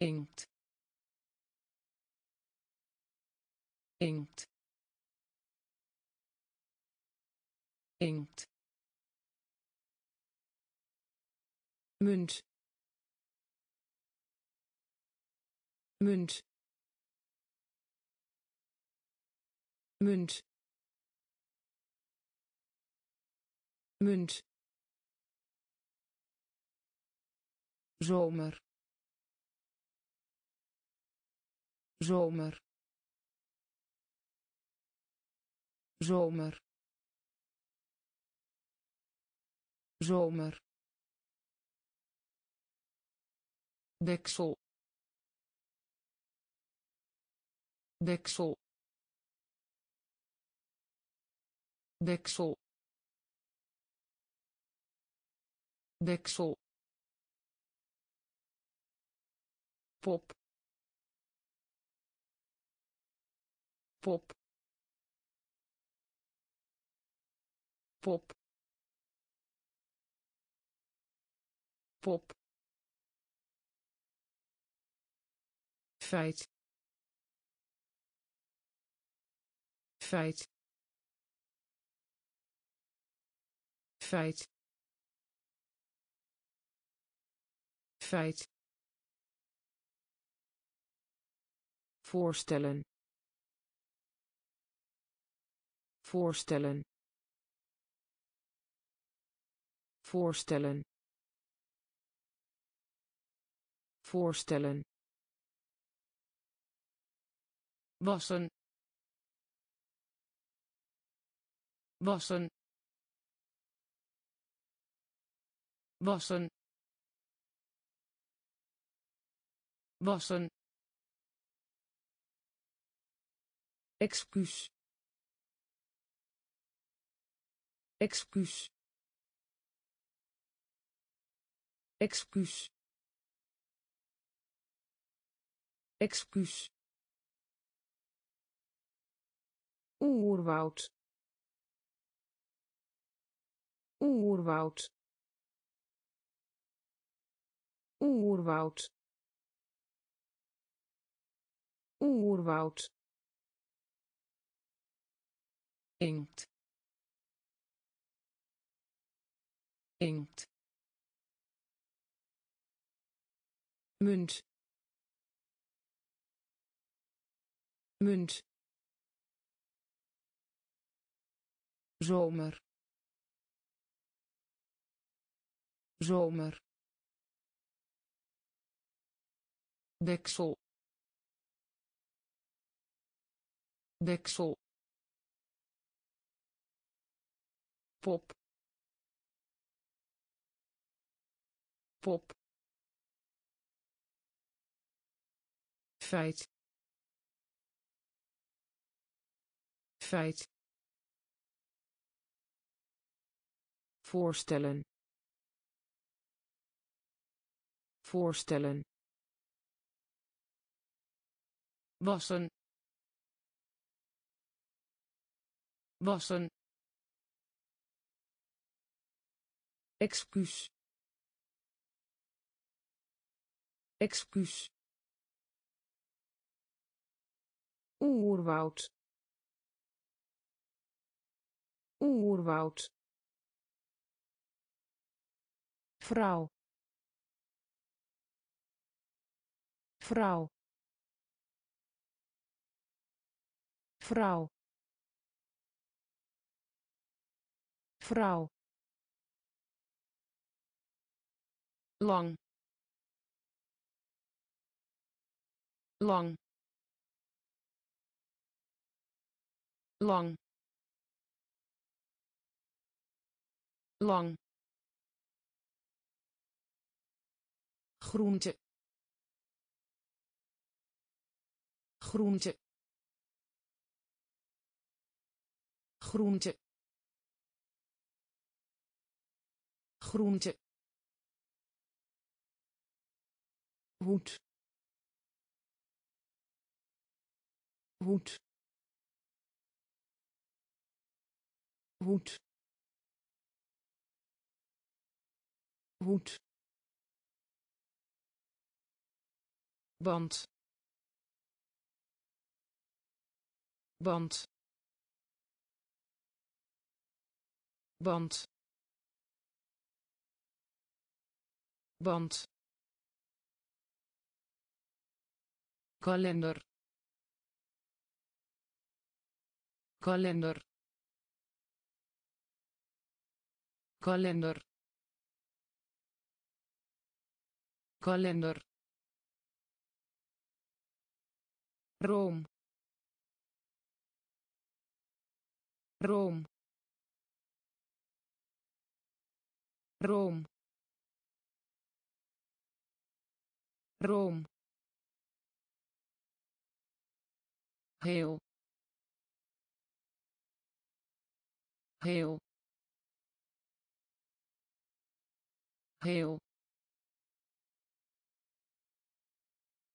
inkt. Inkt. Inkt. Munt. Munt. Munt. Munt. Zomer zomer. Zomer. Zomer. Deksel. Deksel. Deksel. Deksel. Pop pop. Pop. Pop. Feit. Feit. Feit. Feit. Voorstellen voorstellen. Voorstellen. Voorstellen. Wassen. Wassen. Wassen. Wassen. Excuus excuus. Excuus. Excuus. Oerwoud. Oerwoud. Oerwoud. Oerwoud. Inkt inkt. Munt. Munt. Zomer. Zomer. Deksel. Deksel. Pop pop. Feit. Feit. Voorstellen. Voorstellen. Wassen. Wassen. Excuus excuus. Oerwoud. Oerwoud. Vrouw. Vrouw. Vrouw. Vrouw. Lang lang. Lang. Lang. Groente. Groente. Groente. Groente. Hoed hoed. Hoed. Hoed. Band. Band. Band. Band. Kalender kalender. Kalender. Kalender. Rome Rome Rome Rome heel heel. Heel.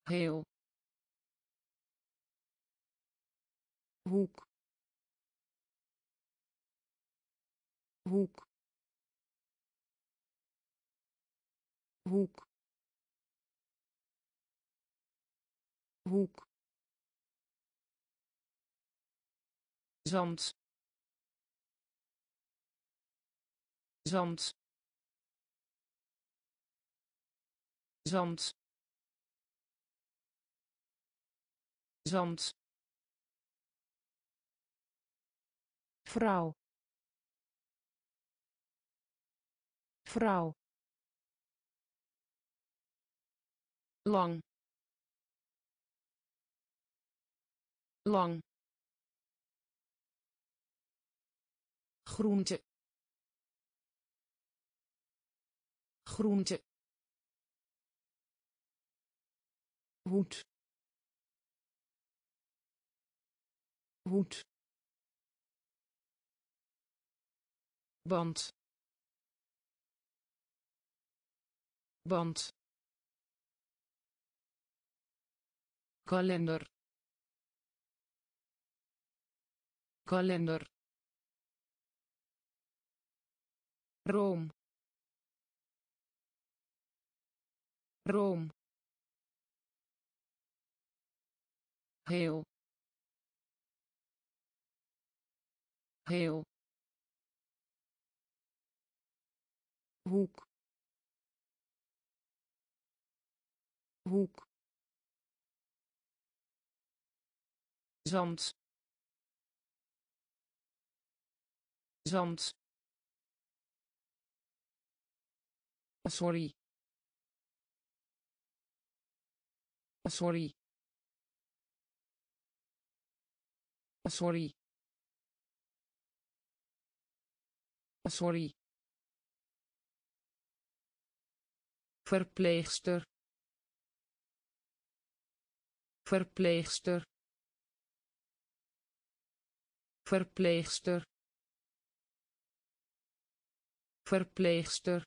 Heel. Hoek. Hoek. Hoek. Hoek. Zand zand. Zand. Zand. Vrouw. Vrouw. Lang. Lang. Groente groente. Hoed. Hoed. Band. Band. Kalender. Kalender. Rome Rome heel. Heel. Hoek. Hoek. Zand. Zand. Sorry sorry. Sorry. Sorry. Verpleegster. Verpleegster. Verpleegster. Verpleegster.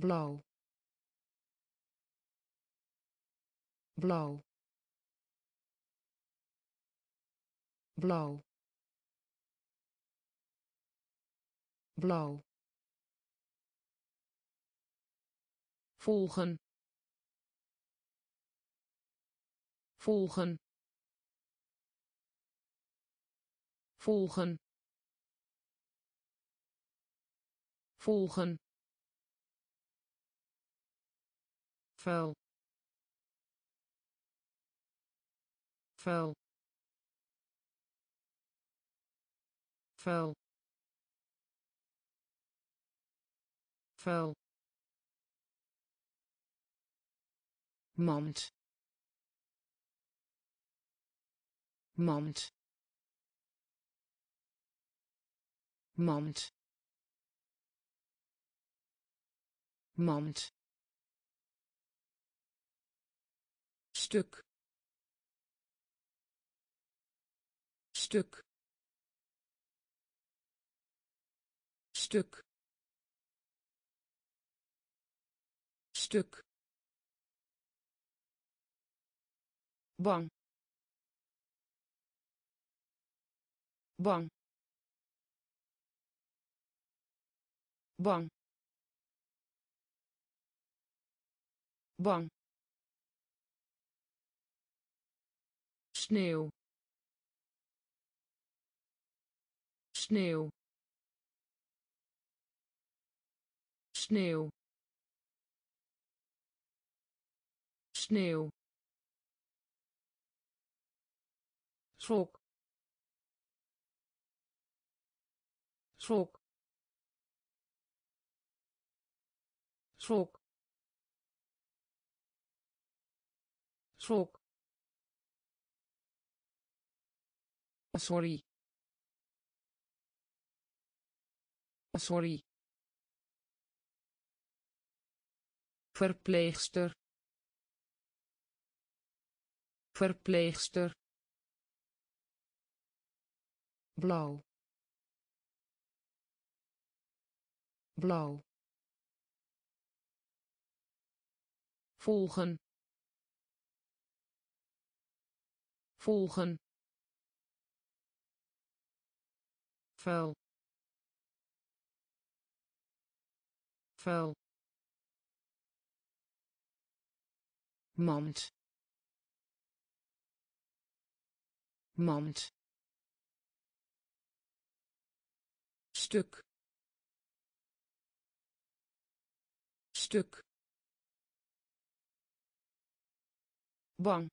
Blauw blauw. Blauw. Blauw. Volgen. Volgen. Volgen. Volgen. Vuil vuil. Vuil. Vuil. Mand mand mand mand stuk stuk. Stuk. Stuk. Bang. Bang. Bang. Bang. Sneeuw sneeuw. Sneeuw. Sneeuw. Schok. Schok. Schok. Schok. Sorry sorry. Verpleegster. Verpleegster. Blauw. Blauw. Volgen. Volgen. Vuil vuil. Mand. Mand. Stuk. Stuk. Bang.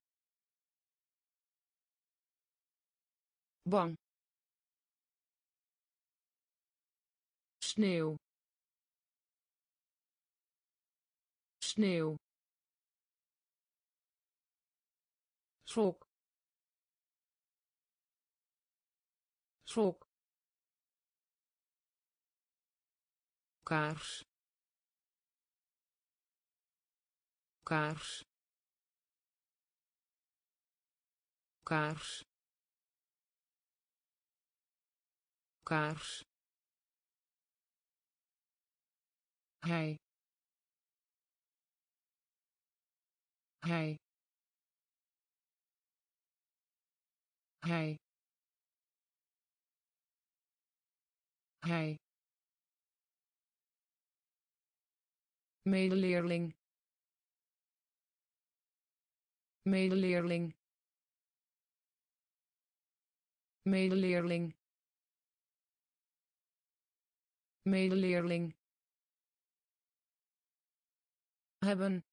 Bang. Sneeuw sneeuw. Schok. Schok. Kaars. Kaars. Kaars. Kaars. Hij hij hij hij medeleerling. Medeleerling. Medeleerling. Medeleerling. Hebben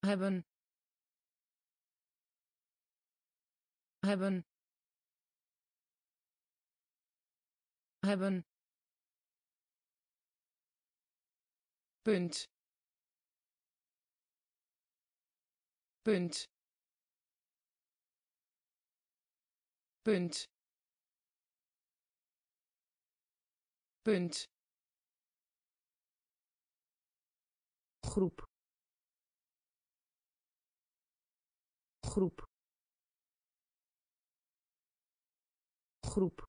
hebben. Hebben. Hebben. Punt. Punt. Punt. Punt. Groep groep. Groep.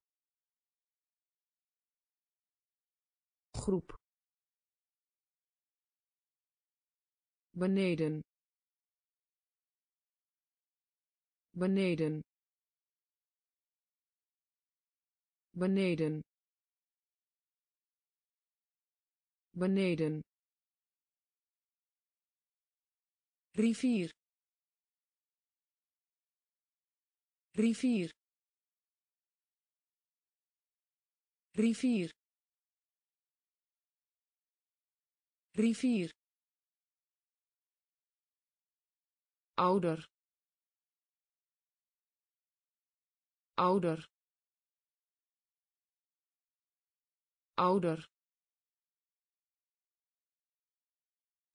Groep. Beneden. Beneden. Beneden. Beneden. Rivier rivier. Rivier. Rivier. Ouder. Ouder. Ouder.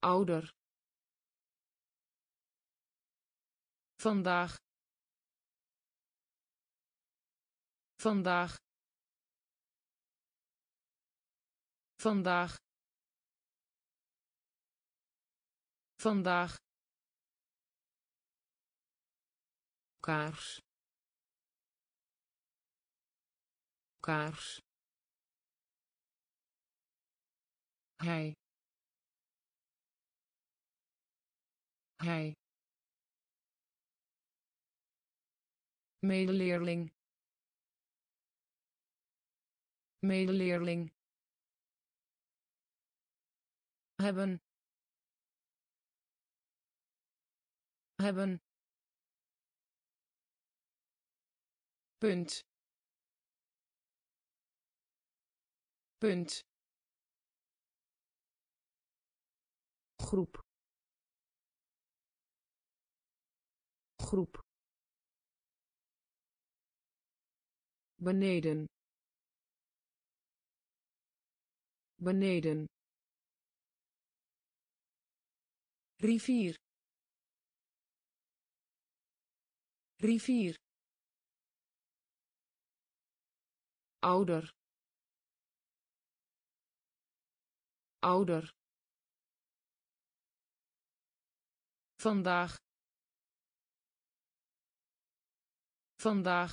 Ouder. Vandaag vandaag. Vandaag. Vandaag. Kaars. Kaars. Hij. Hij. Medeleerling medeleerling. Hebben. Hebben. Punt. Punt. Groep. Groep. Beneden beneden. Rivier. Rivier. Ouder. Ouder. Vandaag. Vandaag.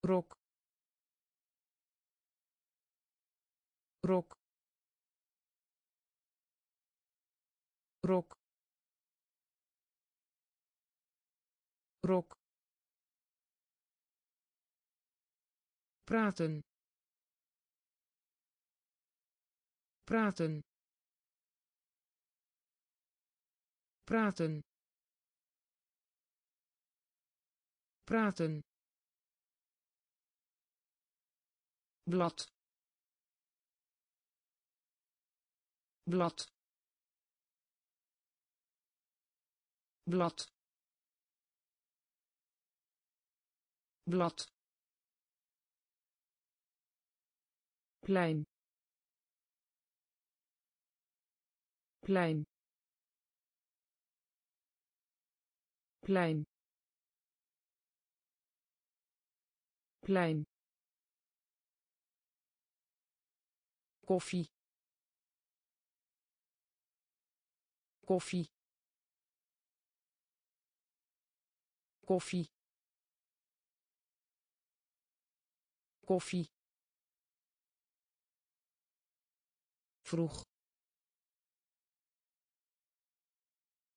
Rok rok. Rok. Rok. Praten. Praten. Praten. Praten. Blad blad. Blad. Blad. Plein. Plein. Plein. Plein. Koffie koffie. Koffie. Koffie. Vroeg.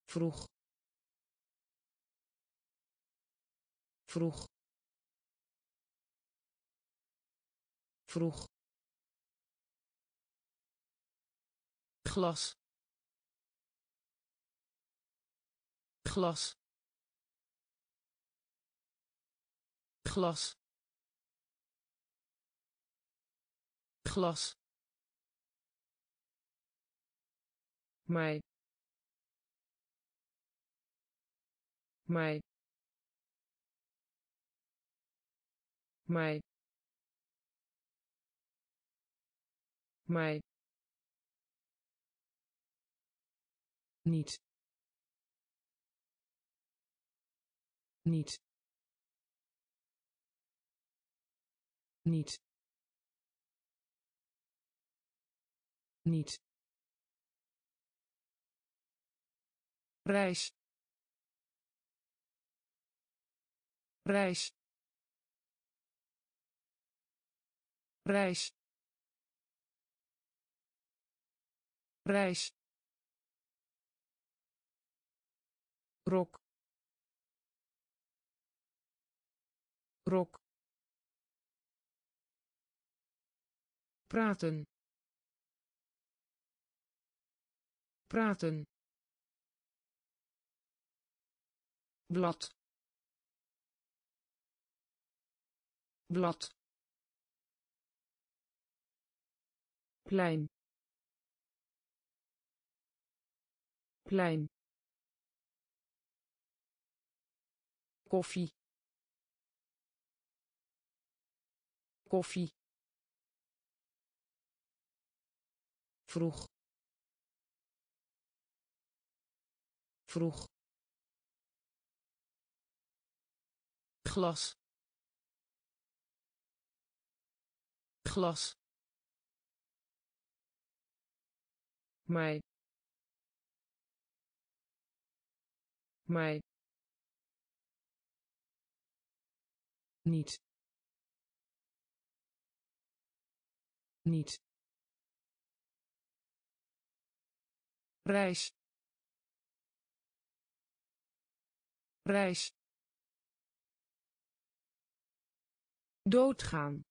Vroeg. Vroeg. Vroeg. Glas glas. Glas. Glas. Mij. Mij. Mij. Mij. Niet niet. Niet. Niet. Reis. Reis. Reis. Reis. Rok rok. Praten. Praten. Blad. Blad. Plein. Plein. Koffie koffie. Vroeg. Vroeg. Glas. Glas. Mij mij niet niet. Reis. Reis. Doodgaan.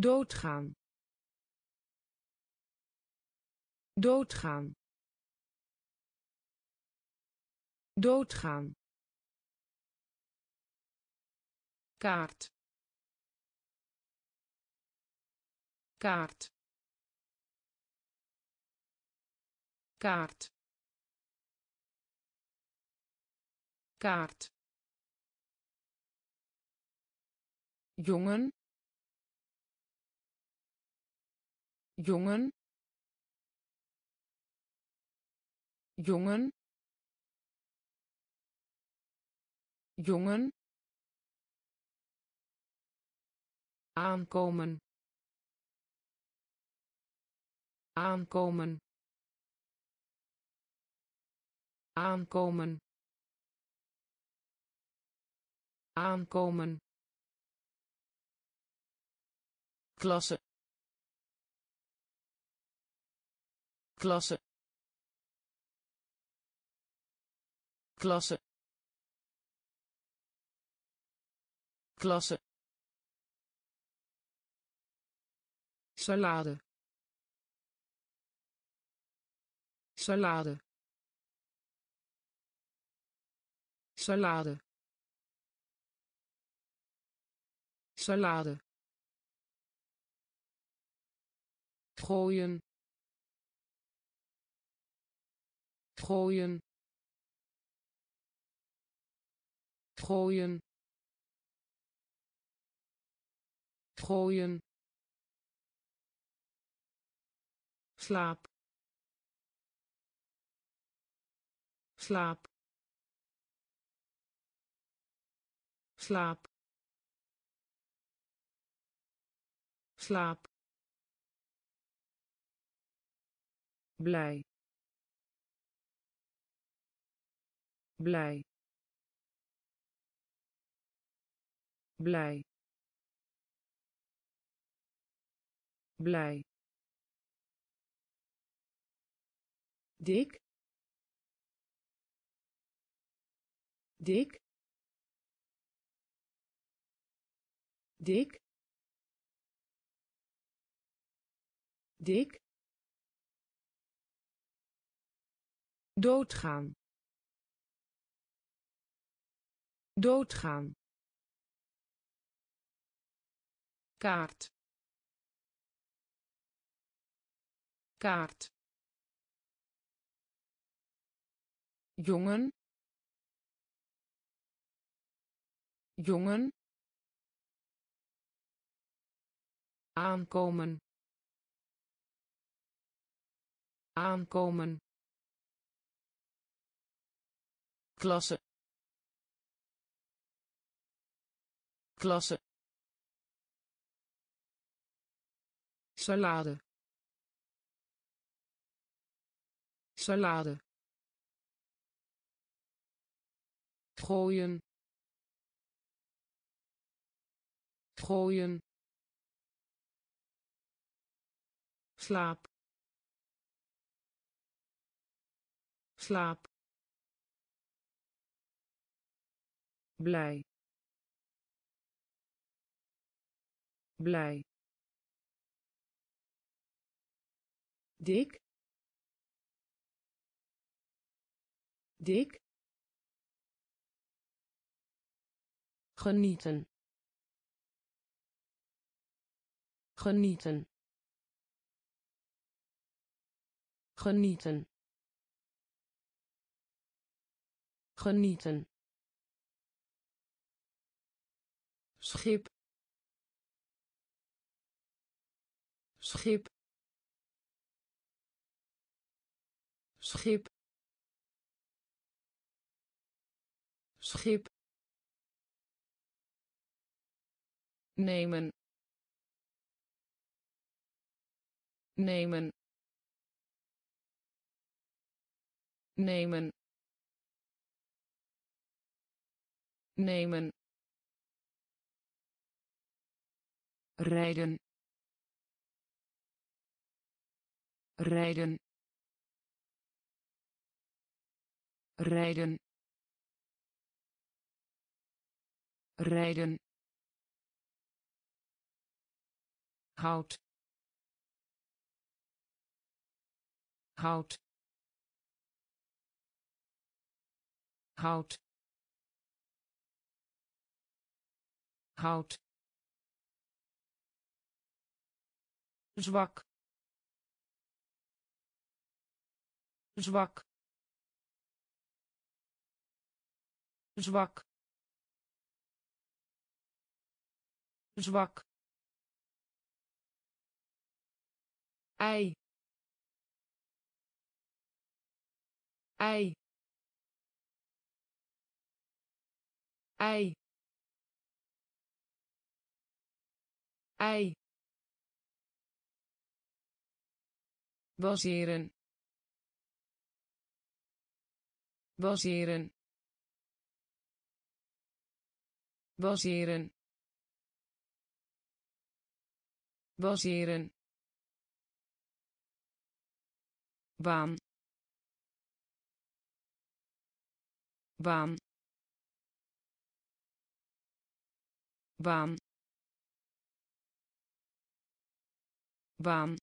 Doodgaan. Doodgaan. Doodgaan. Kaart kaart. Kaart. Kaart. Jongen. Jongen. Jongen. Jongen. Aankomen aankomen. Aankomen. Aankomen. Klasse. Klasse. Klasse. Klasse. Salade salade. Salade. Salade. Gooien. Gooien. Gooien. Gooien. Slaap slaap. Slaap. Slaap. Blij. Blij. Blij. Blij. Dik dik. Dik. Dik. Doodgaan. Doodgaan. Kaart. Kaart. Jongen jongen. Aankomen. Aankomen. Klasse. Klasse. Salade. Salade. Gooien gooien. Slaap. Slaap. Blij. Blij. Dik. Dik. Genieten genieten. Genieten. Genieten. Schip. Schip. Schip. Schip. Nemen nemen. Nemen. Nemen. Rijden. Rijden. Rijden. Rijden. Hout hout hout hout zwak. Zwak. Zwak. Zwak. Ei ei. Ei. Ei. Baseren baseren baseren baseren baan baan. Baan. Baan.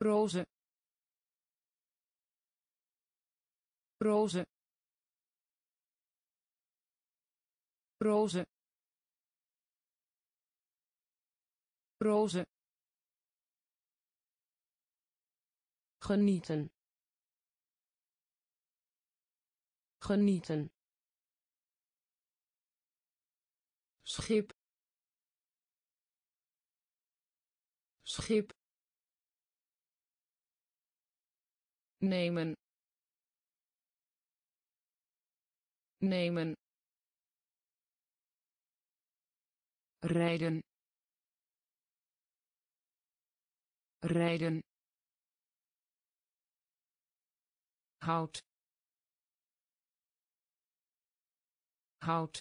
Roze. Roze. Roze. Roze. Genieten genieten. Schip. Schip. Nemen. Nemen. Rijden. Rijden. Hout hout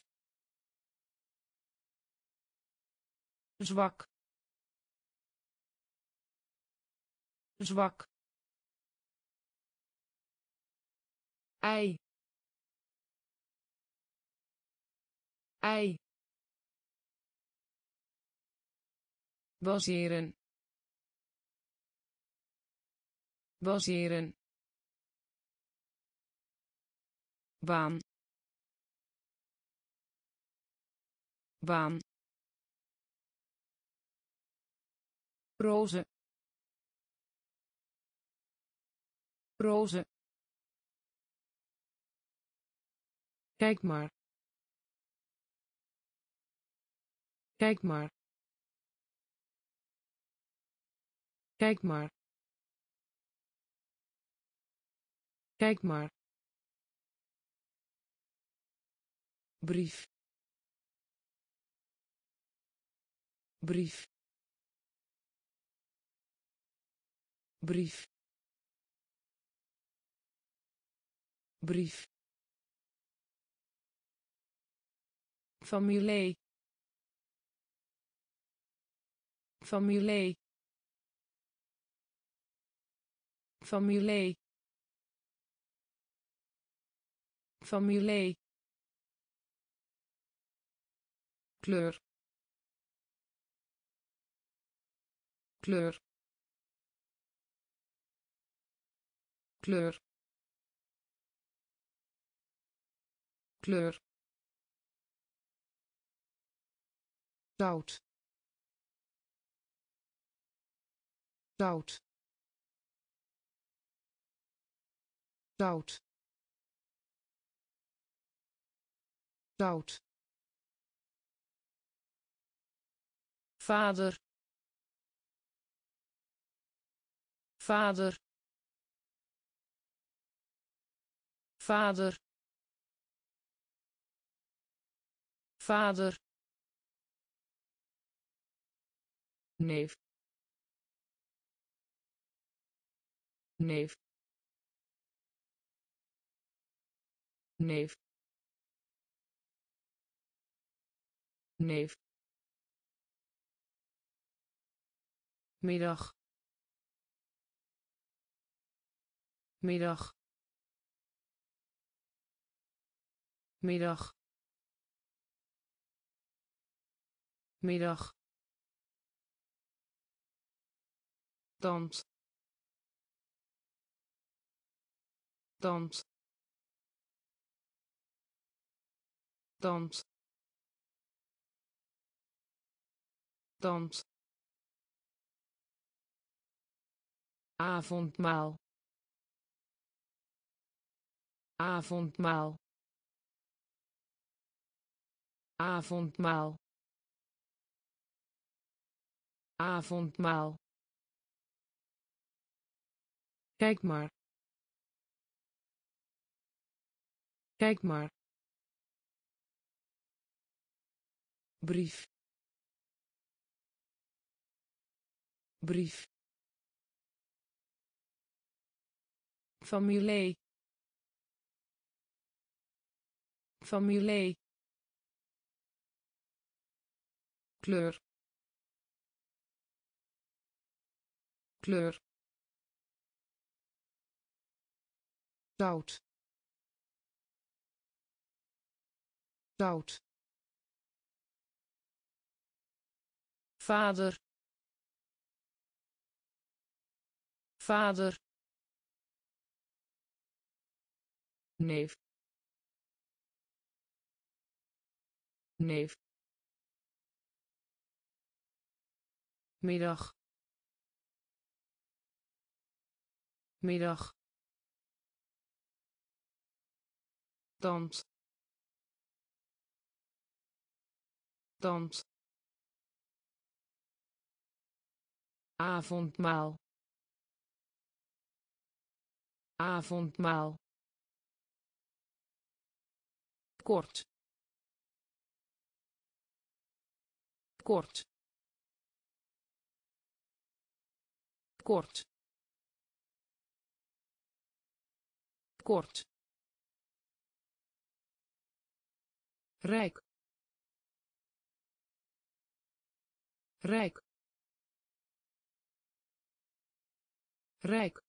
zwak. Zwak. Ei. Ei. Baseren. Baseren. Baan baan. Roze roze kijk maar. Kijk maar. Kijk maar. Kijk maar. Brief brief. Brief. Brief. Familie. Familie. Familie. Familie. Kleur kleur. Kleur. Kleur. Zout. Zout. Zout. Zout. Vader vader. Vader. Vader. Neef. Neef. Neef. Neef. Middag middag. Middag. Middag. Dans dans dans dans avondmaal avondmaal. Avondmaal. Avondmaal. Kijk maar. Kijk maar. Brief. Brief. Familie familie kleur. Kleur. Zout. Zout. Vader. Vader. Neef neef. Middag. Middag. Dans dans avondmaal. Avondmaal. Kort kort. Kort. Kort. Rijk. Rijk. Rijk.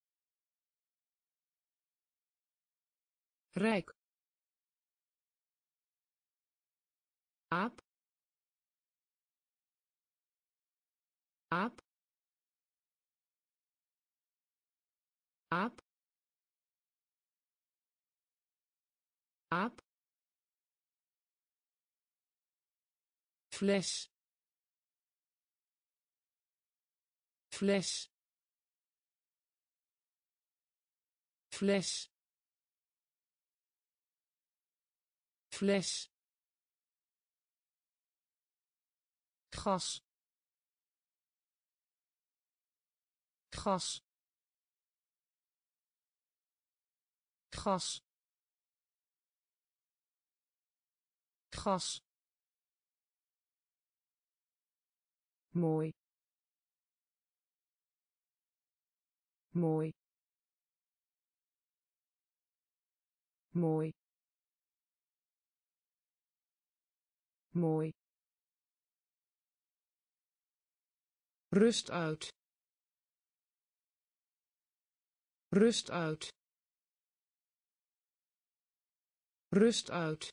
Rijk. Aap aap aap aap fles. Fles. Fles. Fles. Gas gas. Gas. Gas. Mooi. Mooi. Mooi. Mooi. Rust uit rust uit. Rust uit.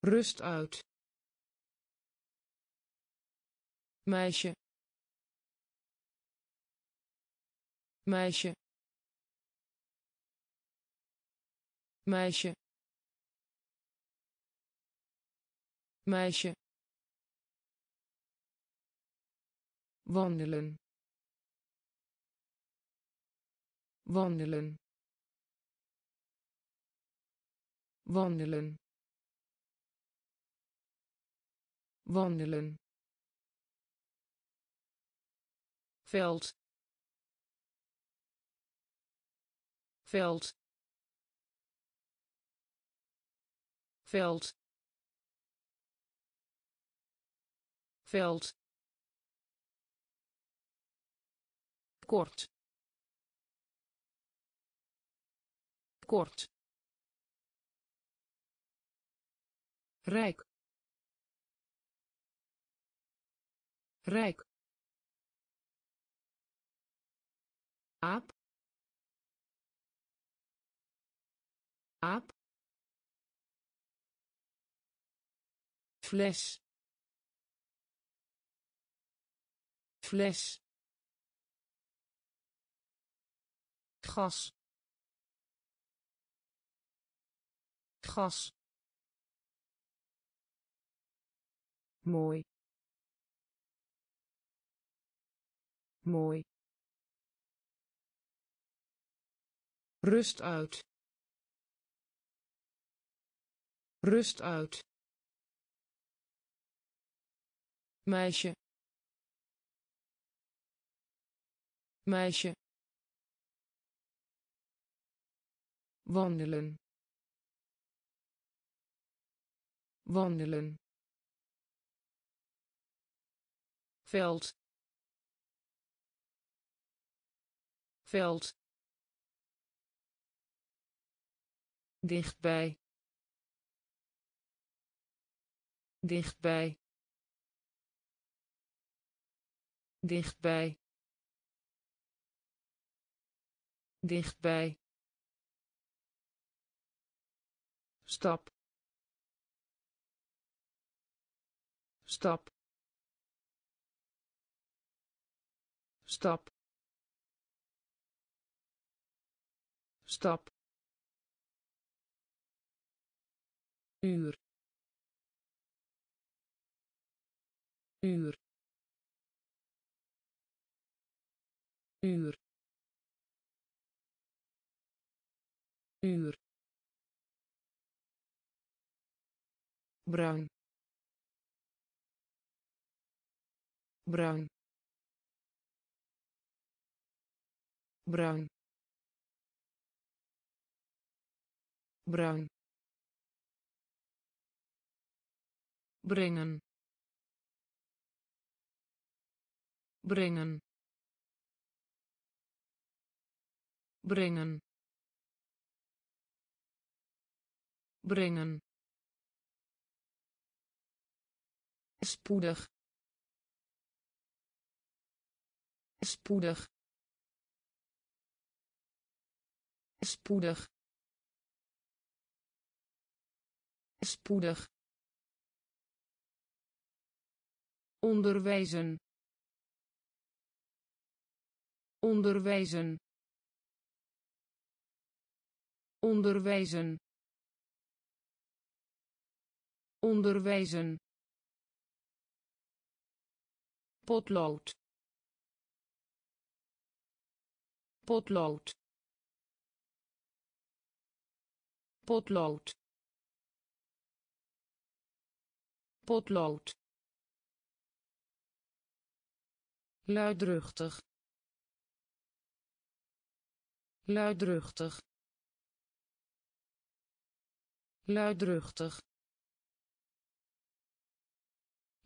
Rust uit. Meisje. Meisje. Meisje. Meisje. Wandelen wandelen. Wandelen. Wandelen. Veld. Veld. Veld. Veld. Kort kort. Rijk. Rijk. Aap. Aap. Fles. Fles. Gas gas. Mooi. Mooi. Rust uit. Rust uit. Meisje. Meisje. Wandelen wandelen. Veld. Veld. Dichtbij. Dichtbij. Dichtbij. Dichtbij. Stap stap stap stap uur. Uur. Uur. Uur. Bruin bruin. Bruin. Bruin. Brengen. Brengen. Brengen. Brengen. Spoedig spoedig. Spoedig. Spoedig. Onderwijzen. Onderwijzen. Onderwijzen. Onderwijzen. Potlood potlood. Potlood. Potlood. Luidruchtig. Luidruchtig. Luidruchtig.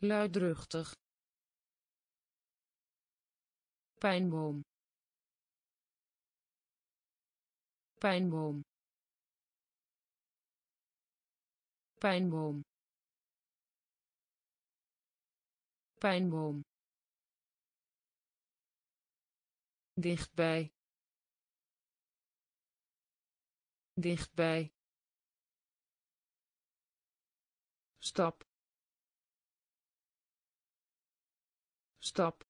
Luidruchtig. Pijnboom pijnboom. Pijnboom. Pijnboom. Dichtbij. Dichtbij. Stap. Stap.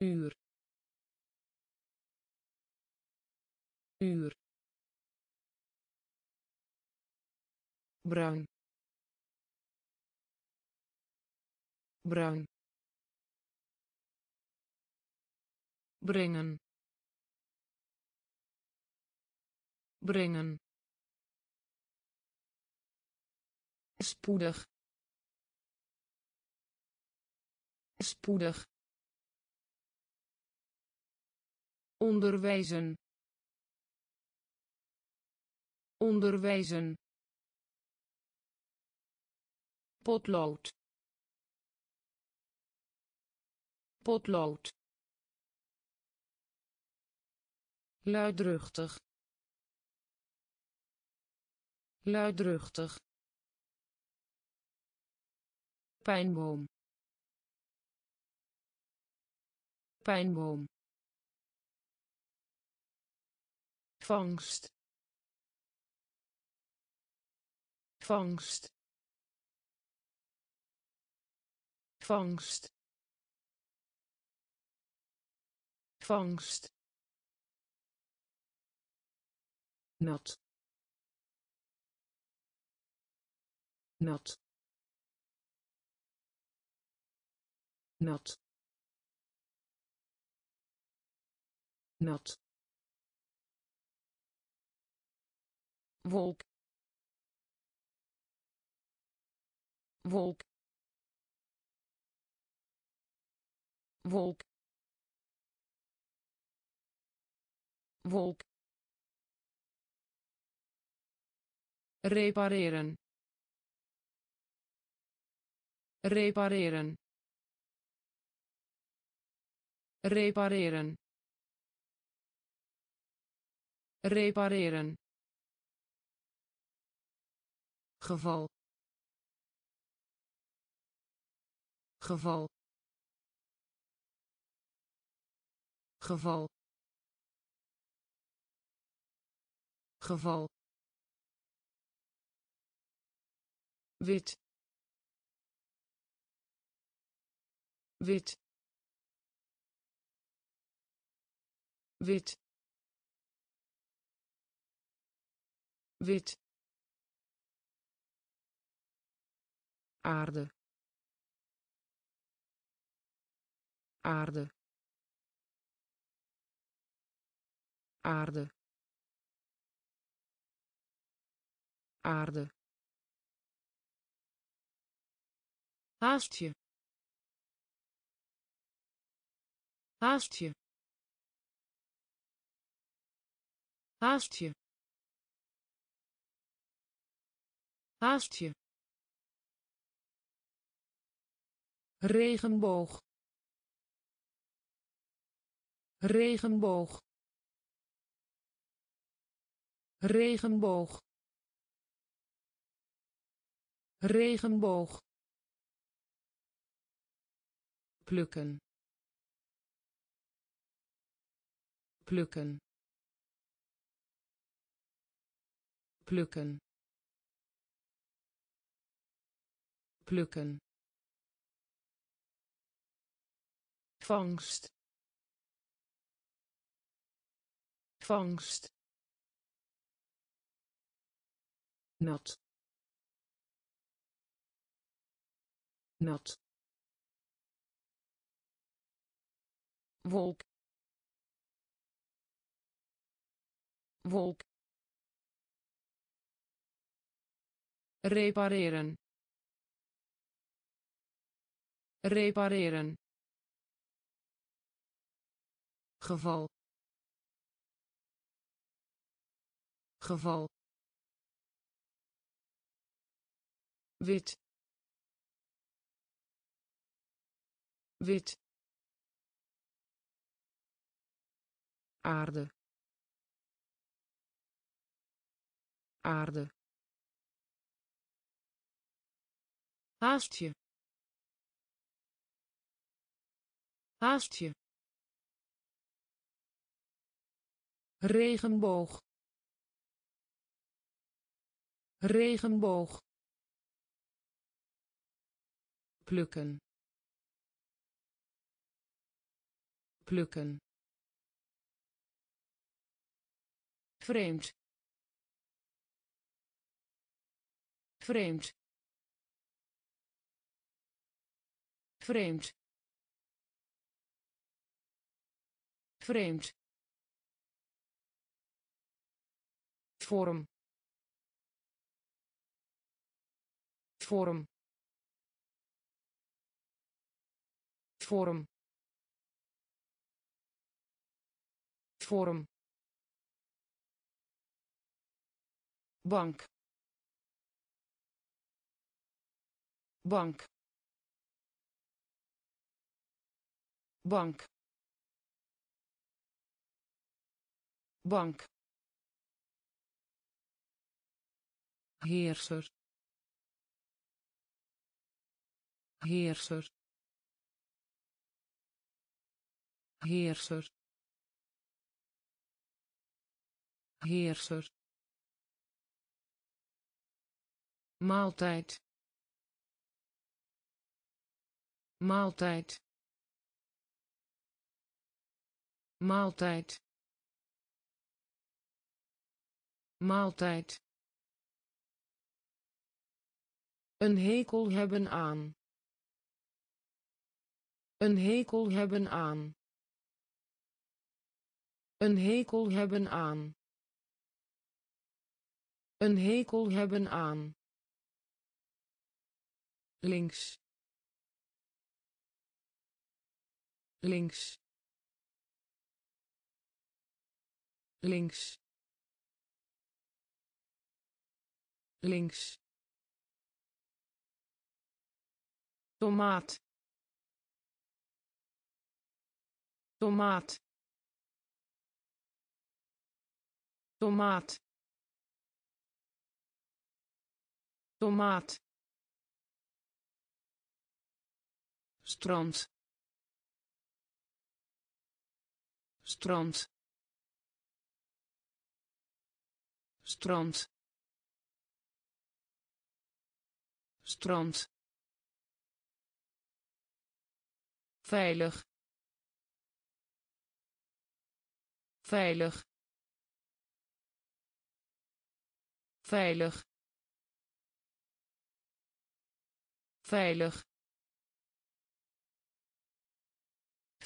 Uur uur. Bruin. Bruin. Brengen. Brengen. Spoedig. Spoedig. Onderwijzen onderwijzen. Potlood. Potlood. Luidruchtig. Luidruchtig. Pijnboom. Pijnboom. Vangst vangst. Vangst. Vangst. Nat. Nat. Nat. Nat. Wolk wolk wolk wolk. Repareren. Repareren. Repareren. Repareren. Geval geval. Geval. Geval. Wit. Wit. Wit. Wit. Aarde aarde. Aarde. Aarde. Haastje haastje haastje haastje regenboog regenboog regenboog regenboog plukken plukken plukken plukken. Vangst vangst. Nat. Nat. Wolk. Wolk. Repareren. Repareren. Geval geval. Wit. Wit. Aarde. Aarde. Haastje. Haastje. Regenboog regenboog. Plukken. Plukken. Vreemd. Vreemd. Vreemd. Vreemd. Vorm vorm vorm vorm bank. Bank. Bank. Bank. Heerser heerser. Heerser. Heerser. Maaltijd. Maaltijd. Maaltijd. Maaltijd. Een hekel hebben aan een hekel hebben aan. Een hekel hebben aan. Een hekel hebben aan. Links. Links. Links. Links. Tomaat tomaat. Tomaat. Tomaat. Strand. Strand. Strand. Strand. Veilig veilig. Veilig. Veilig.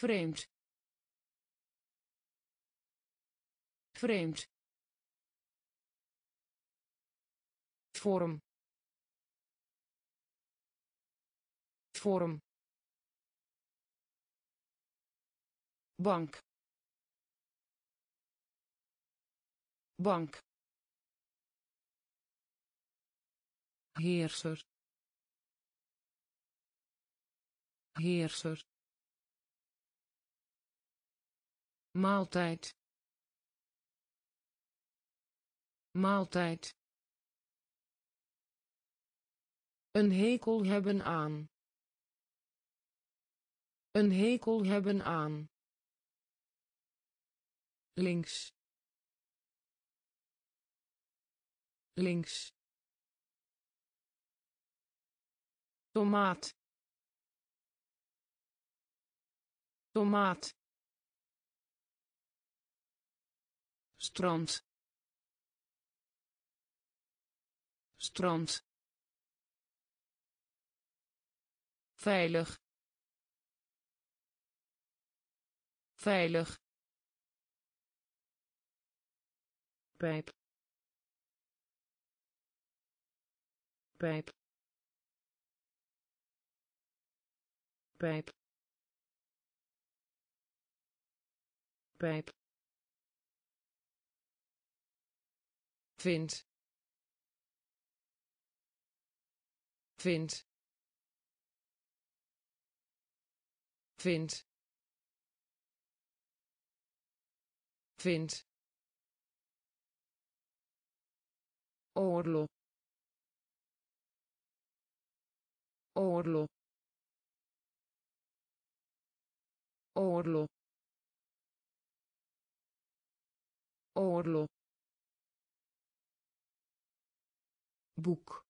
Vreemd. Vreemd. Vorm. Vorm. Bank bank. Heerser. Heerser. Maaltijd. Maaltijd. Een hekel hebben aan. Een hekel hebben aan. Links links. Tomaat. Tomaat. Strand. Strand. Veilig. Veilig. Pijp pijp. Pijp. Pijp. Vind. Vind. Vind. Vind. Oorlog oorlog oorlog oorlog boek.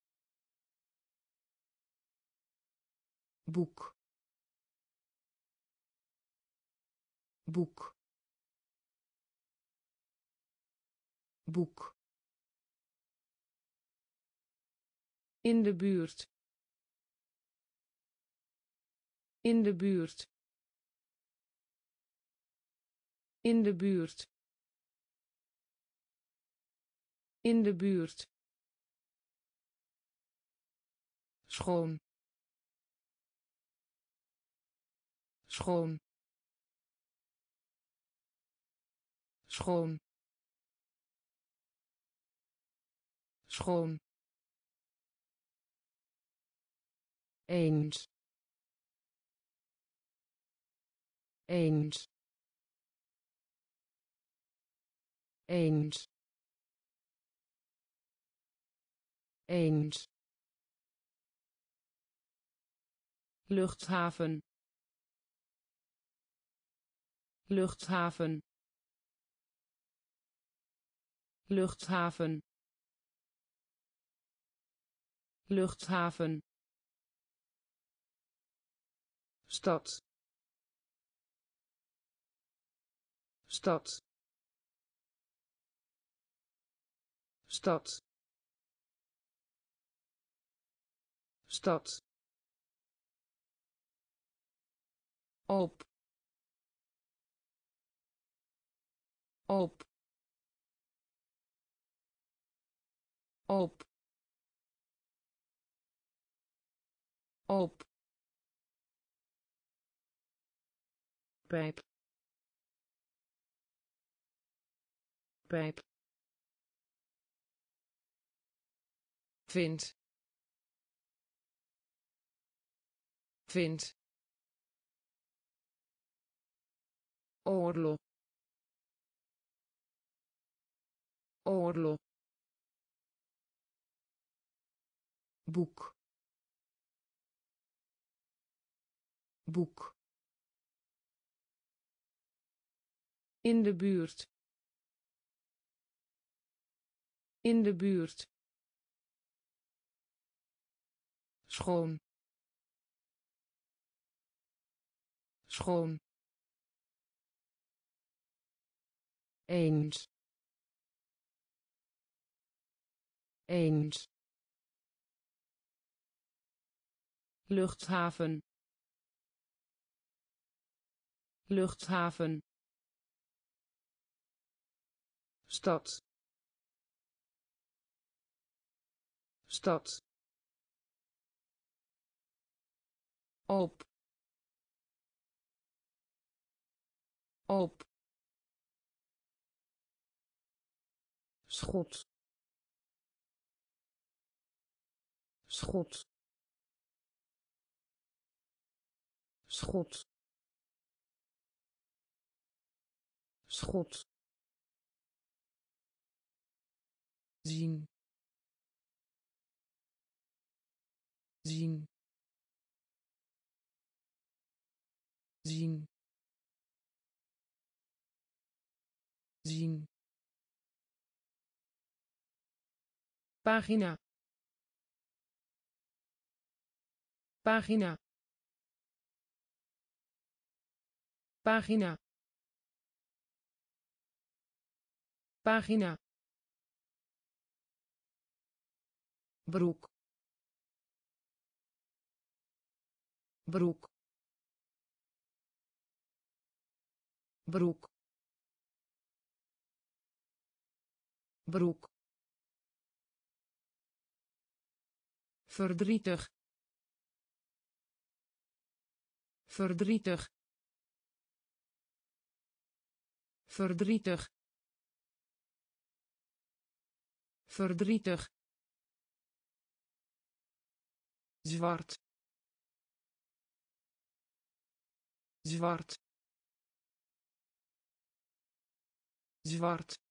Boek. Boek. Boek. In de buurt in de buurt. In de buurt. In de buurt. Schoon. Schoon. Schoon. Schoon. Eens eens. Eens. Eens. Luchthaven. Luchthaven. Luchthaven. Luchthaven. Stad stad. Stad. Stad. Op. Op. Op. Op. Pijp pijp. Vind. Vind. Oorlog. Oorlog. Boek. Boek. In de buurt in de buurt. Schoon. Schoon. Eens. Eens. Luchthaven. Luchthaven. Stad stad. Op. Op. Schot. Schot. Schot. Schot. Zien zien. Zien. Zien. Pagina. Pagina. Pagina. Pagina. Broek broek. Broek. Broek. Verdrietig. Verdrietig. Verdrietig. Verdrietig. Zwart zwart zwart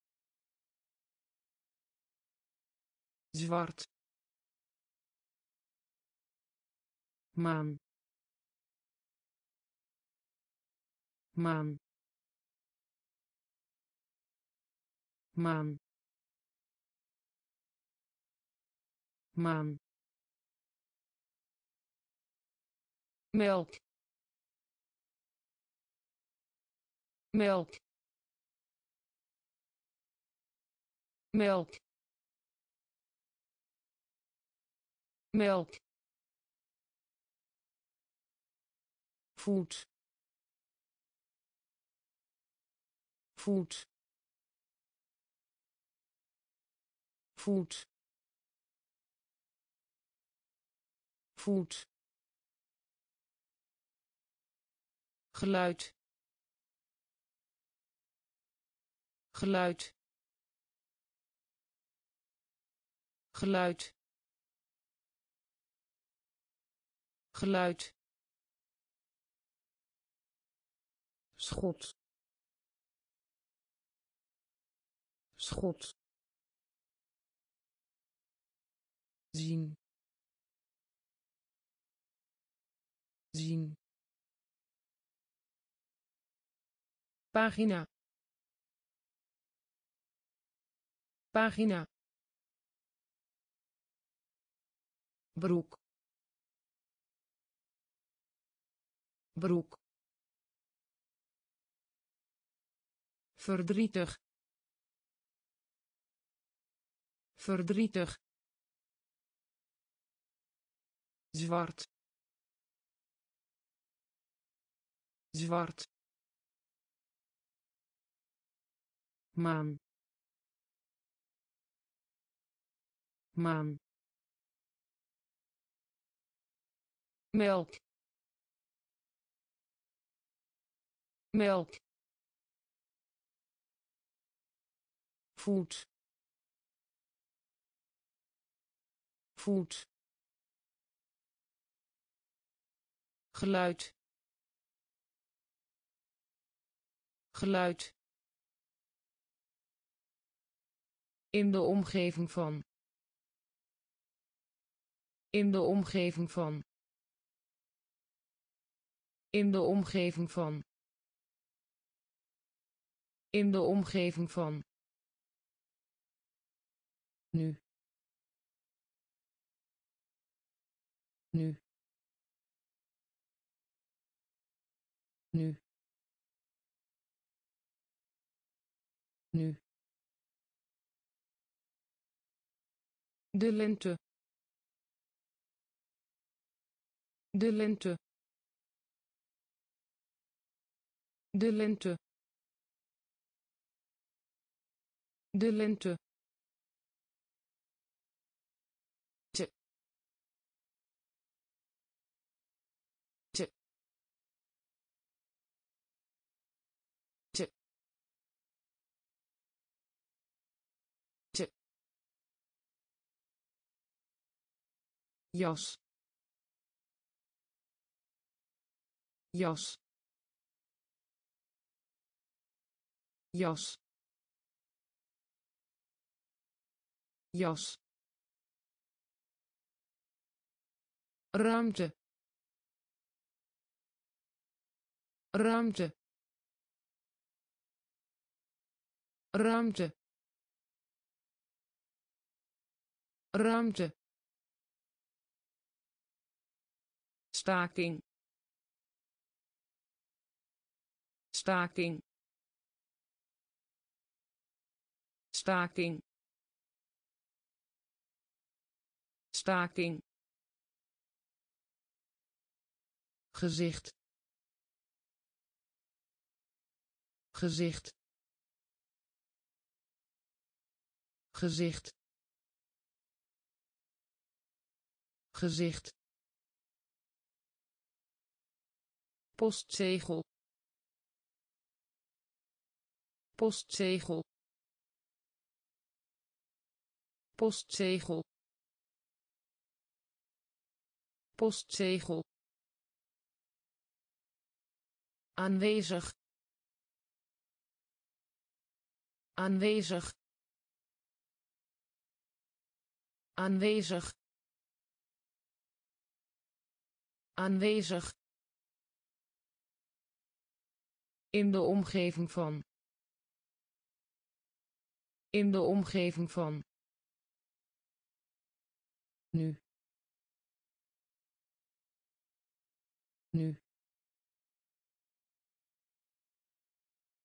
zwart. Maan. Maan. Maan. Maan. Melk melk melk melk voet. Voet. Voet. Voet. Geluid geluid. Geluid. Geluid. Schot. Schot. Zien. Zien. Pagina pagina. Broek. Broek. Verdrietig. Verdrietig. Zwart. Zwart. Maan maan melk melk voet. Voet. Geluid. Geluid. In de omgeving van in de omgeving van. In de omgeving van. In de omgeving van. Nu. Nu. Nu. Nu. De lente de lente. De lente. De lente. Jas jas. Jas. Jas. Ruimte. Ruimte. Ruimte. Ruimte. Staking staking. Staking. Staking. Gezicht. Gezicht. Gezicht. Gezicht. Postzegel postzegel. Postzegel. Postzegel. Aanwezig. Aanwezig. Aanwezig. Aanwezig. In de omgeving van in de omgeving van. Nu. Nu.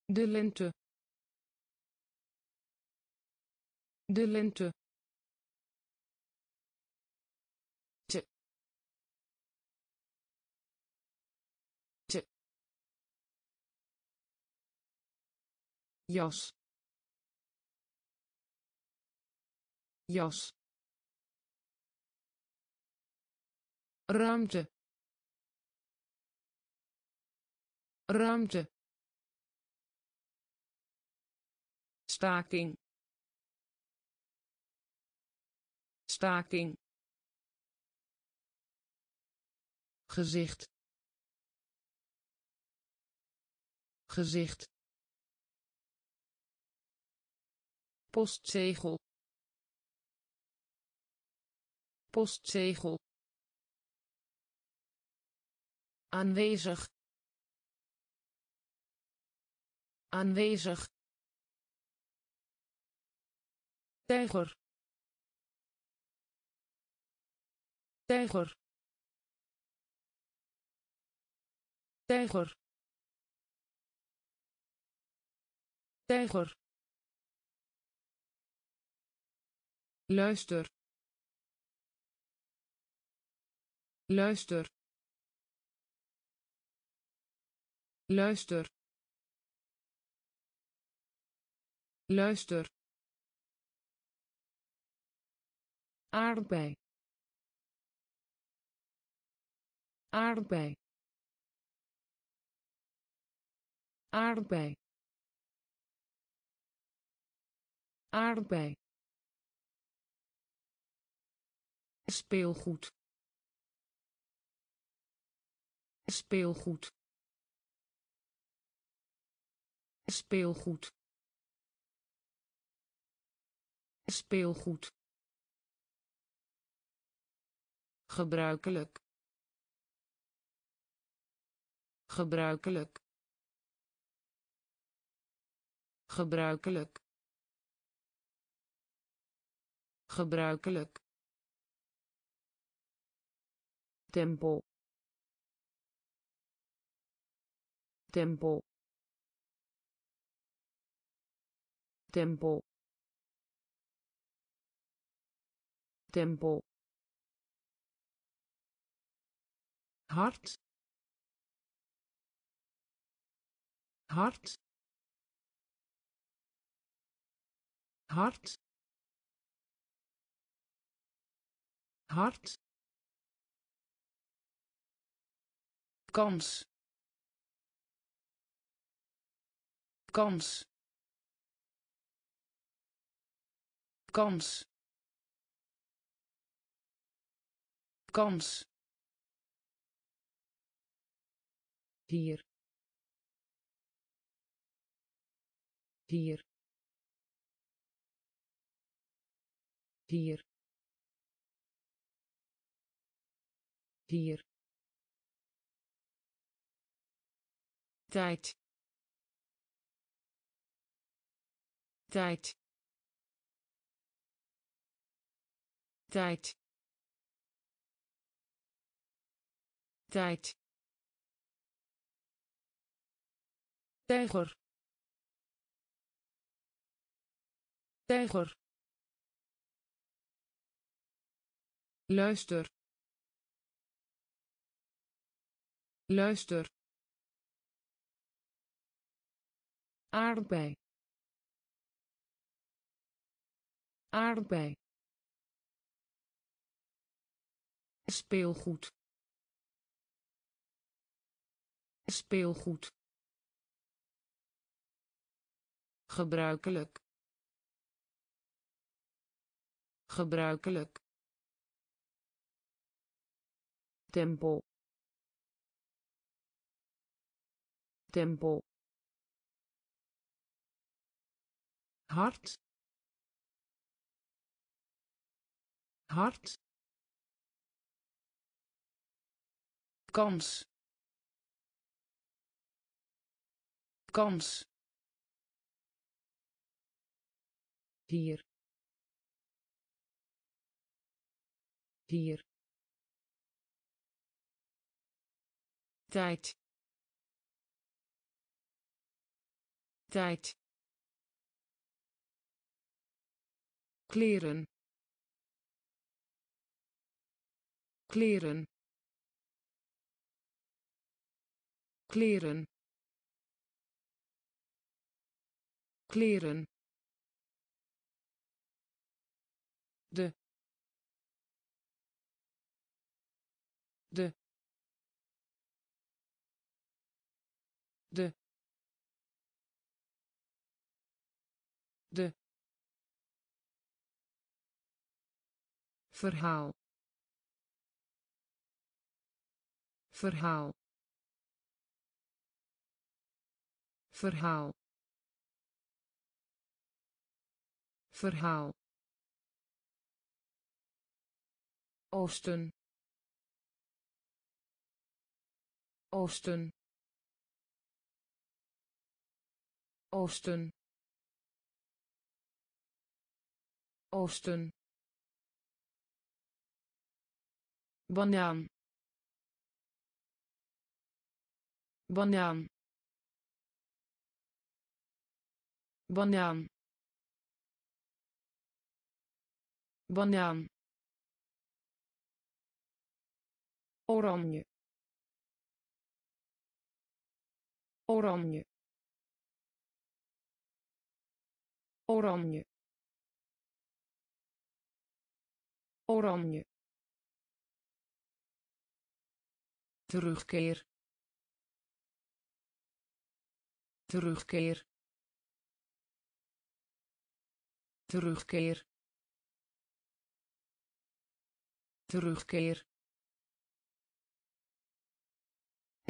De lente. De lente. Jas jas. Ruimte. Ruimte. Staking. Staking. Gezicht. Gezicht. Postzegel postzegel. Aanwezig. Aanwezig. Tijger. Tijger. Tijger. Tijger. Luister luister. Luister. Luister. Aardbei. Aardbei. Aardbei. Aardbei. Speelgoed speelgoed. Speelgoed. Speelgoed. Gebruikelijk. Gebruikelijk. Gebruikelijk. Gebruikelijk. Tempo tempo. Tempo. Tempo. Hart hart hart hart kans kans. Kans. Kans. Hier hier hier hier tijd tijd. Tijd. Tijd. Tijger. Tijger. Luister. Luister. Aardbei aardbei. Speelgoed. Speelgoed. Gebruikelijk. Gebruikelijk. Tempo. Tempo. Hart hart. Kans. Kans. Hier hier tijd. Tijd. Kleren kleren. Kleren. Kleren. De. De. De. De. Verhaal verhaal. Verhaal. Verhaal. Oosten. Oosten. Oosten. Oosten. Banaan banaan banaan banaan oranje. Oranje. Oranje. Oranje. Terugkeer terugkeer. Terugkeer. Terugkeer.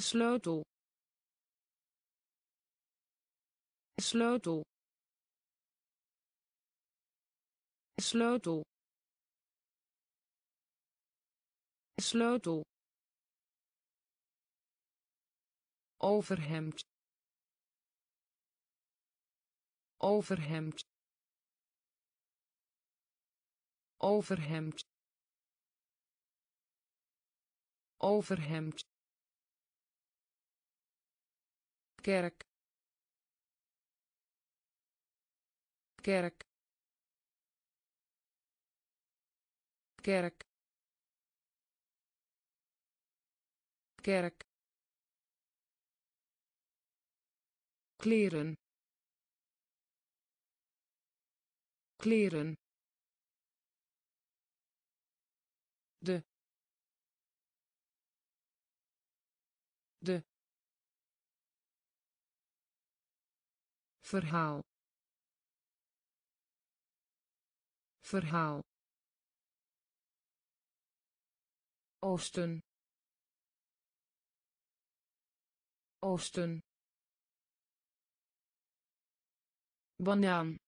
Sleutel. Sleutel. Sleutel. Sleutel. Overhemd overhemd overhemd overhemd kerk. Kerk. Kerk. Kerk. Kleren kleren. De. De. Verhaal. Verhaal. Oosten. Oosten. Banaan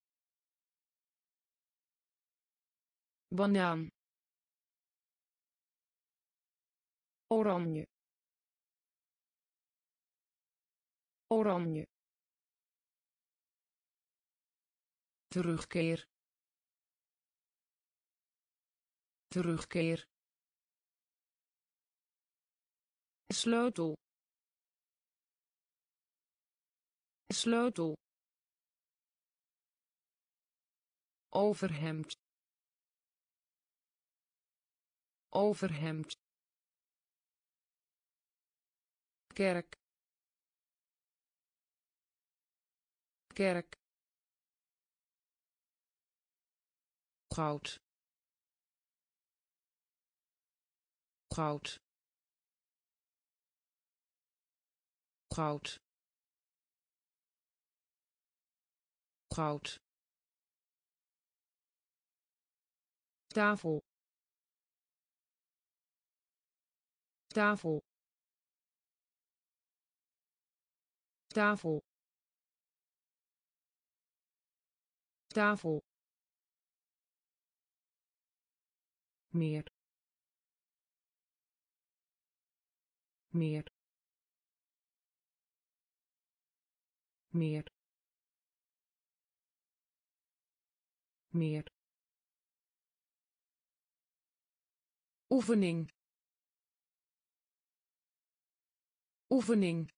banaan. Oranje. Oranje. Terugkeer. Terugkeer. Sleutel. Sleutel. Overhemd overhemd kerk. Kerk. Goud. Goud. Goud. Goud. Tafel tafel. Tafel. Tafel. Meer. Meer. Meer. Meer. Oefening oefening.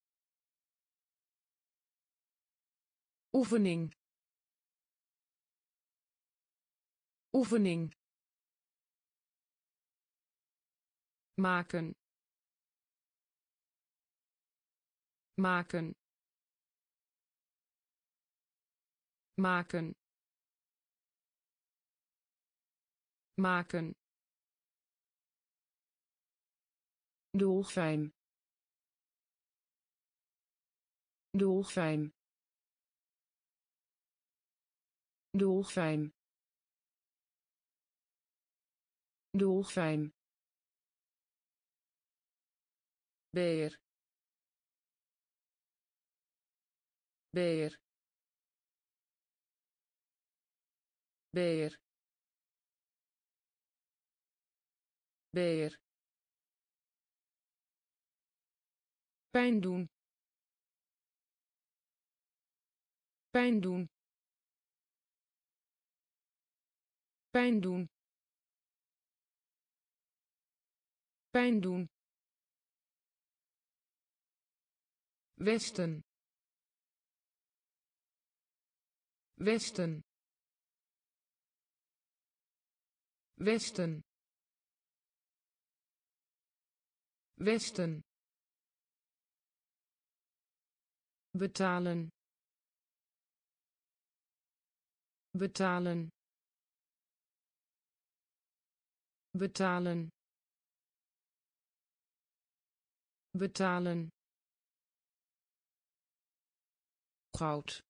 Oefening. Oefening. Maken. Maken. Maken. Maken. Dolfijn dolfijn dolfijn dolfijn beer beer beer beer pijn doen pijn doen. Pijn doen. Pijn doen. Westen. Westen. Westen. Westen. Betalen betalen. Betalen. Betalen. Goud.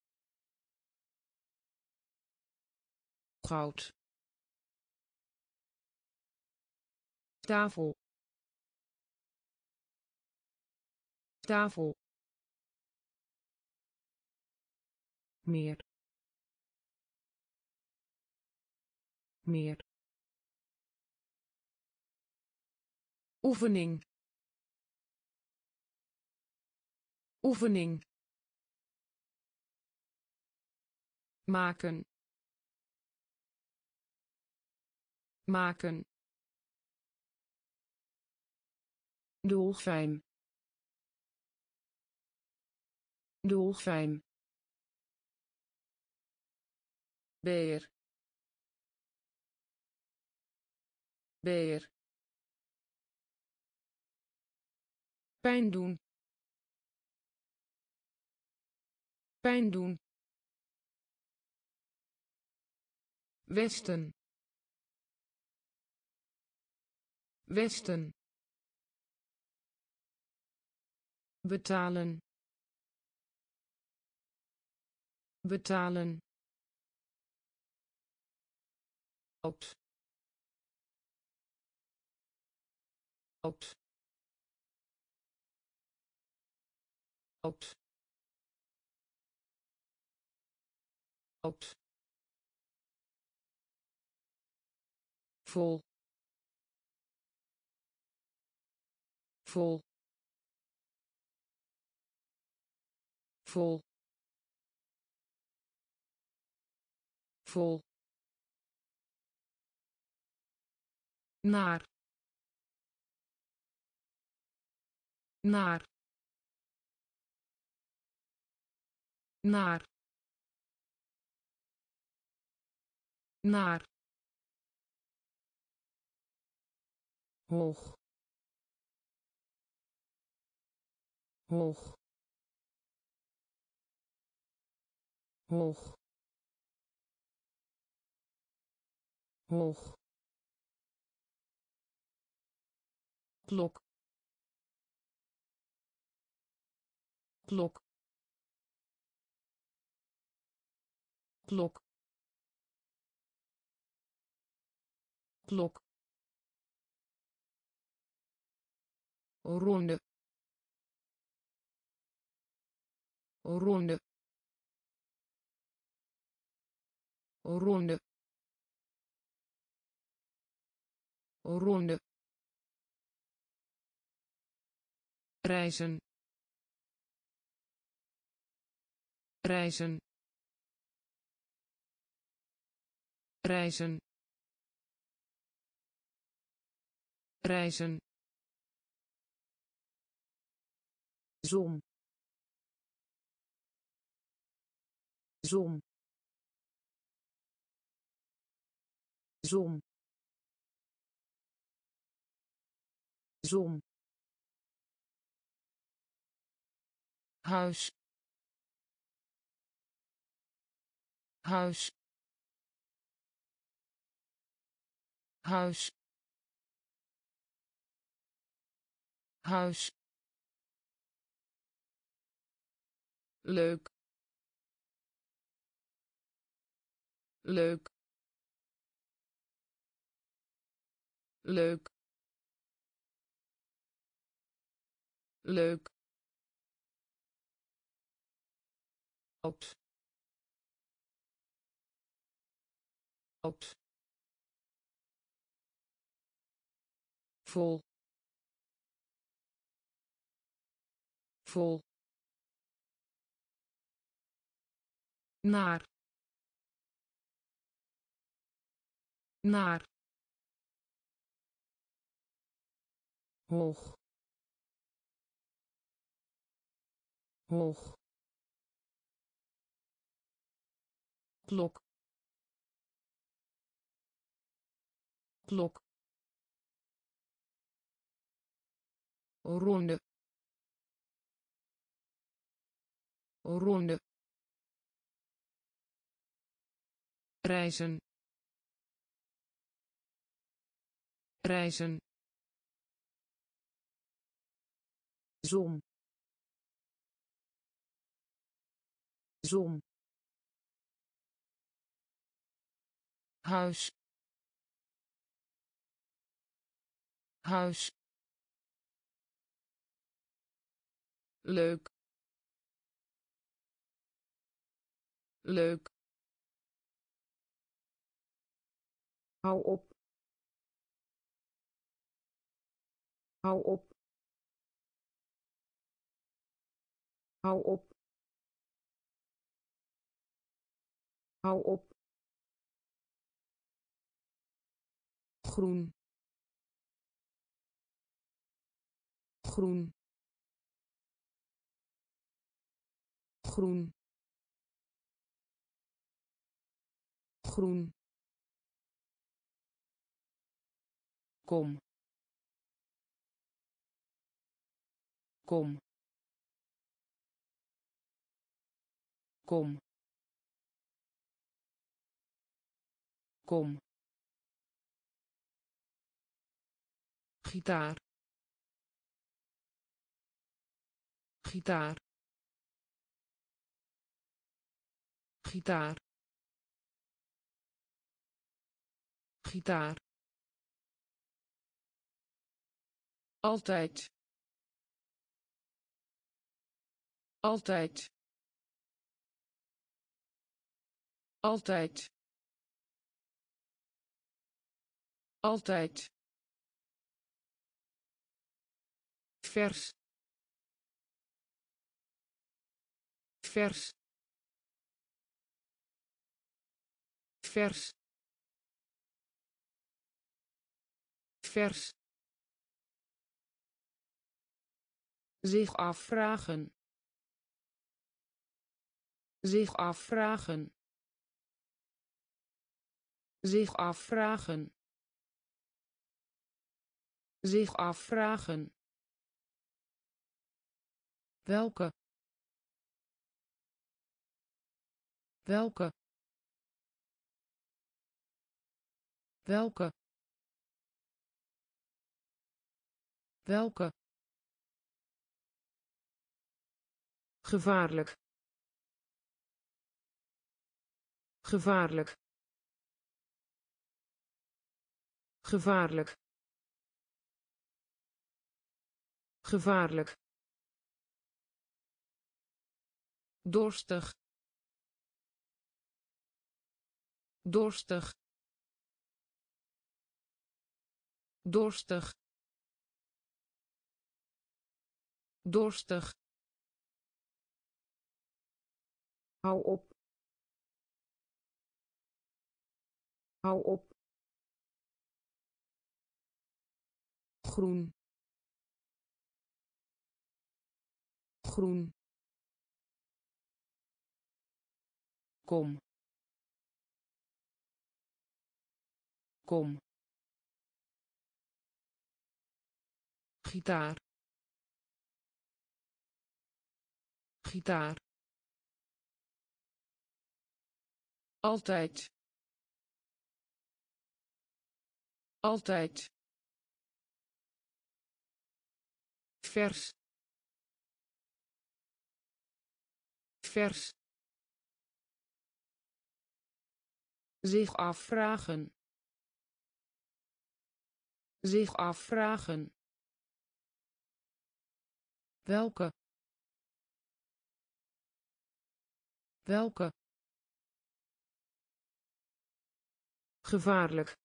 Goud. Tafel. Tafel. Meer meer. Oefening. Oefening. Maken. Maken. Dolfijn dolfijn beer beer. Pijn doen. Pijn doen. Westen. Westen. Betalen. Betalen. Oud oud oud oud vol. Vol. Vol. Vol. Naar naar naar naar hoog hoog hoog hoog. Klok klok. Klok. Klok. Ronde. Ronde. Ronde. Ronde. Reizen reizen. Reizen. Reizen. Zon. Zon. Zon. Zon. Huis huis. Huis. Huis. Leuk. Leuk. Leuk. Leuk. Oud oud vol. Vol. Naar. Naar. Hoog. Hoog. Klok klok. Ronde. Ronde. Reizen. Reizen. Zon. Zon. Huis huis. Leuk. Leuk. Hou op. Hou op. Hou op. Hou op. Groen groen. Groen. Groen. Kom. Kom. Kom. Kom. Gitaar gitaar. Gitaar. Gitaar. Altijd. Altijd. Altijd. Altijd. Vers vers. Vers. Vers. Zich afvragen. Zich afvragen. Zich afvragen. Zich afvragen. Welke welke? Welke? Welke? Gevaarlijk. Gevaarlijk. Gevaarlijk. Gevaarlijk. Dorstig dorstig. Dorstig. Dorstig. Hou op. Hou op. Groen. Groen. Kom kom. Gitaar. Gitaar. Altijd. Altijd. Vers. Vers. Zich afvragen zich afvragen. Welke? Welke? Gevaarlijk.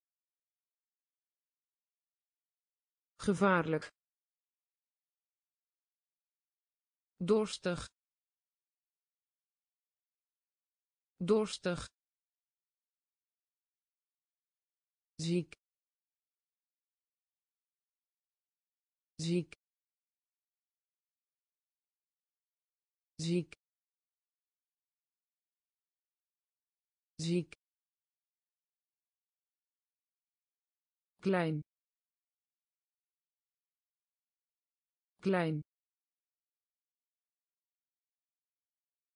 Gevaarlijk. Dorstig. Dorstig. Ziek ziek ziek ziek klein klein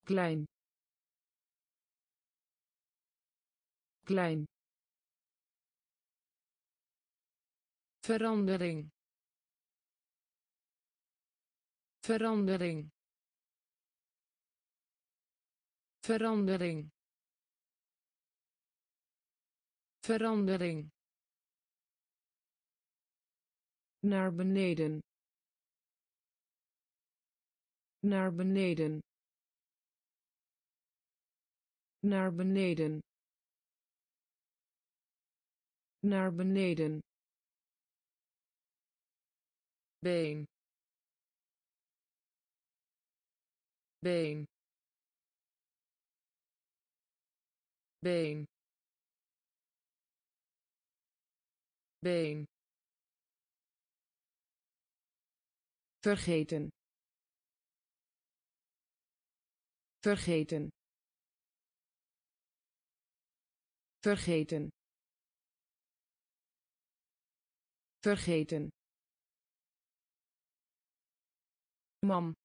klein klein. Verandering verandering. Verandering. Verandering. Naar beneden. Naar beneden. Naar beneden. Naar beneden. Been been. Been. Been. Vergeten. Vergeten. Vergeten. Vergeten. Mam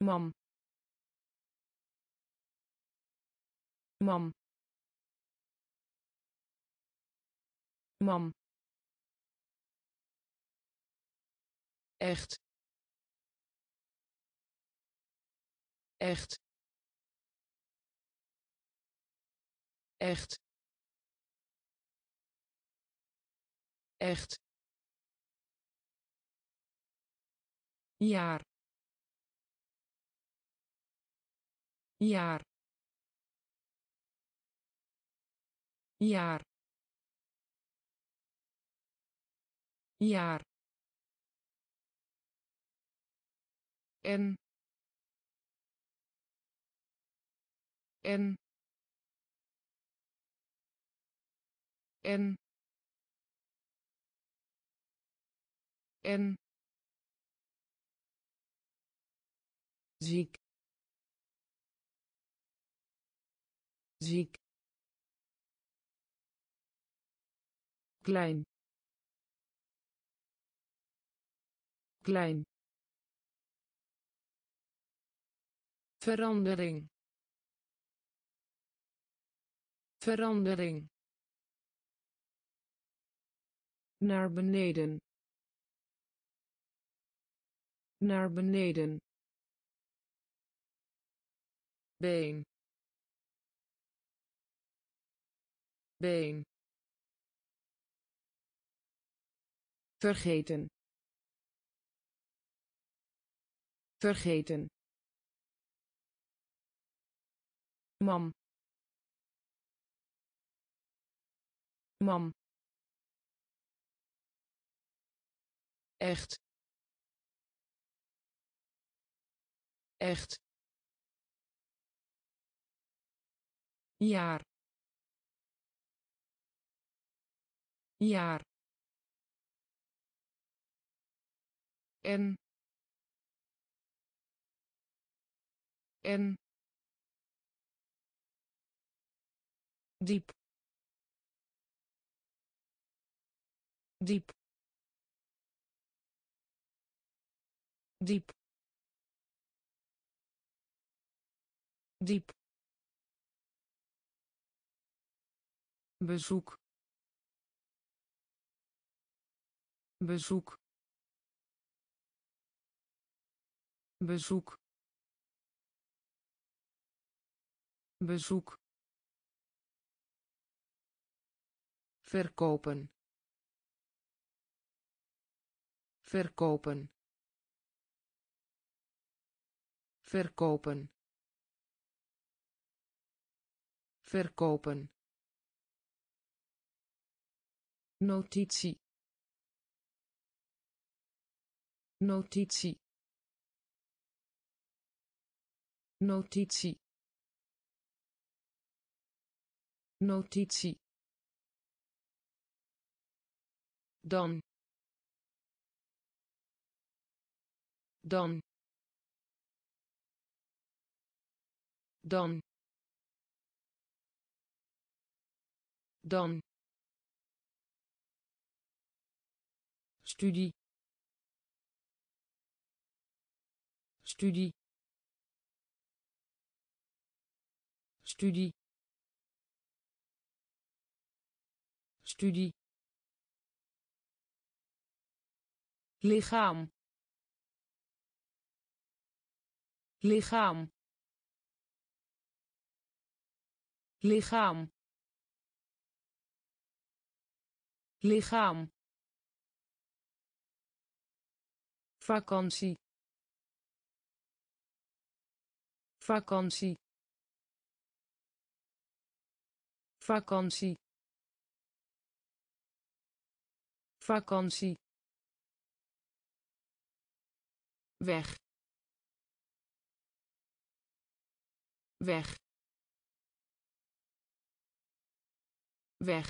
mam. Mam. Mam. Echt. Echt. Echt. Echt. Jaar jaar. Jaar. Jaar. En. En. En. En. Ziek ziek. Klein. Klein. Verandering. Verandering. Naar beneden. Naar beneden. Been been. Vergeten. Vergeten. Mam. Mam. Echt. Echt. Jaar jaar. En. En. Diep. Diep. Diep. Diep. Bezoek bezoek. Bezoek. Bezoek. Verkopen. Verkopen. Verkopen. Verkopen. Notitie notitie. Notitie. Notitie. Dan. Dan. Dan. Dan. Studie studie. Studie. Studie. Lichaam. Lichaam. Lichaam. Lichaam. Vakantie vakantie. Vakantie. Vakantie. Weg. Weg. Weg.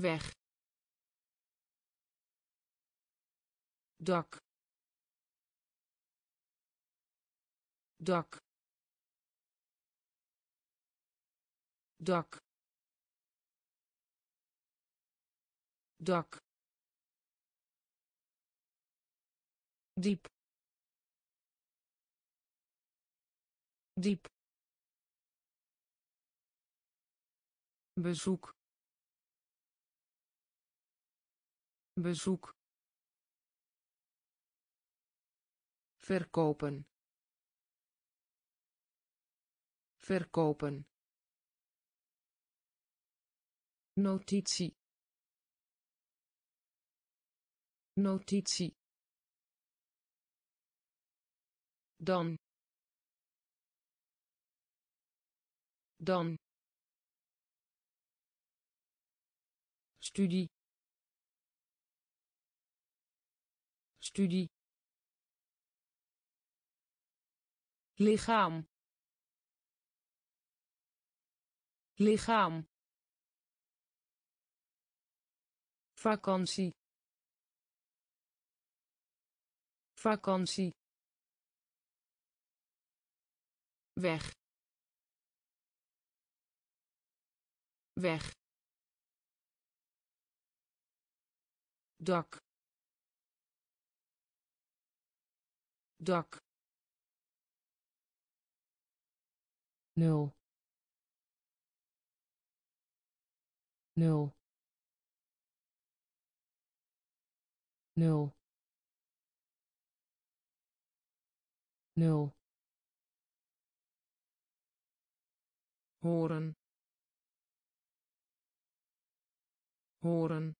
Weg. Dak dak dak dak diep. Diep. Bezoek. Bezoek. Verkopen verkopen. Notitie. Notitie. Dan. Dan. Studie. Studie. Lichaam lichaam. Vakantie. Vakantie. Weg. Weg. Dak. Dak. Nul nul. Nul. Nul. Horen. Horen.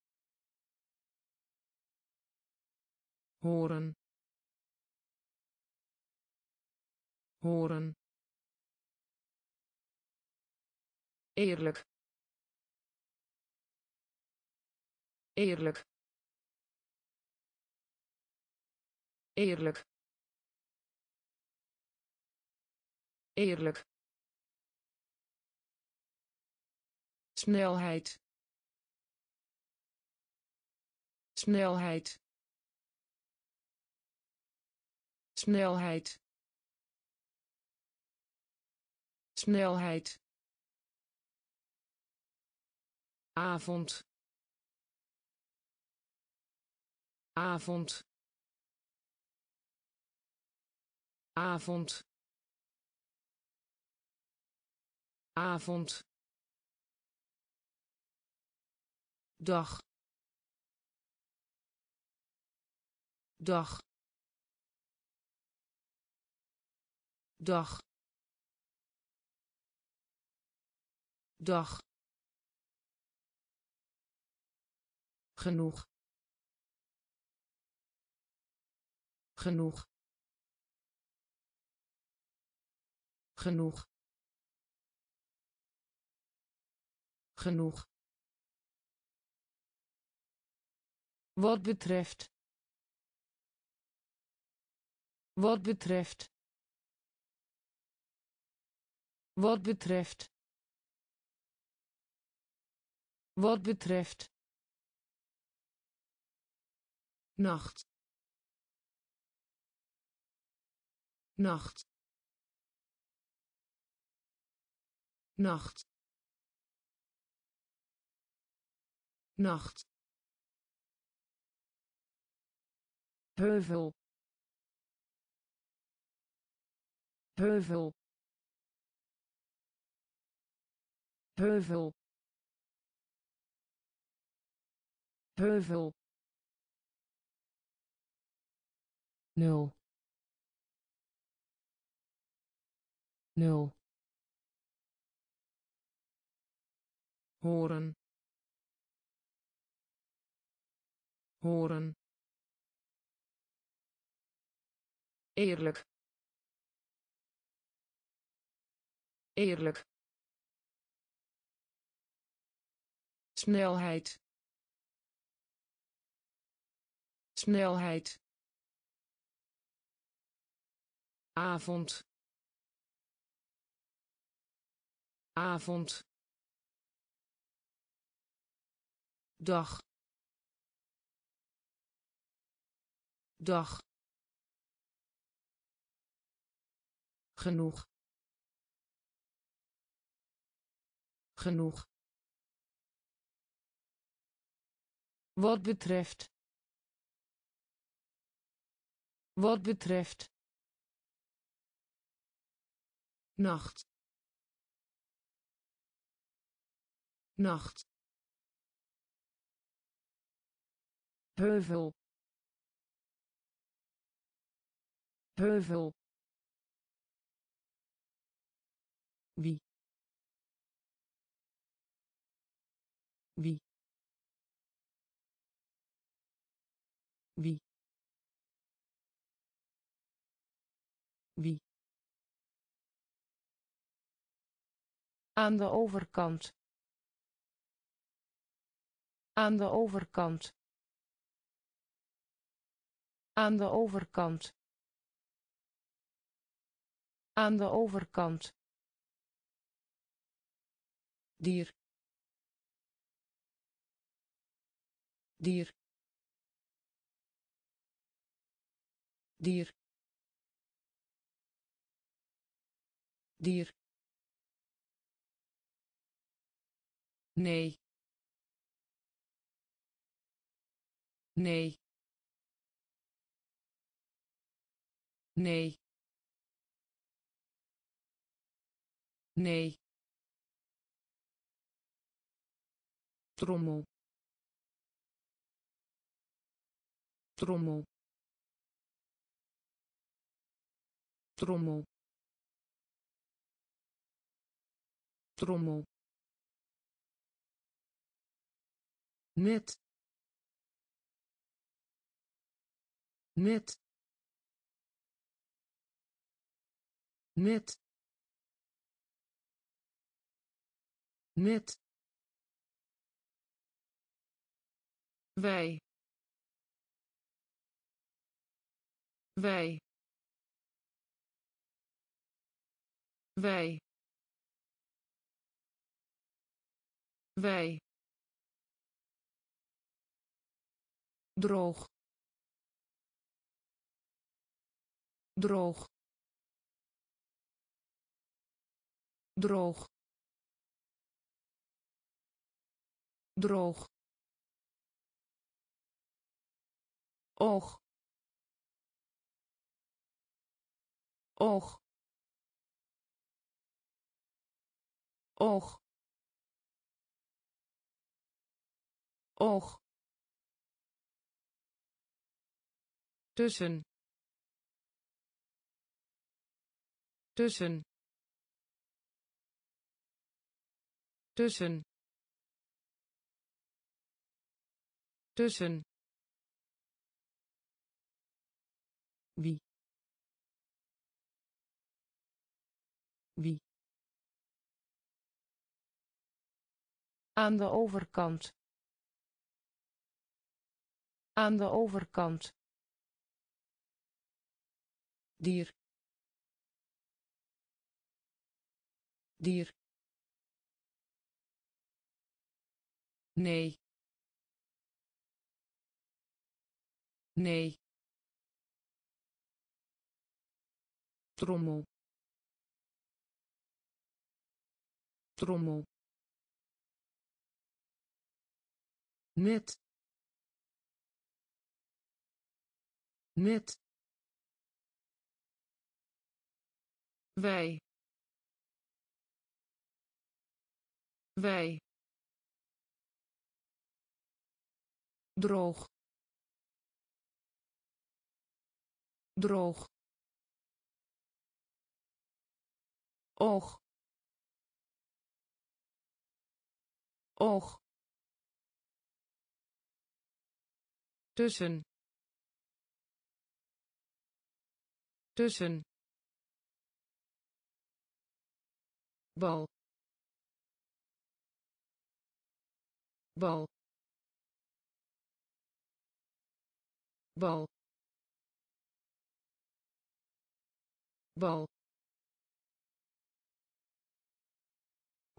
Horen. Horen. Eerlijk eerlijk. Eerlijk. Eerlijk. Snelheid. Snelheid. Snelheid. Snelheid. Avond avond. Avond. Avond. Dag. Dag. Dag. Dag. Genoeg genoeg. Genoeg. Genoeg. Wat betreft. Wat betreft. Wat betreft. Wat betreft. Nacht. Nacht. Nacht. Nacht. heuvel heuvel heuvel heuvel nul nul. Horen. Horen. Eerlijk. Eerlijk. Snelheid. Snelheid. Avond avond. Dag. Dag. Genoeg. Genoeg. Wat betreft. Wat betreft. Nacht nacht. Heuvel. Heuvel. Wie? Wie? Wie? Wie? Aan de overkant aan de overkant. Aan de overkant. Aan de overkant. Dier. Dier. Dier. Dier. Nee nee. Nee. Nee. Trommel. Trommel. Trommel. Trommel. Net net net net wij. Wij. Wij. Wij. Droog droog. Droog. Droog. Oog. Oog. Oog. Oog. Tussen tussen. Tussen. Tussen. Wie? Wie? Aan de overkant. Aan de overkant. Dier dier. Nee. Nee. Trommel. Trommel. Net net wij wij. Droog. Droog. Oog. Oog. Tussen. Tussen. Bal bal bal bal.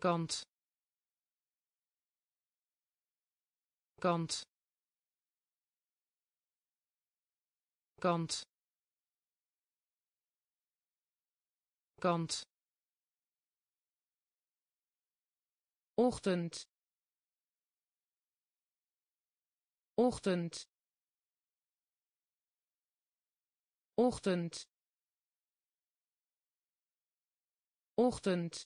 Kant. Kant. Kant. Kant. Ochtend ochtend. Ochtend. Ochtend.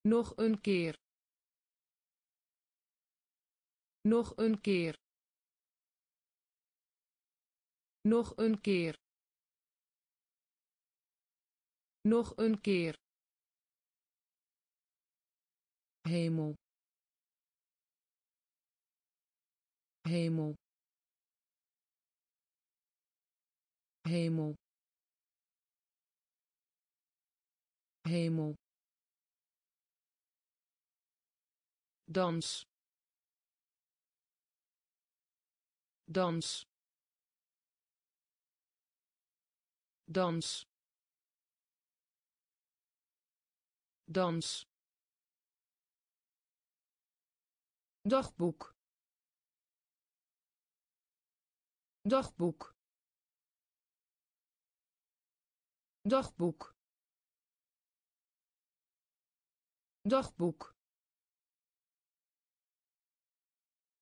Nog een keer. Nog een keer. Nog een keer. Nog een keer. Hemel hemel. Hemel. Hemel. Dans. Dans. Dans. Dans. Dagboek dagboek. Dagboek. Dagboek.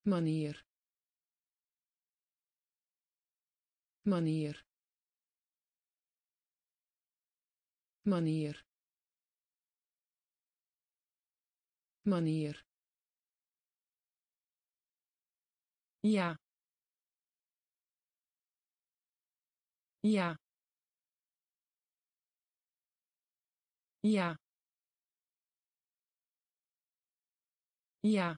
Manier. Manier. Manier. Manier. Ja ja. Ja. Ja.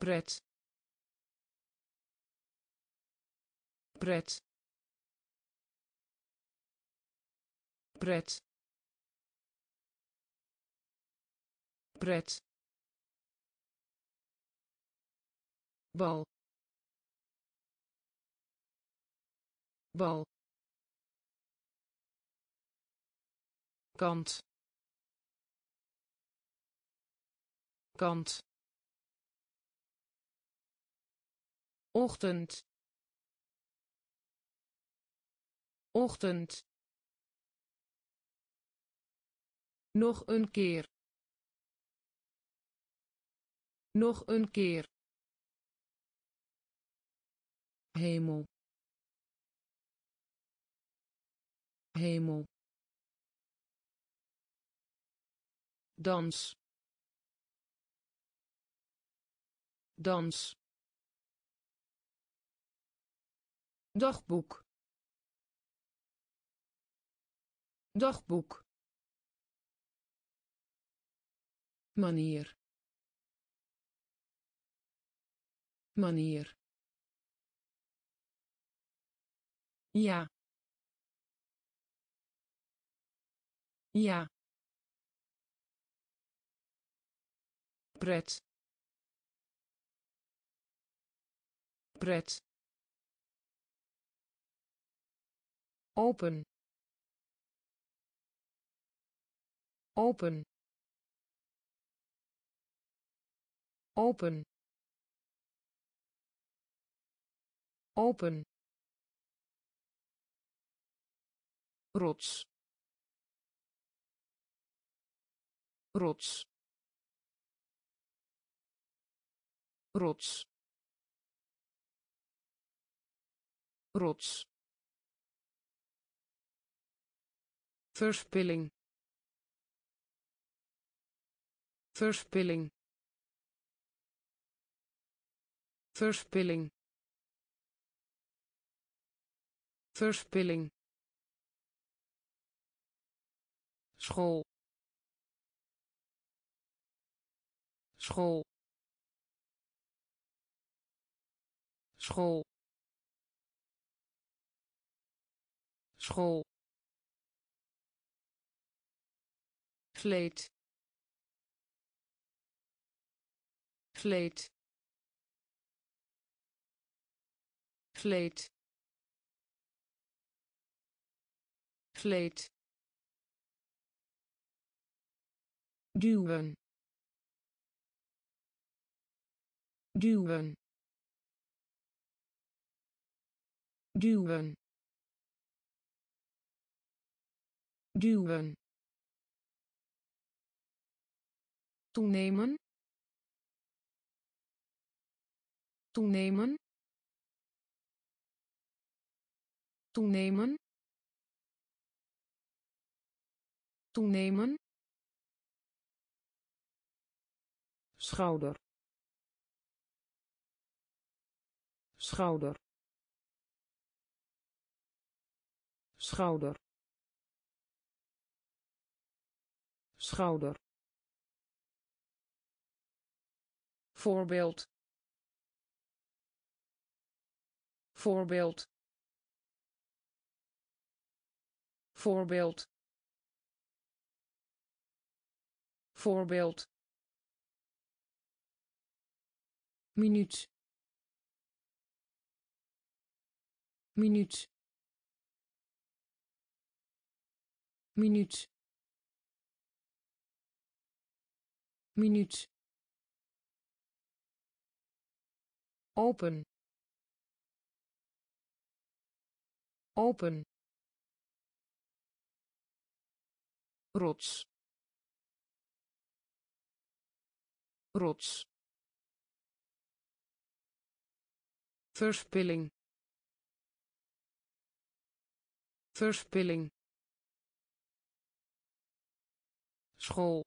Pret. Pret. Pret. Pret. Bal bal. Kant. Kant. Ochtend. Ochtend. Nog een keer. Nog een keer. Hemel hemel. Dans. Dans. Dagboek. Dagboek. Manier. Manier. Ja ja. Pret. Pret. Open. Open. Open. Open. Rots rots rots rots. Verspilling verspilling verspilling. Verspilling. School school. School. School. Kleed. Kleed. Kleed. Kleed. Duwen duwen. Duwen. Duwen. Toenemen. Toenemen. Toenemen. Toenemen. Schouder schouder. Schouder. Schouder. Voorbeeld. Voorbeeld. Voorbeeld. Voorbeeld. Minuut minuut. Minuut. Minuut. Open. Open. Rots. Rots. Verspilling verspilling school.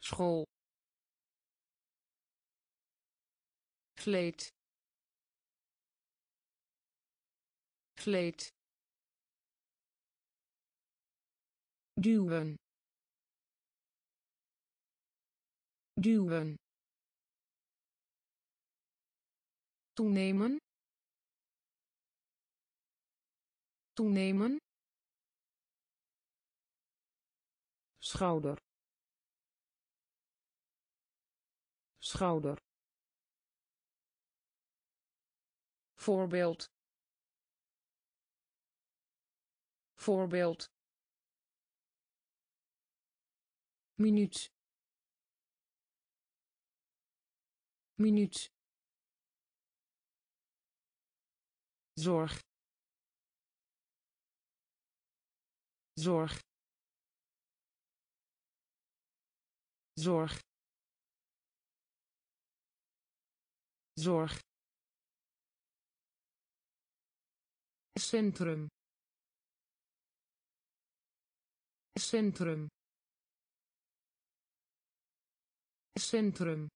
School. Kleed kleed duwen. Duwen. Toenemen toenemen. Schouder. Schouder. Voorbeeld. Voorbeeld. Minuut. Minuut. Zorg zorg. Zorg. Zorg. Centrum. Centrum. Centrum.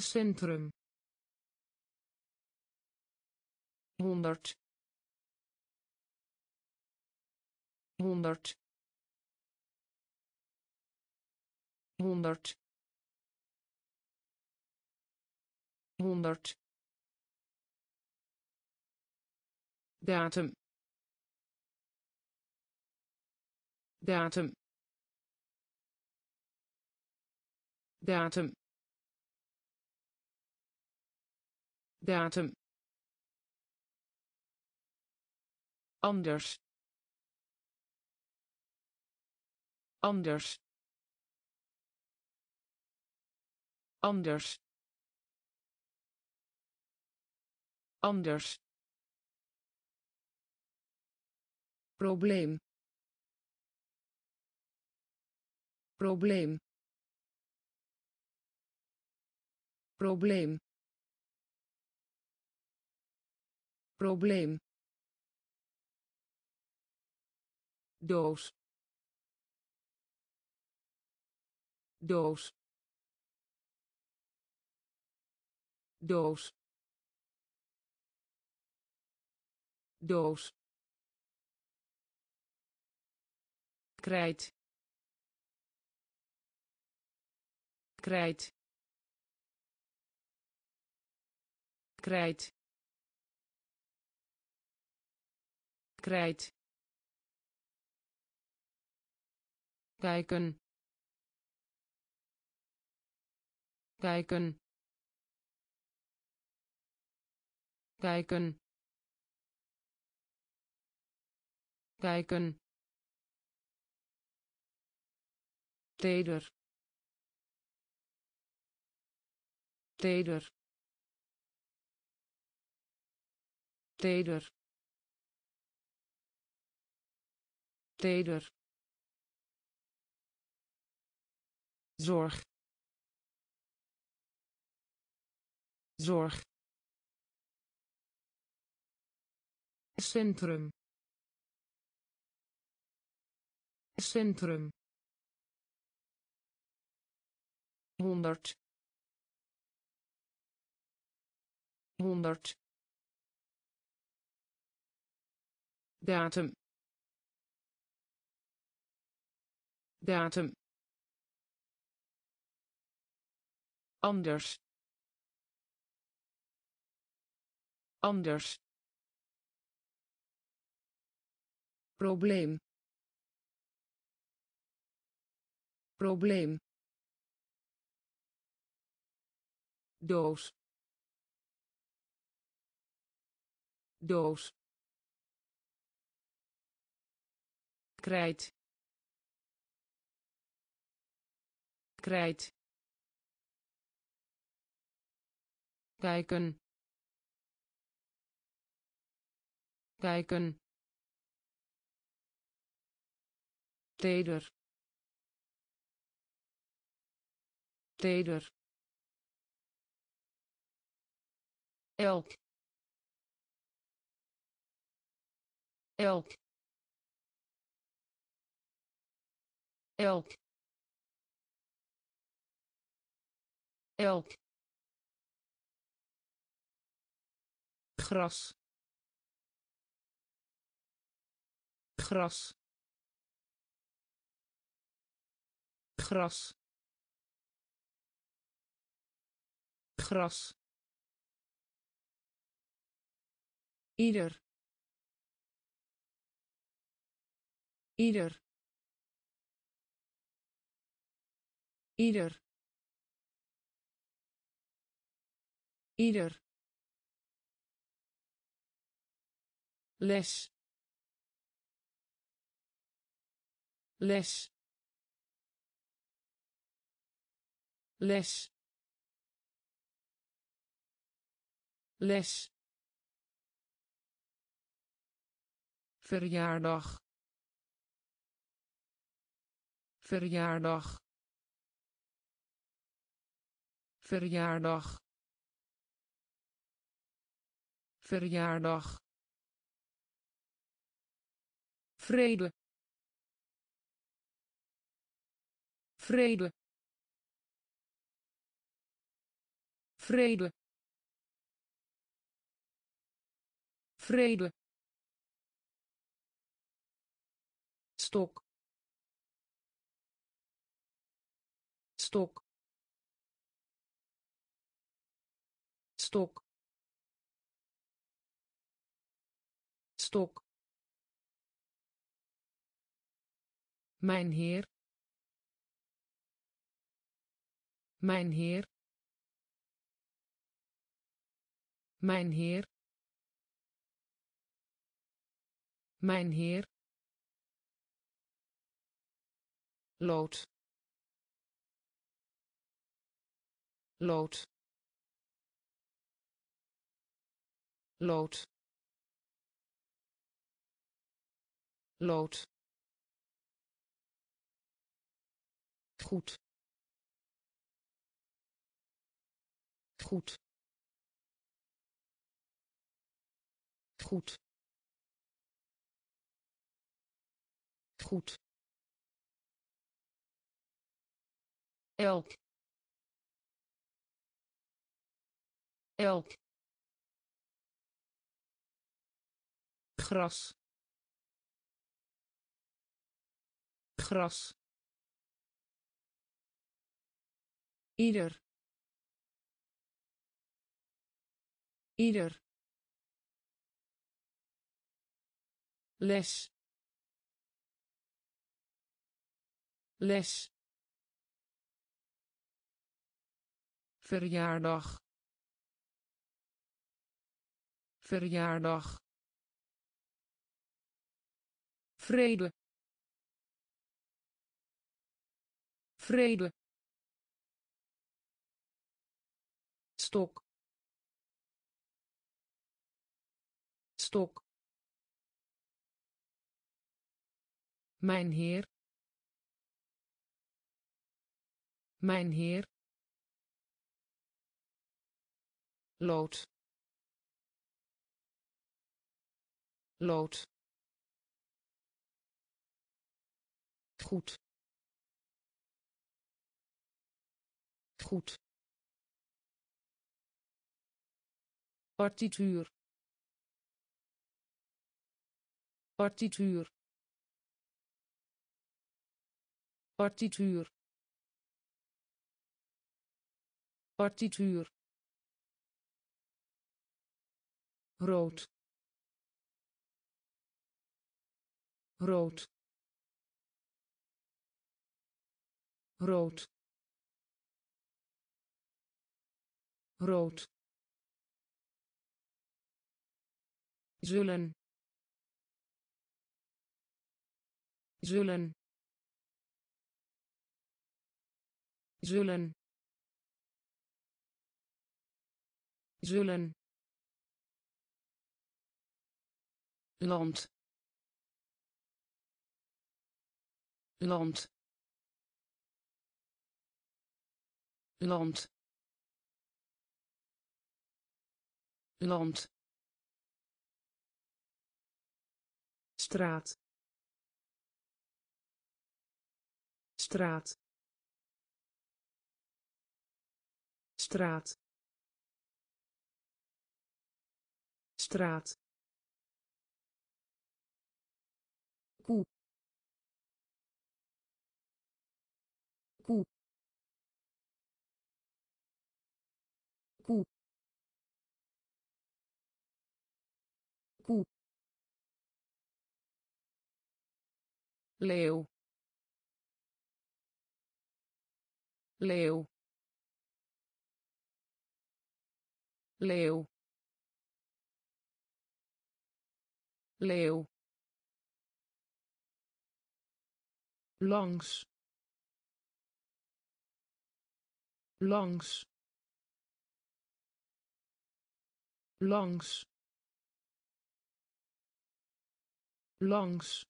Centrum. Honderd honderd. Honderd. Honderd. Datum. Datum. Datum. Datum. Anders anders. Anders. Anders. Probleem. Probleem. Probleem. Probleem. Doos doos. Doos. Doos. Krijt. Krijt. Krijt. Krijt. Kijken kijken. Kijken. Kijken. Teder. Teder. Teder. Teder. Zorg zorg. Centrum. Centrum. Honderd. Honderd. Datum. Datum. Anders anders. Probleem. Probleem. Doos. Doos. Krijt. Krijt. Kijken kijken. Teder. Teder. Elk. Elk. Elk. Elk. Gras gras. Gras. Gras. Ieder. Ieder. Ieder. Ieder. Les les. Les. Les. Verjaardag. Verjaardag. Verjaardag. Verjaardag. Vrede vrede. Vrede. Vrede. Stok. Stok. Stok. Stok. Mijn heer mijn heer mijn heer Mijn heer. Lood. Lood. Lood. Lood. goed goed. Goed. Goed. Elk. Elk. Gras. Gras. Ieder ieder. Les. Les. Verjaardag. Verjaardag. Vrede. Vrede. Stok stok. Mijn heer. Mijn heer. Lood. Lood. Goed. Goed. Partituur partituur. Partituur. Partituur. Rood rood rood rood zullen zullen. Zullen. Zullen. Land. Land. Land. Land. Straat straat. Straat. Straat. Koe. Koe. Koe. Koe. Leeuw leeuw. Leeuw. Leeuw. Langs. Langs. Langs. Langs.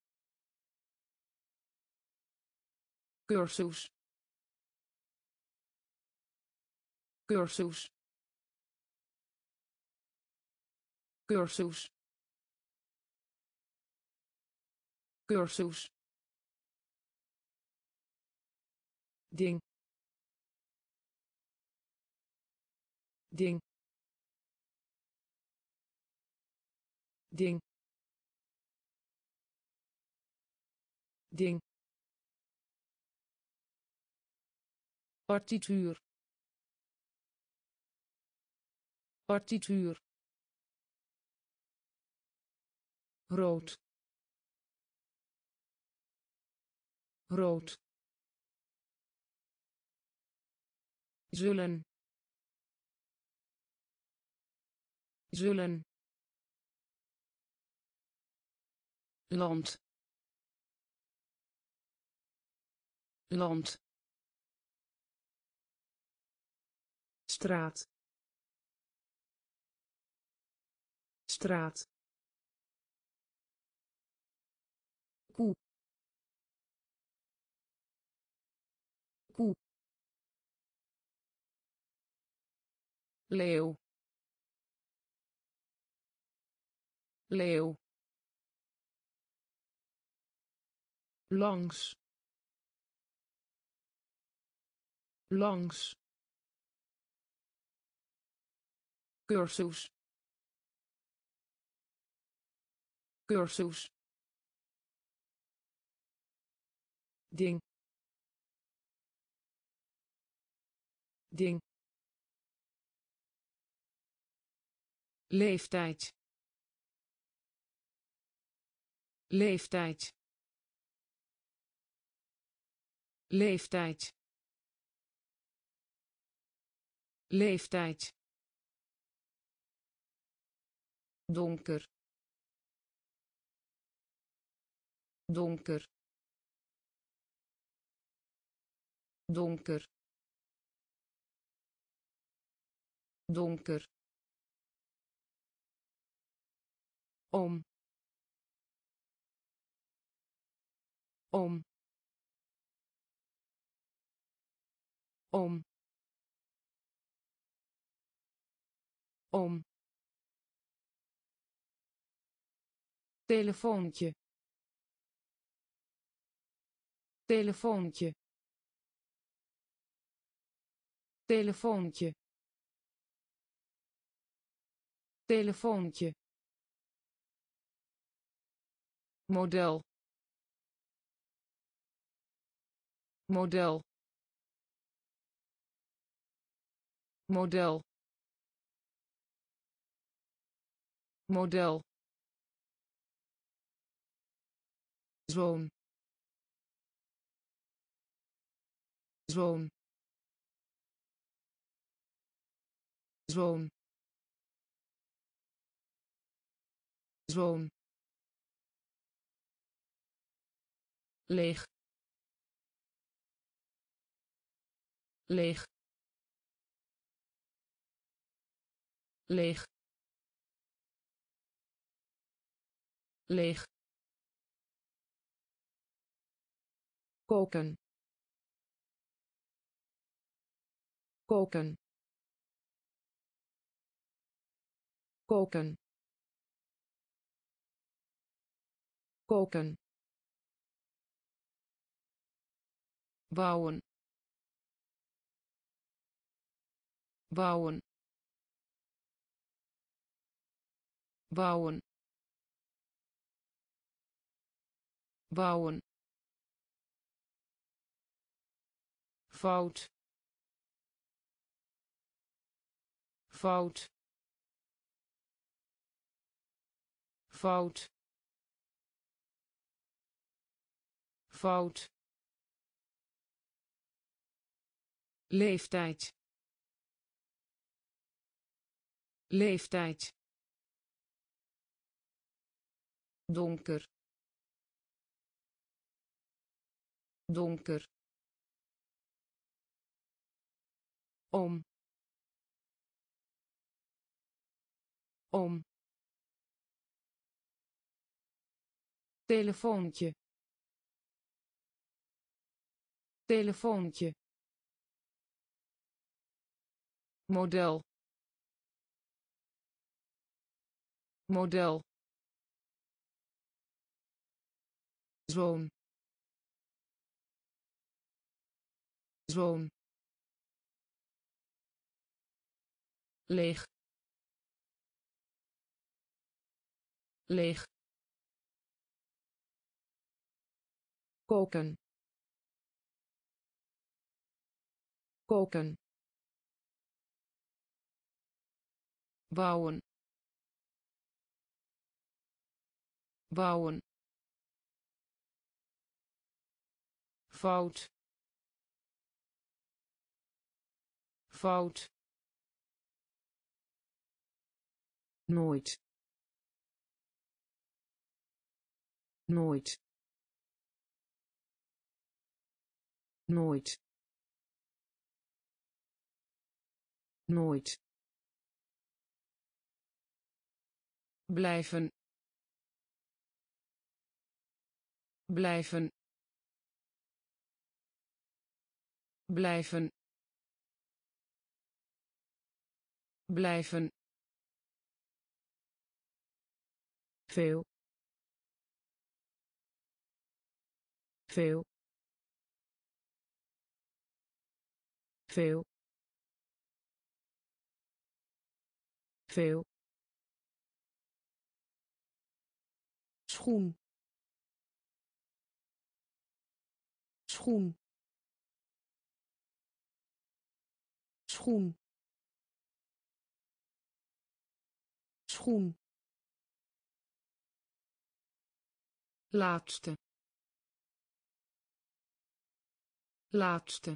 Cursus cursus. Cursus. Cursus. Ding. Ding. Ding. Ding. Partituur partituur. Rood rood zullen. Zullen. Land. Land. Straat straat. Koe. Koe. Leeuw. Leeuw. Langs. Langs. Cursus cursus. Ding. Ding. Leeftijd. Leeftijd. Leeftijd. Leeftijd. Donker donker. Donker. Donker. Om. Om. Om. Om. Telefoontje telefoontje. Telefoontje. Telefoontje. Model. Model. Model. Model. Zoon zoon zoon zoon leeg. Leeg. Leeg. Leeg. Koken koken. Koken. Koken. Bouwen bouwen bouwen bouwen fout fout. Fout. Fout. Leeftijd. Leeftijd. Donker. Donker. Om om. Telefoontje. Telefoontje. Model. Model. Zoon. Zoon. Leeg leeg. Koken. Koken. Bouwen. Bouwen. Fout. Fout. Nooit nooit. Nooit. Nooit. Blijven. Blijven. Blijven. Blijven. Veel veel veel veel. Schoen. Schoen. Schoen. Schoen. Laatste laatste.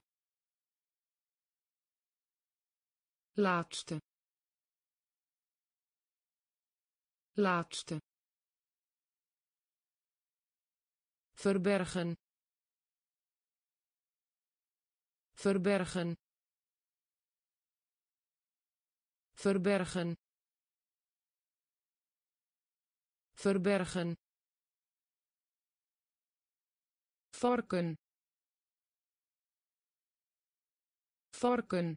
Laatste. Laatste. Verbergen. Verbergen. Verbergen. Verbergen. Varken varken.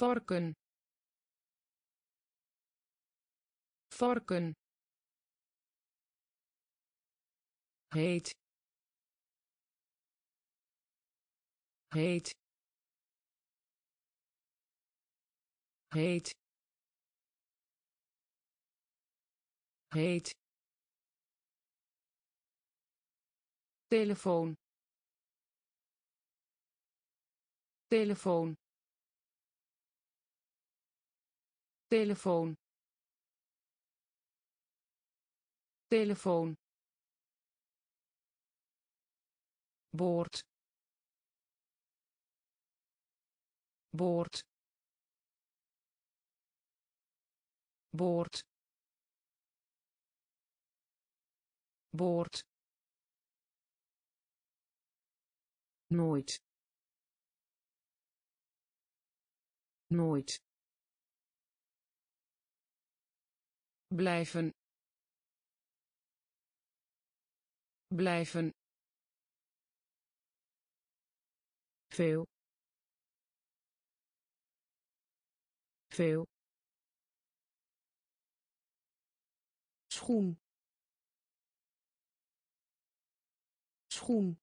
Varken. Varken. Heet. Heet. Heet. Heet. Telefoon telefoon. Telefoon. Telefoon. Boord. Boord. Boord. Boord. Nooit nooit. Blijven. Blijven. Veel. Veel. Schoen. Schoen.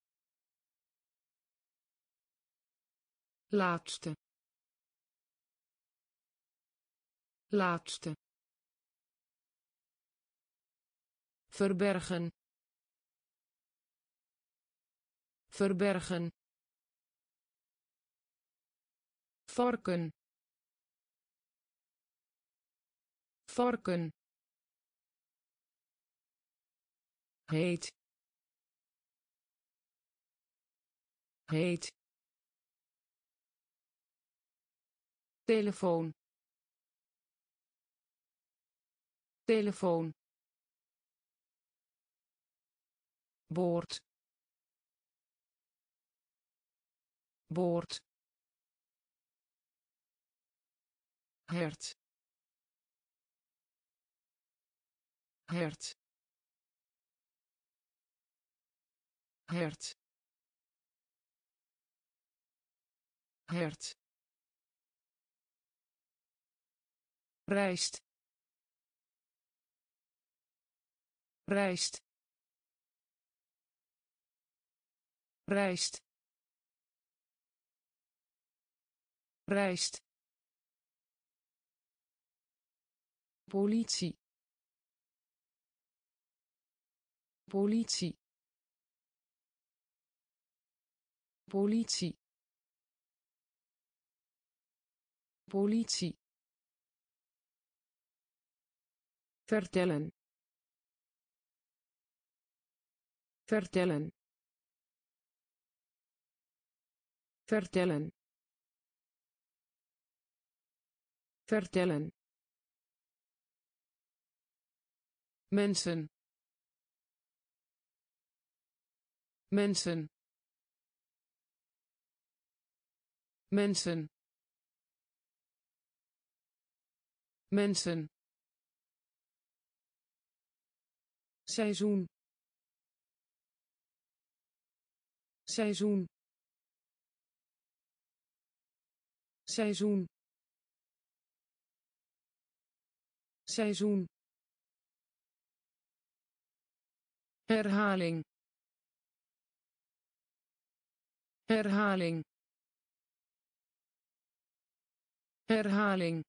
Laatste laatste. Verbergen. Verbergen. Varken. Varken. Heet. Heet. Telefoon telefoon. Boord. Boord. Hert. Hert. Hert. Hert. Rijst rijst rijst rijst politie. Politie. Politie. Politie. Vertellen vertellen. Vertellen. Vertellen. Mensen. Mensen. Mensen. Mensen. Seizoen seizoen. Seizoen. Seizoen. Herhaling. Herhaling. Herhaling.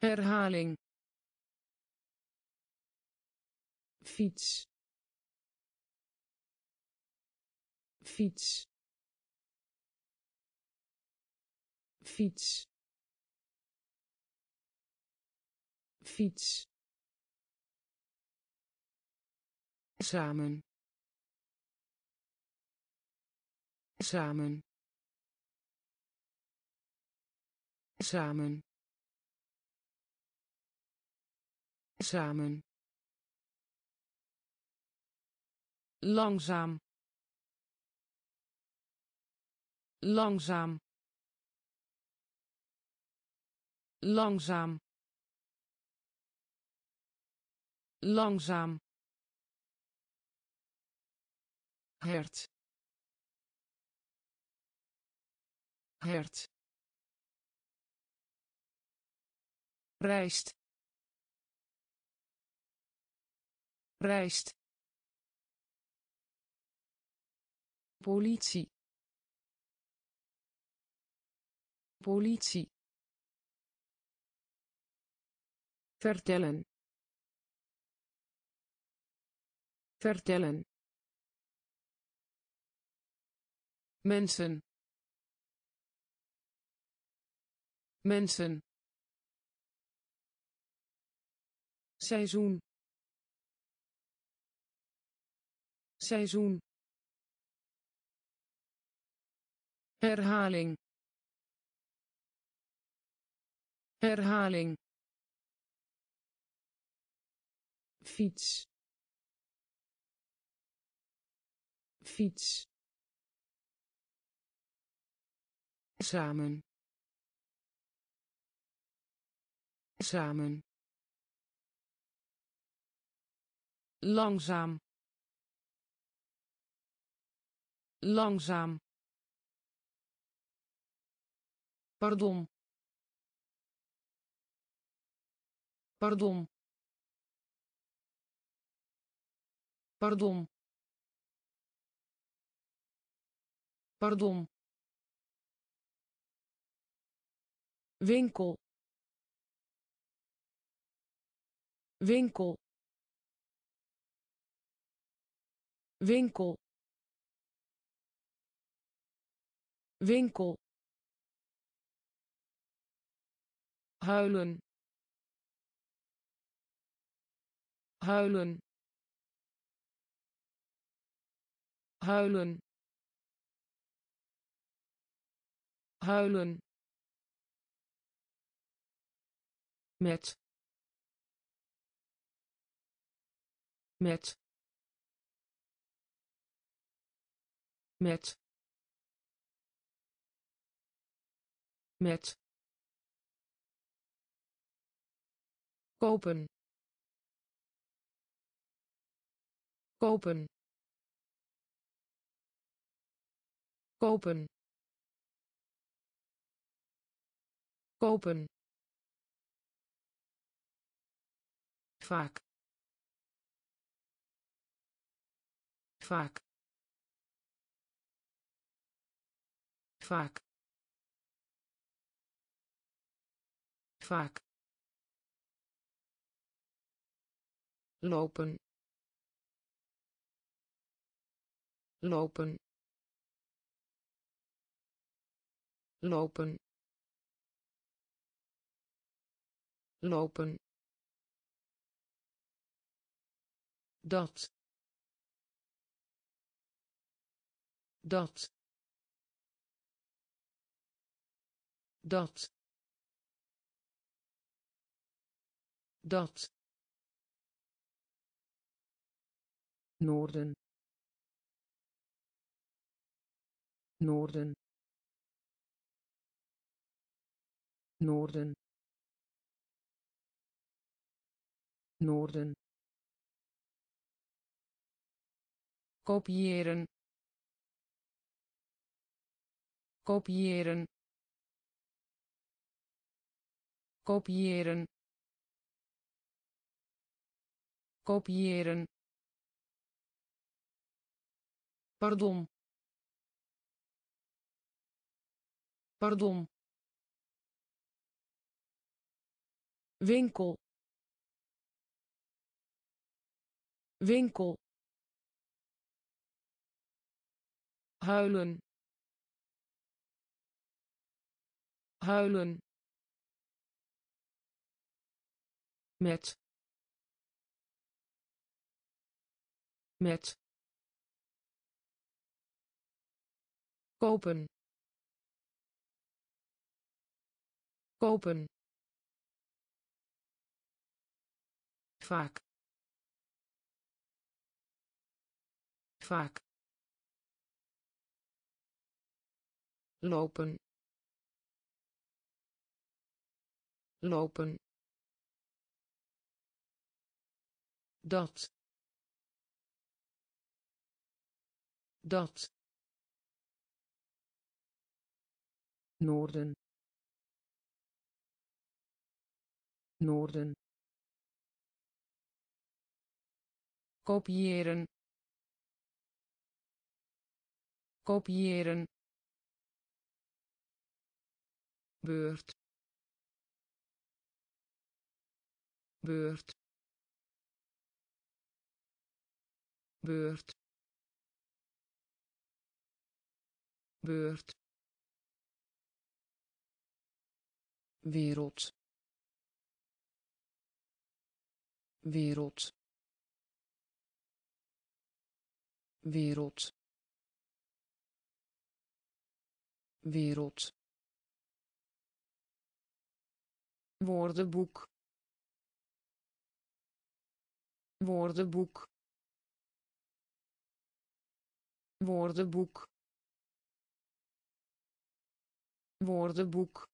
Herhaling. Fiets fiets. Fiets. Fiets. Samen. Samen. Samen. Samen. Langzaam langzaam. Langzaam. Langzaam. Hert. Hert. Rijst. Rijst. Politie politie. Vertellen. Vertellen. Mensen. Mensen. Seizoen. Seizoen. Herhaling herhaling. Fiets. Fiets. Samen. Samen. Langzaam. Langzaam. Pardon pardon. Pardon. Pardon. Winkel. Winkel. Winkel. Winkel. Huilen huilen. Huilen. Huilen. Met. Met. Met. Met. Kopen kopen. Kopen. Kopen. Vaak. Vaak. Vaak. Vaak. Lopen lopen. Lopen. Lopen. Dat. Dat. Dat. Dat. Noorden noorden. Noorden. Noorden. Kopiëren. Kopiëren. Kopiëren. Kopiëren. Pardon pardon. Winkel. Winkel. Huilen. Huilen. Met. Met. Kopen kopen. Vaak. Vaak. Lopen. Lopen. Dat. Dat. Noorden noorden. Kopiëren. Kopiëren. Beurt. Beurt. Beurt. Beurt. Wereld wereld. Wereld. Wereld. Woordenboek. Woordenboek. Woordenboek. Woordenboek.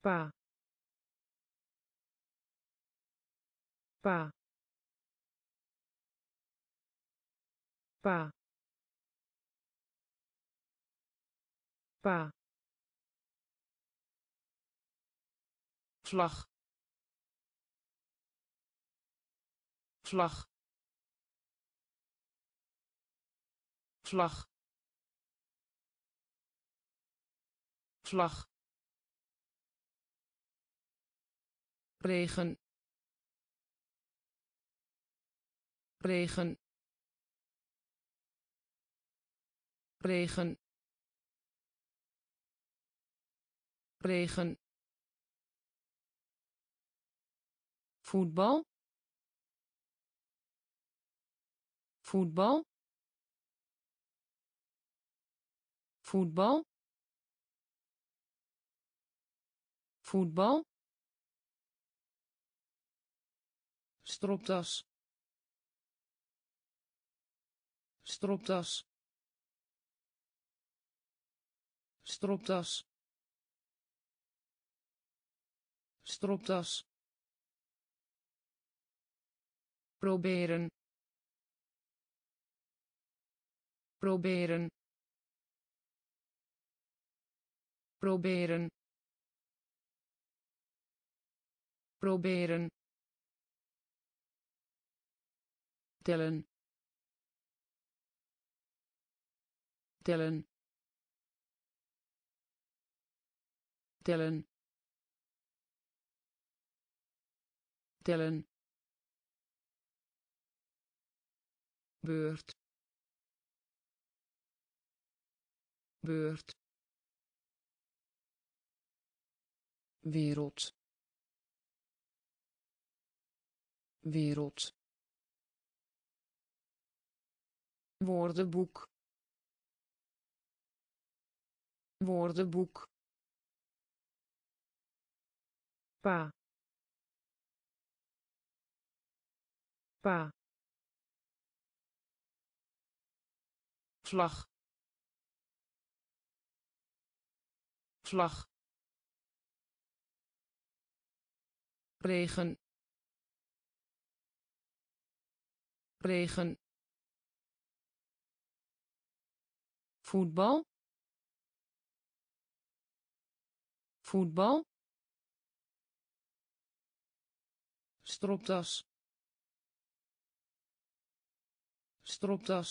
Pa pa. Pa. Pa. Vlag. Vlag. Vlag. Vlag. Regen regen. Regen. Regen. Voetbal. Voetbal. Voetbal. Voetbal. Stropdas stropdas. Stropdas. Stropdas. Proberen. Proberen. Proberen. Proberen. Tellen tellen. Tellen. Tellen. Beurt. Beurt. Wereld. Wereld. Woordenboek woordenboek. Pa. Pa. Vlag. Vlag. Regen. Regen. Voetbal voetbal. Stropdas. Stropdas.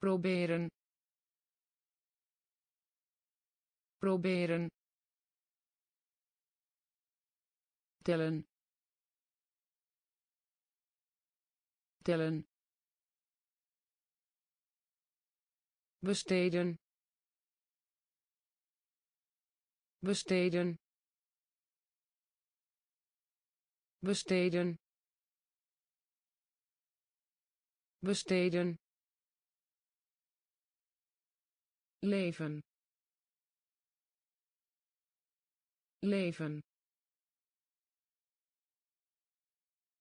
Proberen. Proberen. Tellen. Tellen. Besteden besteden. Besteden. Besteden. Leven. Leven.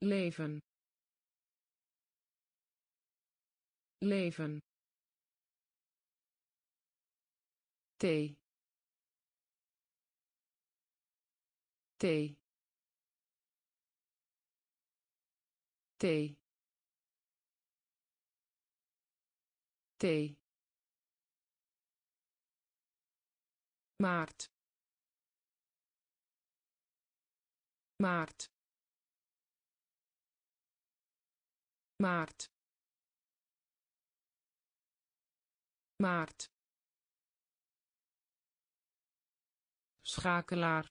Leven. Leven. Thee thee thee thee maart. Maart. Maart. Maart. Schakelaar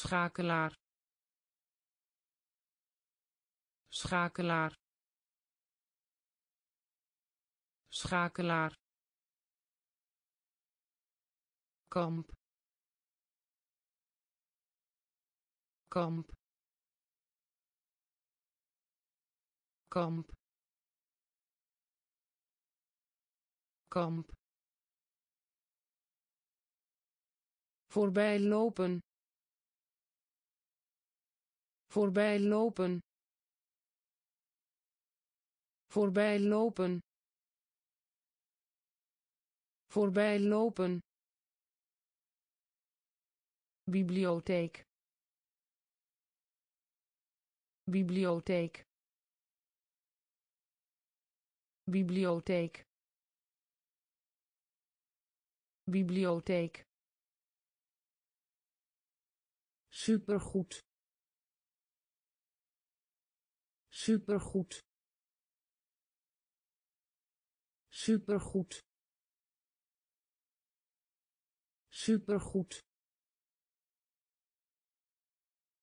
schakelaar. Schakelaar. Schakelaar. Kamp. Kamp. Kamp. Kamp. Voorbij lopen voorbij lopen. Voorbij lopen. Voorbij lopen. Bibliotheek. Bibliotheek. Bibliotheek. Bibliotheek. Supergoed supergoed. Supergoed. Supergoed.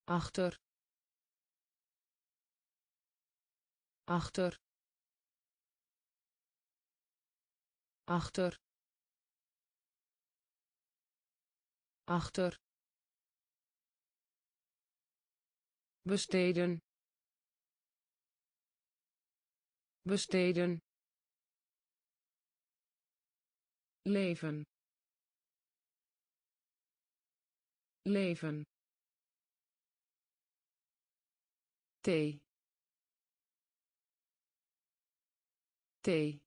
Achter. Achter. Achter. Achter. Besteden besteden. Leven. Leven. Thee. Thee.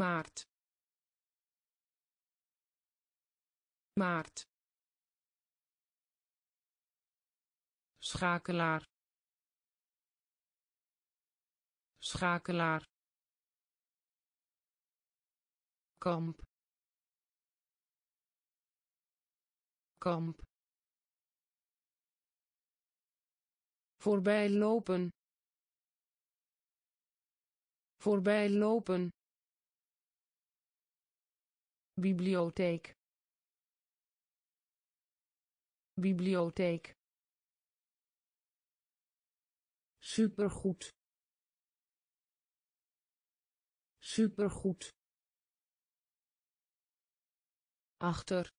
Maart. Maart. Schakelaar schakelaar kamp kamp voorbij lopen voorbij lopen bibliotheek bibliotheek supergoed supergoed. Achter.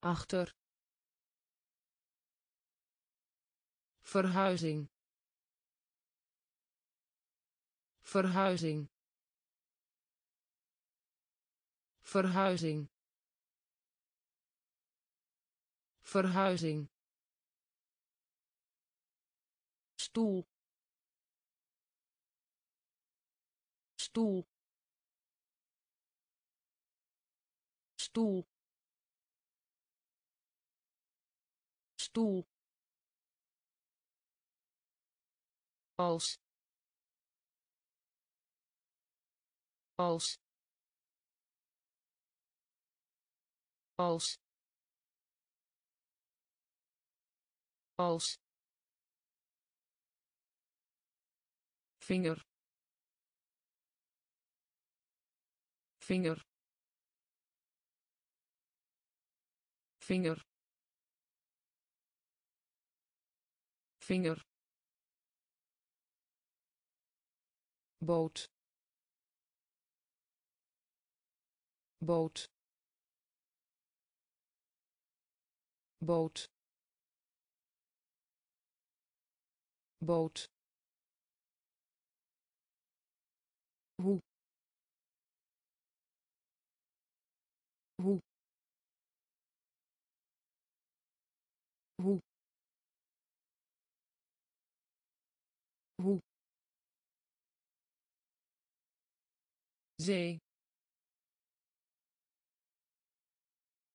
Achter. Verhuizing. Verhuizing. Verhuizing. Verhuizing. Stoel stoel. Stoel. Stoel. Als. Als. Als. Als. Vinger vinger. Vinger. Vinger. Boot. Boot. Boot. Boot. Hoe hoe hoe hoe. Zee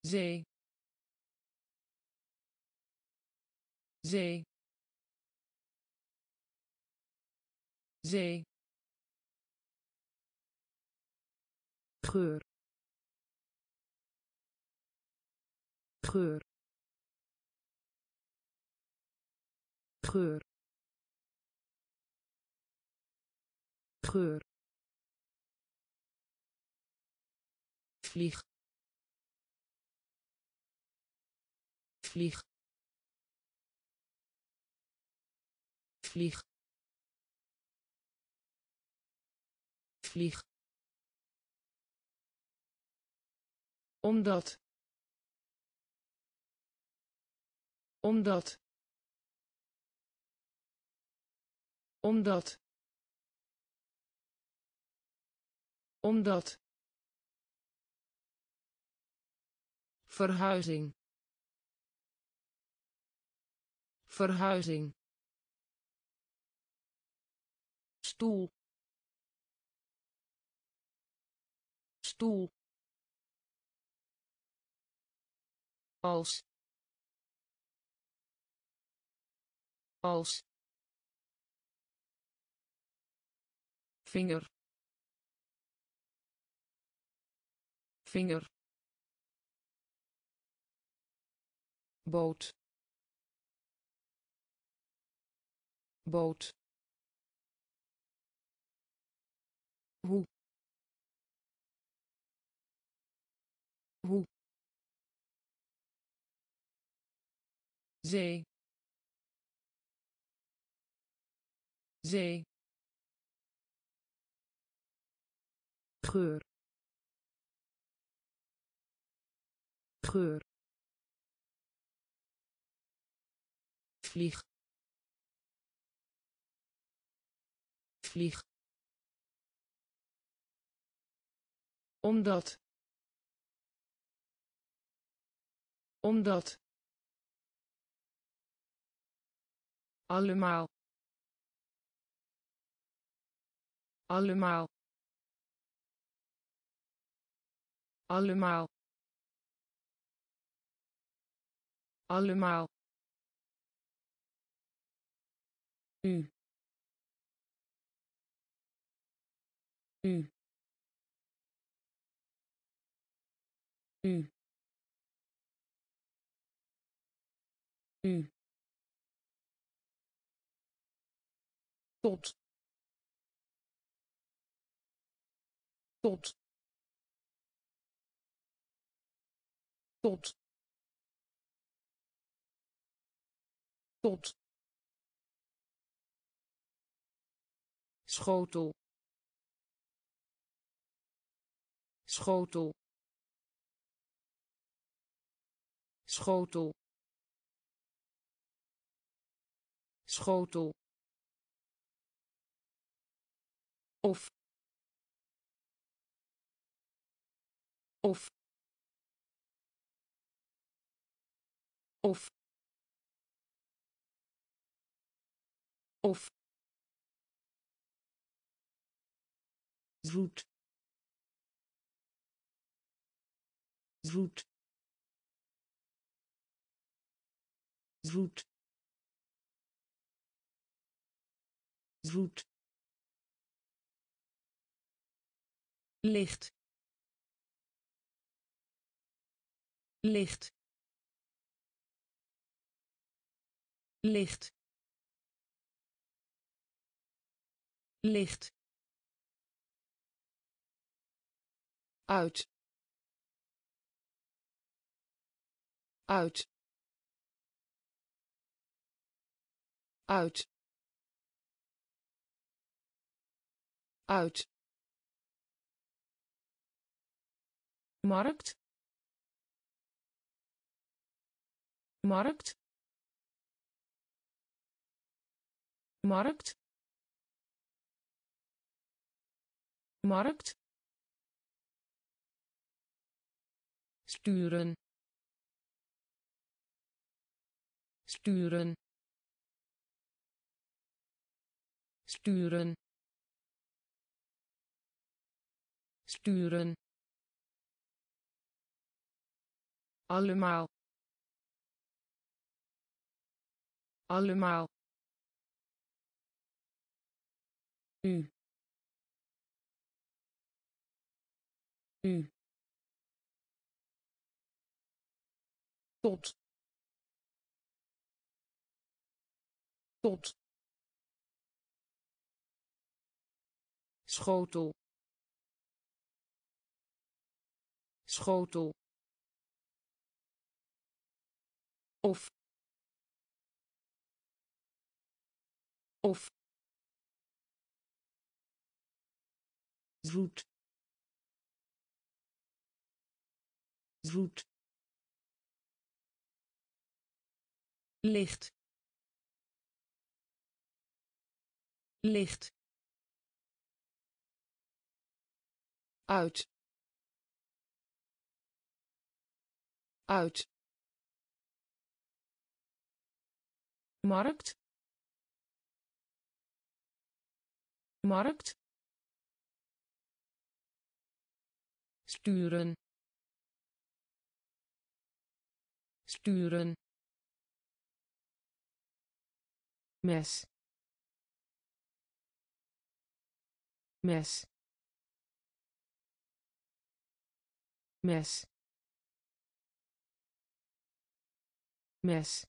zee zee zee geur geur. Geur. Geur. Vlieg. Vlieg. Vlieg. Vlieg. Omdat omdat. Omdat. Omdat. Verhuizing. Verhuizing. Stoel. Stoel. Als als vinger vinger boot boot. Hoe? Hoe? Zee zee geur. Geur. Vlieg. Vlieg. Omdat. Omdat. Allemaal allemaal. Allemaal. Allemaal. U. U. U. U. Tot tot. Tot. Tot. Schotel. Schotel. Schotel. Schotel. Of of. Of. Of. Zoet. Zoet. Zoet. Zoet. Licht licht. Licht. Licht. Uit. Uit. Uit. Uit. Markt markt markt markt sturen sturen sturen sturen. Allemaal allemaal. U. U. Tot. Tot. Schotel. Schotel. Of of zoet. Zoet. Licht. Licht. Uit. Uit. Markt markt sturen sturen mes mes mes mes.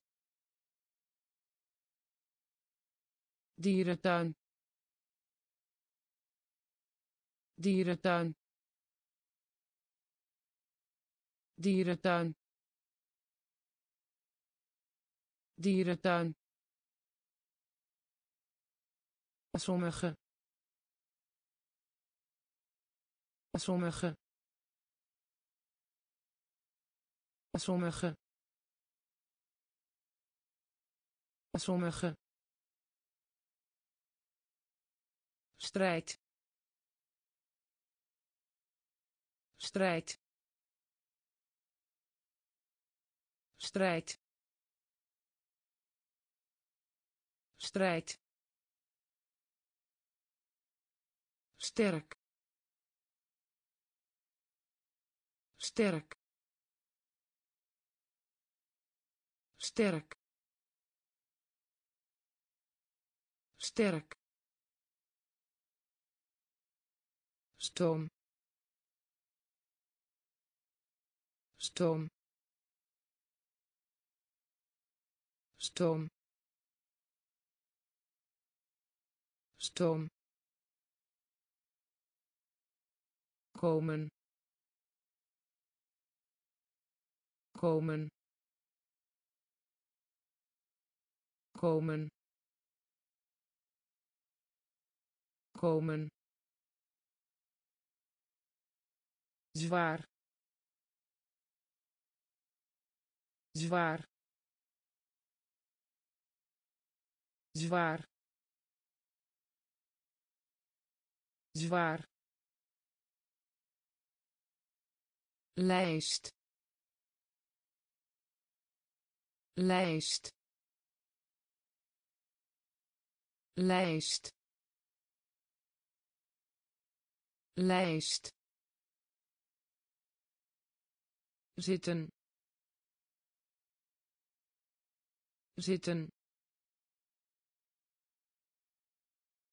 Dierentuin dierentuin. Dierentuin. Dierentuin. Sommige. Sommige. Sommige. Sommige. Strijd strijd. Strijd. Strijd. Sterk. Sterk. Sterk. Sterk. Stoom stoom stoom stoom komen. Komen. Komen. Komen. Zwaar zwaar. Zwaar. Zwaar. Lijst. Lijst. Lijst. Lijst. Zitten zitten.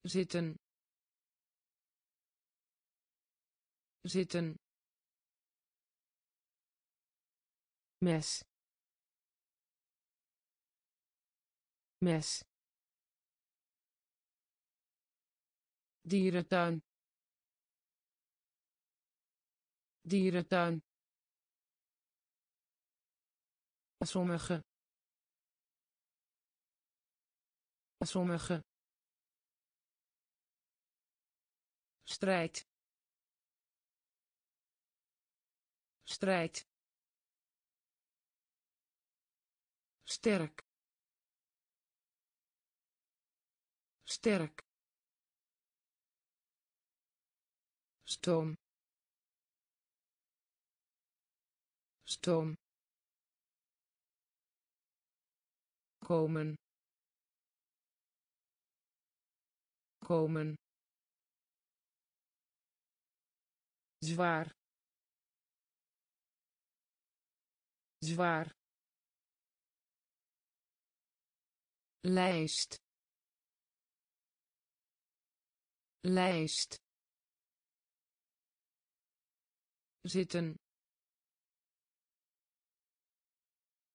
Zitten. Zitten. Mes. Mes. Dierentuin. Dierentuin. Sommige sommige. Strijd. Strijd. Sterk. Sterk. Stoom. Stoom. Komen komen zwaar. Zwaar. Lijst. Lijst. Zitten.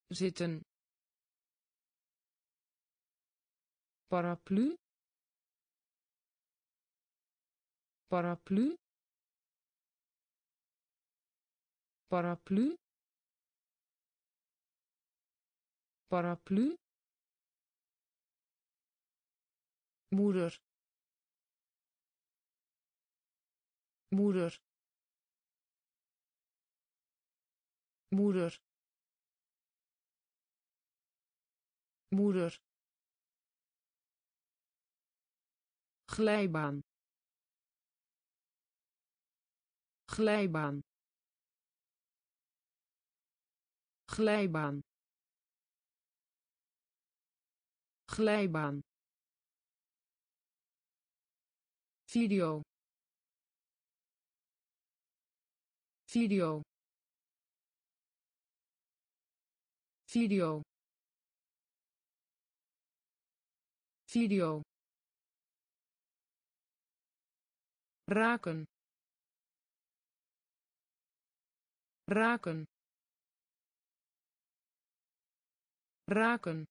Zitten. Paraplu paraplu. Paraplu. Paraplu. Moeder. Moeder. Moeder. Moeder. Glijbaan glijbaan. Glijbaan. Glijbaan. Video. Video. Video. Video. Raken raken. Raken.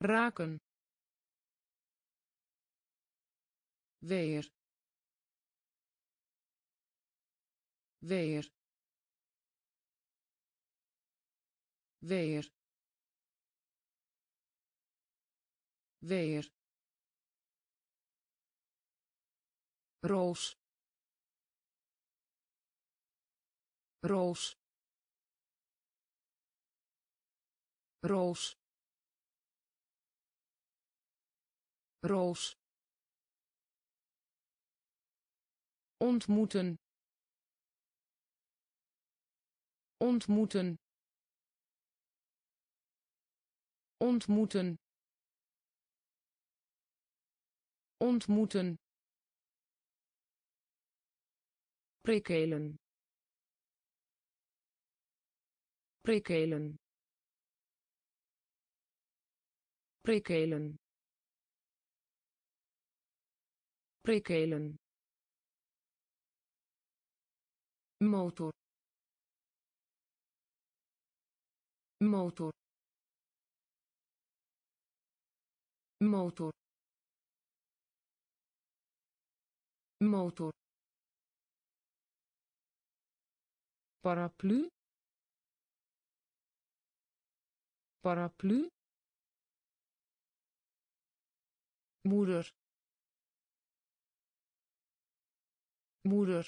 Raken. Weer. Weer. Weer. Weer. Roos roos. Roos. Roos. Ontmoeten. Ontmoeten. Ontmoeten. Ontmoeten. Prikkelen prikkelen. Prikkelen. Prikkelen. Motor. Motor. Motor. Motor. Paraplu paraplu. Moeder. Moeder.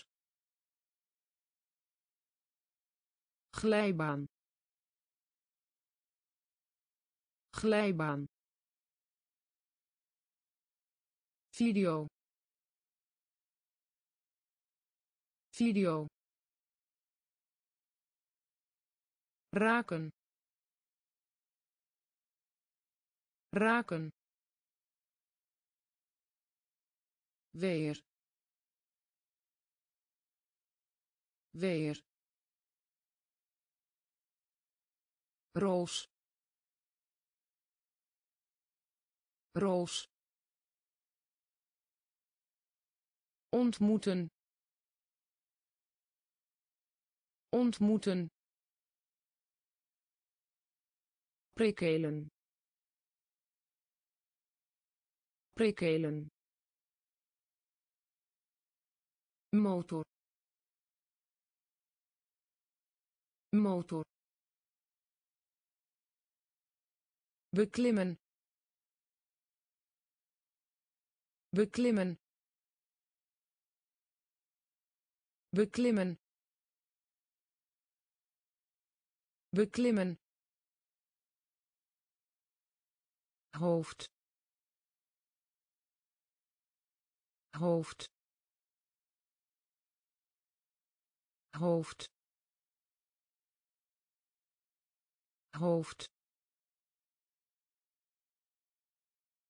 Glijbaan. Glijbaan. Video. Video. Raken raken. Weer. Weer. Roos. Roos. Ontmoeten. Ontmoeten. Prikkelen prikkelen motor. Motor. Beklimmen. Beklimmen. Beklimmen. Beklimmen. Hoofd hoofd. Hoofd. Hoofd.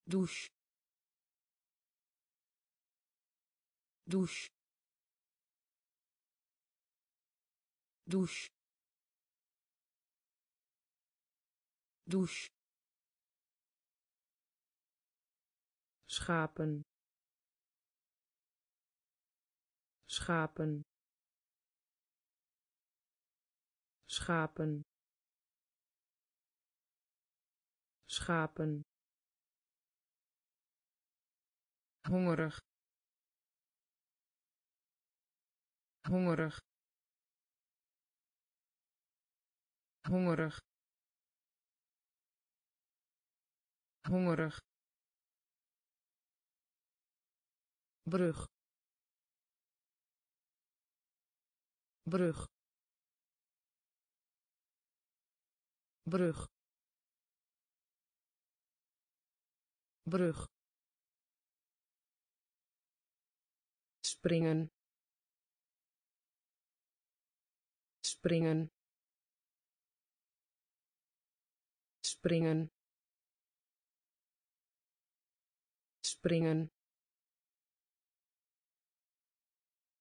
Douche. Douche. Douche. Douche. Schapen schapen. Schapen. Schapen. Hongerig. Hongerig. Hongerig. Hongerig. Brug brug. Brug. Brug. Springen. Springen. Springen. Springen.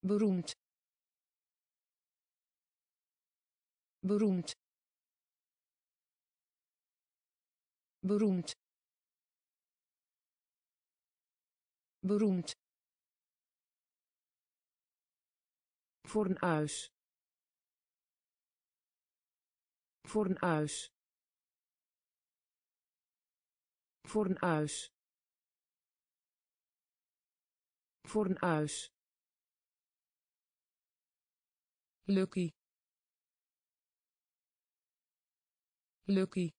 Beroemd beroemd. Beroemd. Beroemd. Voor een huis. Voor een huis. Voor een huis. Voor een huis. Lucky. Lucky.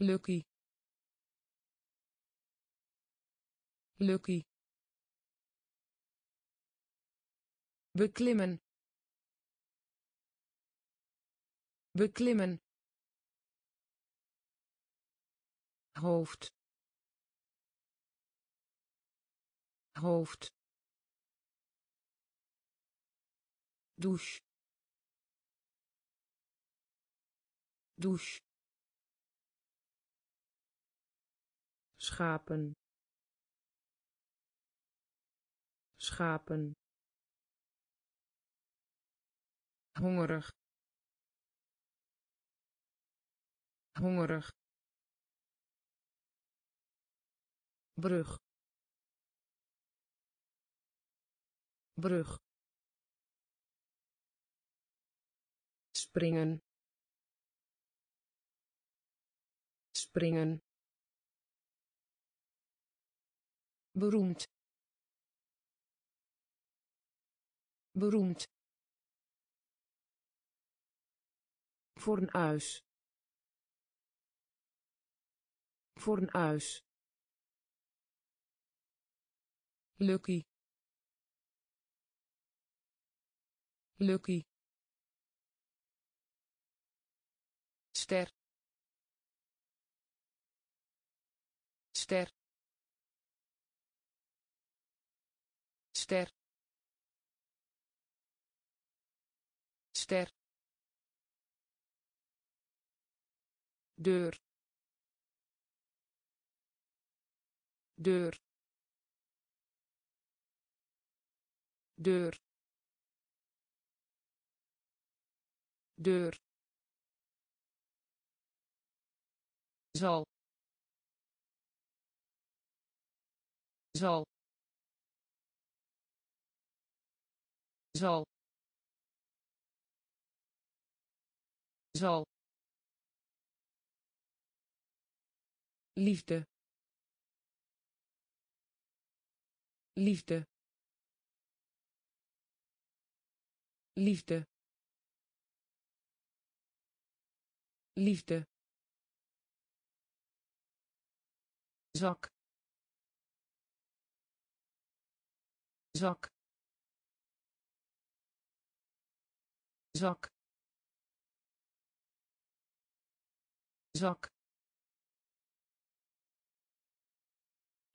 Lucky. Lucky. beklimmen beklimmen hoofd hoofd douche douche. Schapen. Schapen. Hongerig. Hongerig. Brug. Brug. Springen springen. Beroemd. Beroemd. Voor een huis. Voor een huis. Lucky. Lucky. Ster ster. Ster. Ster. Deur. Deur. Deur. Deur. Zal zal. Zal. Zal. Liefde. Liefde. Liefde. Liefde. Zak zak. Zak. Zak.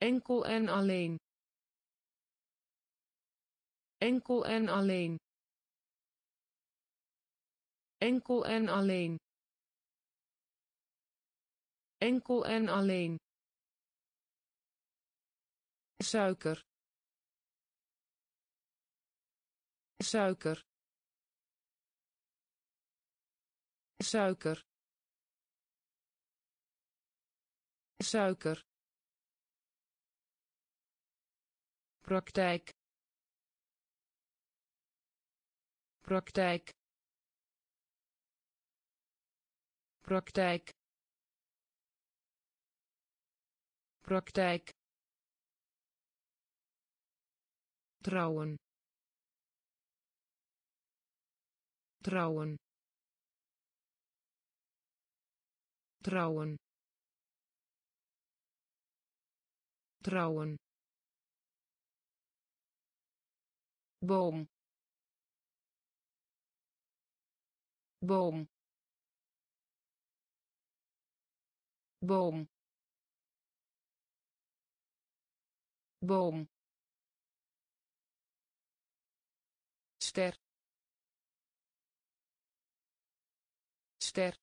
Enkel en alleen. Enkel en alleen. Enkel en alleen. Enkel en alleen. Suiker suiker. Suiker. Suiker. Praktijk. Praktijk. Praktijk. Praktijk. Trouwen trouwen. Trouwen. Boom. Ster ster.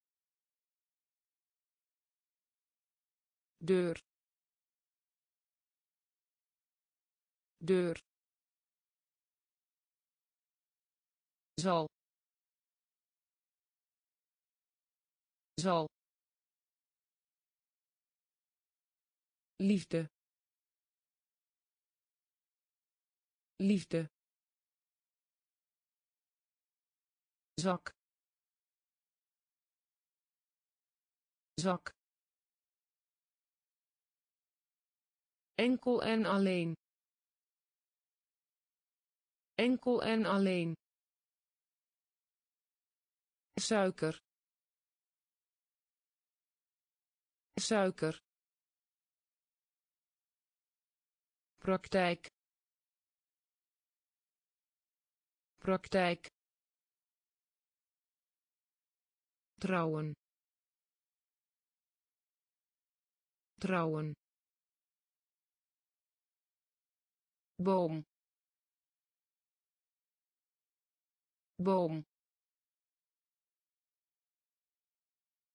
Deur. Deur. Zal. Zal. Liefde. Liefde. Zak zak. Enkel en alleen. Enkel en alleen. Suiker. Suiker. Praktijk. Praktijk. Trouwen trouwen boom. Boom.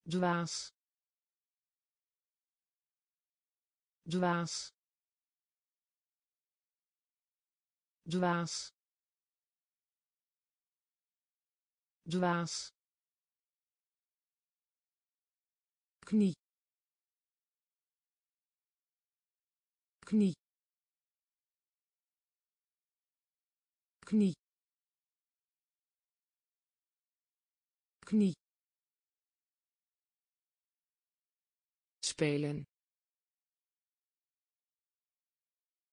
Dwaas. Dwaas. Dwaas. Dwaas. Knie knie. Knie. Knie. Spelen.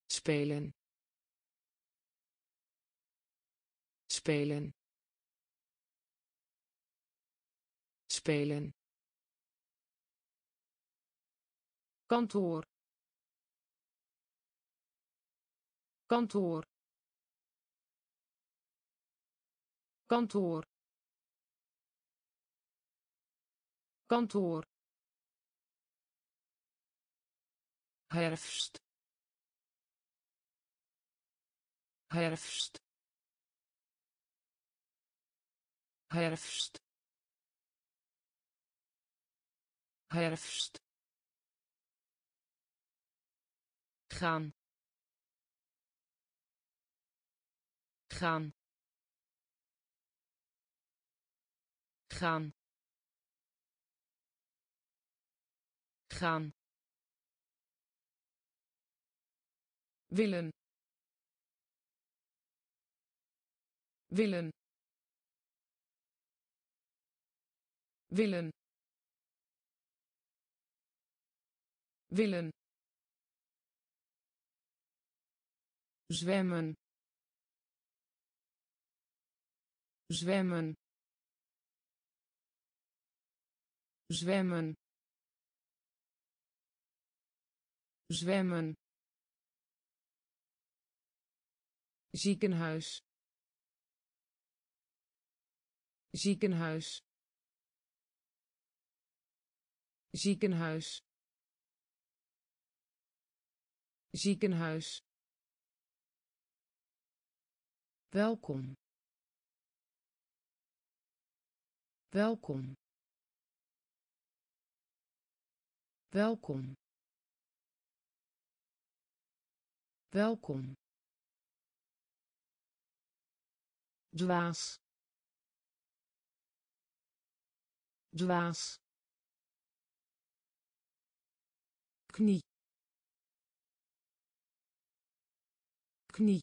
Spelen. Spelen. Spelen. Kantoor kantoor. Kantoor. Kantoor. Herfst. Herfst. Herfst. Herfst. Gaan gaan. Gaan. Gaan. Willen. Willen. Willen. Willen. Zwemmen zwemmen. Zwemmen. Zwemmen. Ziekenhuis. Ziekenhuis. Ziekenhuis. Ziekenhuis. Welkom welkom. Welkom. Welkom. Dwaas. Dwaas. Knie. Knie.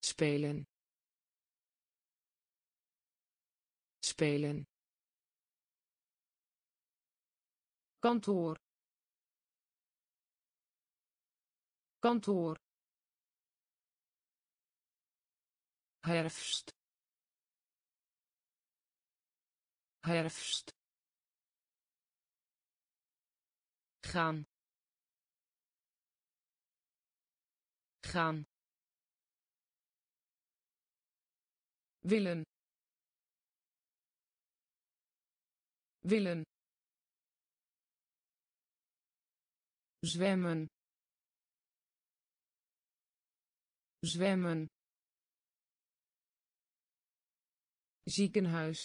Spelen spelen. Kantoor. Kantoor. Herfst. Herfst. Gaan. Gaan. Willen willen. Zwemmen. Zwemmen. Ziekenhuis.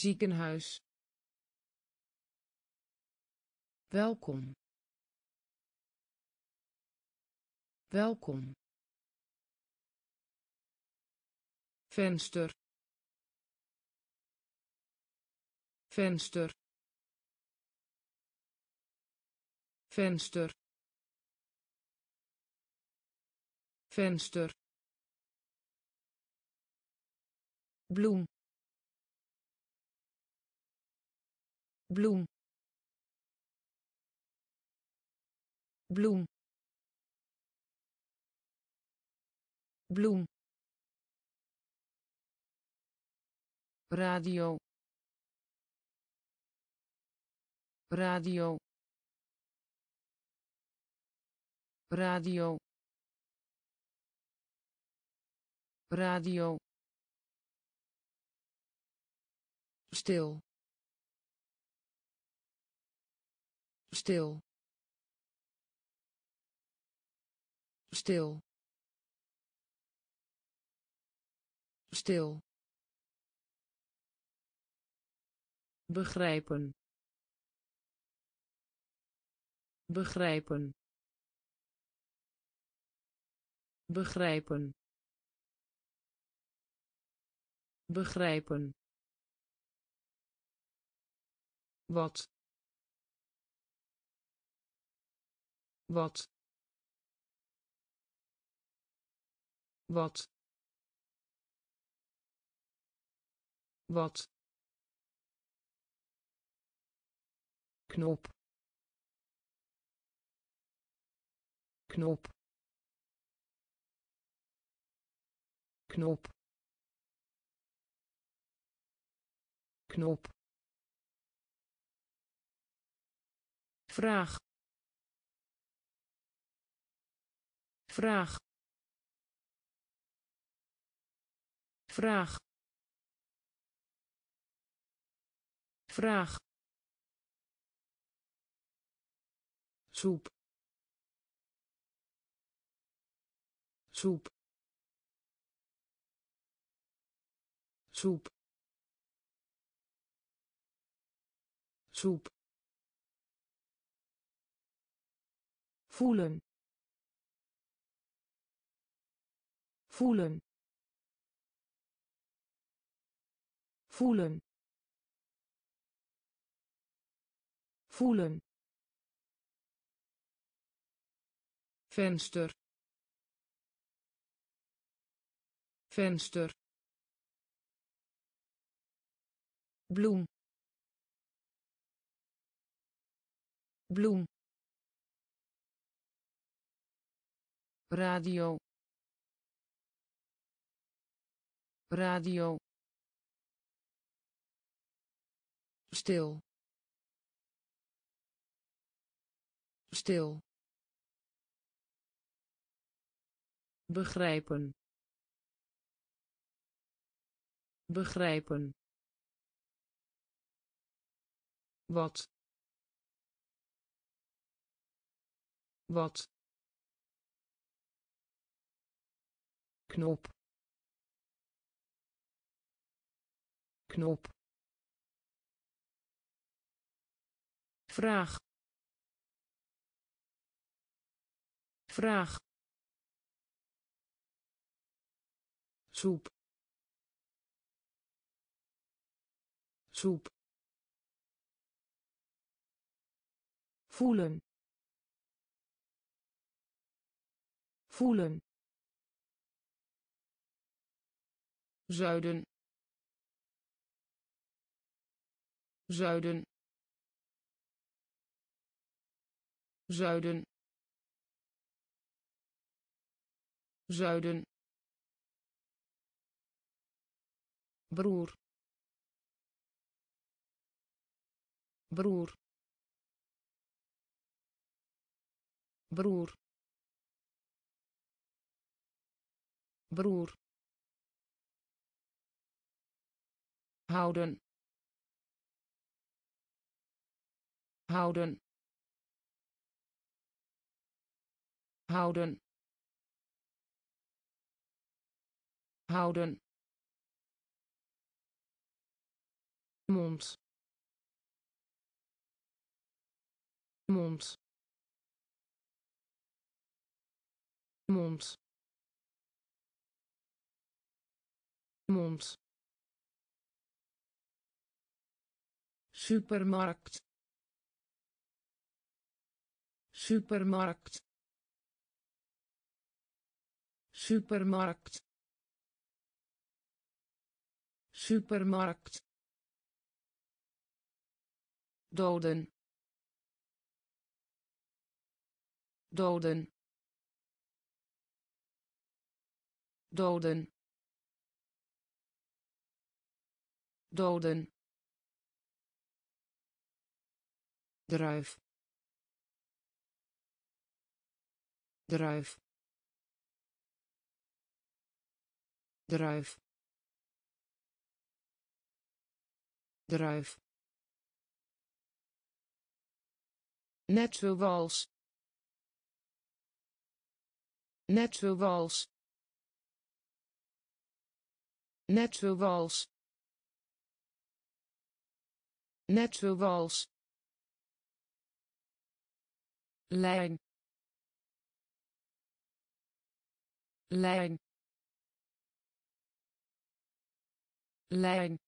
Ziekenhuis. Welkom. Welkom. Venster venster. Venster. Venster. Bloem. Bloem. Bloem. Bloem. Radio radio. Radio. Radio. Stil. Stil. Stil. Stil. Begrijpen begrijpen. Begrijpen. Begrijpen. Wat? Wat? Wat? Wat? Knop knop. Knop. Knop. Vraag. Vraag. Vraag. Vraag. Soep soep. Soep. Soep. Voelen. Voelen. Voelen. Voelen. Venster venster bloem bloem radio radio stil stil begrijpen begrijpen. Wat? Wat? Knop. Knop. Vraag. Vraag. Soep soep. Voelen. Voelen. Zuiden. Zuiden. Zuiden. Zuiden. Broer broer. Broer. Broer. Houden. Houden. Houden. Houden. Mond mond. Mond. Mond. Supermarkt. Supermarkt. Supermarkt. Supermarkt. Doden doden. Doden. Doden. Druif. Druif. Druif. Druif. Net zoals net zoals. Net zoals. Net zoals. Lijn. Lijn. Lijn.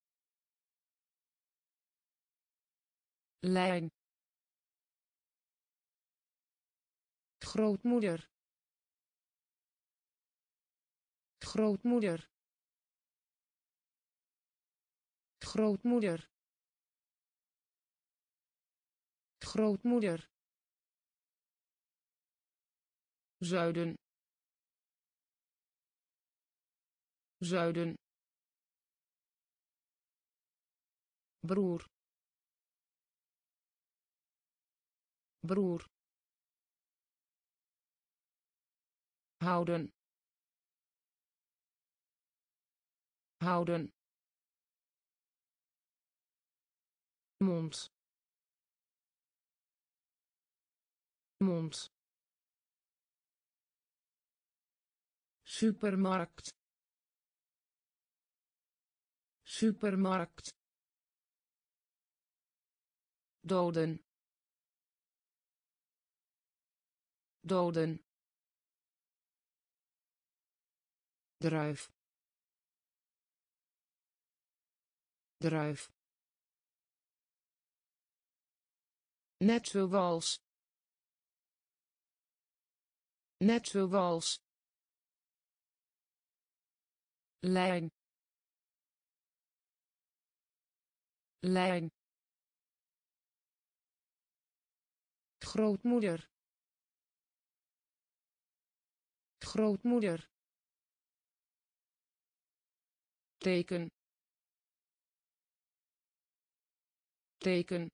Lijn. Grootmoeder grootmoeder. Grootmoeder. Grootmoeder. Zuiden. Zuiden. Broer. Broer. Houden houden. Mond. Mond. Supermarkt. Supermarkt. Doden. Doden. Druif druif. Net zoals. Net zoals. Lijn. Lijn. Grootmoeder. Grootmoeder. Teken teken.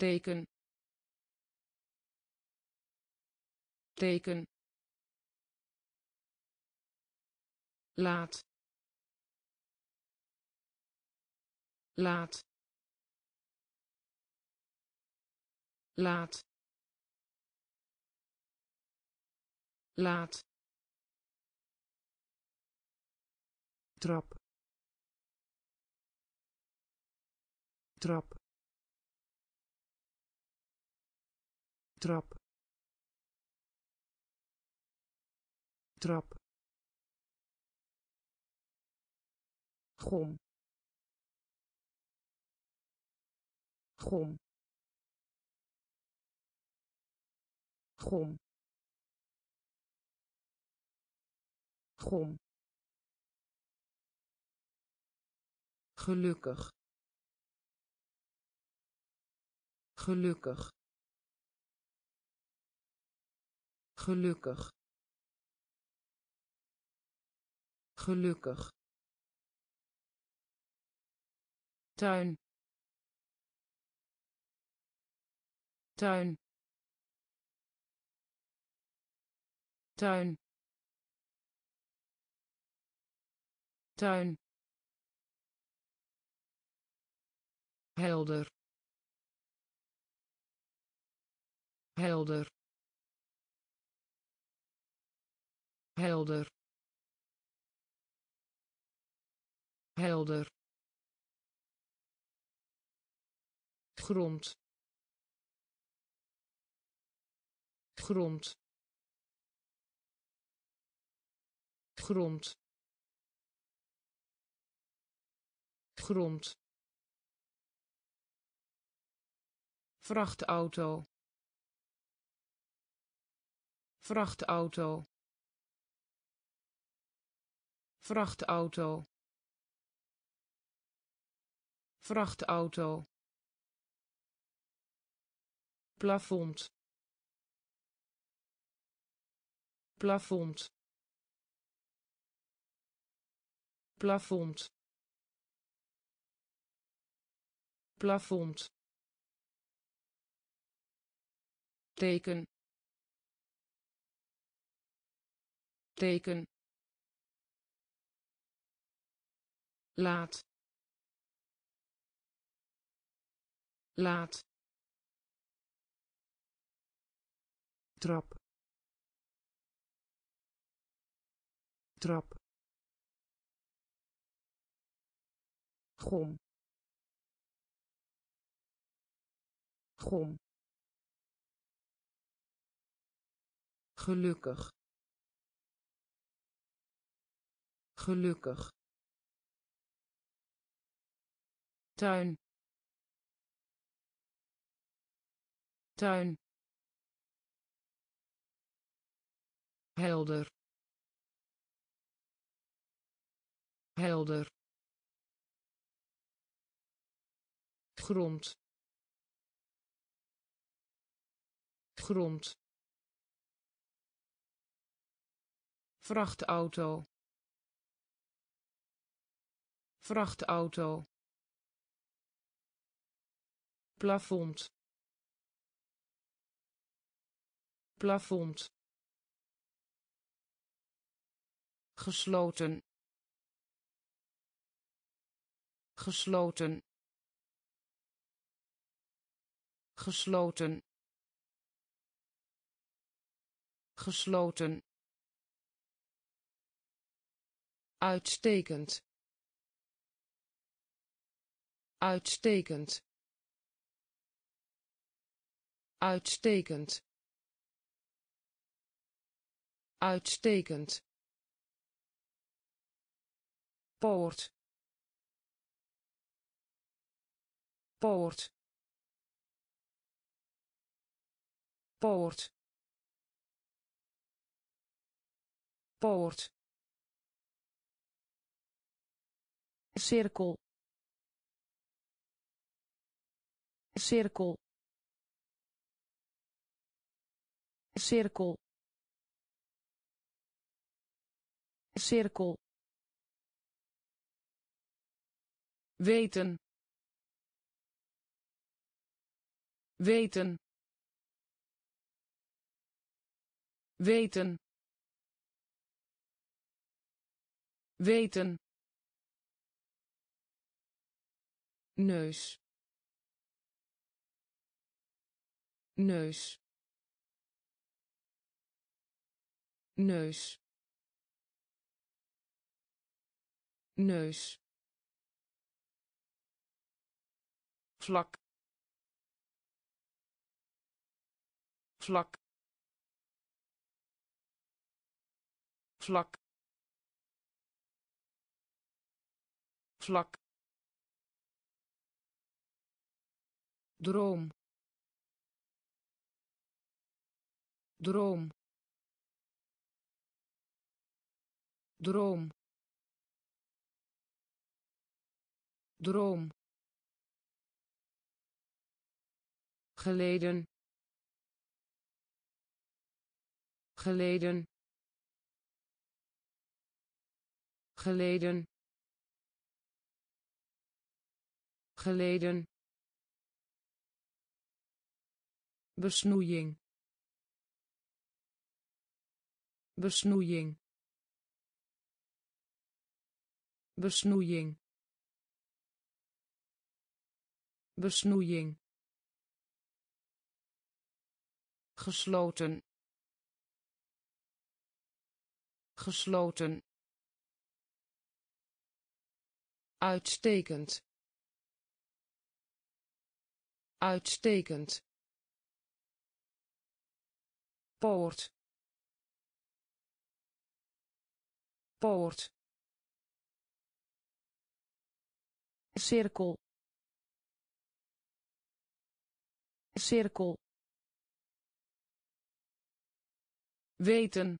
Teken. Teken. Laat. Laat. Laat. Laat. Trap trap. Trap. Trap. Gom. Gom. Gom. Gom. Gelukkig gelukkig. Gelukkig. Gelukkig. Tuin. Tuin. Tuin. Tuin. Helder helder. Helder. Helder. Grond. Grond. Grond. Grond. Vrachtauto vrachtauto. Vrachtauto. Vrachtauto. Plafond. Plafond. Plafond. Plafond. Teken teken. Laat. Laat. Trap. Trap. Gom. Gom. Gelukkig gelukkig. Tuin. Tuin. Helder. Helder. Grond. Grond. Vrachtauto vrachtauto. Plafond. Plafond. Gesloten. Gesloten. Gesloten. Gesloten. Uitstekend uitstekend. Uitstekend. Uitstekend. Poort. Poort. Poort. Poort. Cirkel cirkel. Cirkel. Cirkel. Weten. Weten. Weten. Weten. Neus neus. Neus. Neus. Vlak. Vlak. Vlak. Vlak. Droom droom. Droom. Droom. Geleden. Geleden. Geleden. Geleden. Besnoeiing besnoeiing besnoeiing besnoeiing gesloten gesloten uitstekend uitstekend poort poort cirkel. Cirkel. Weten.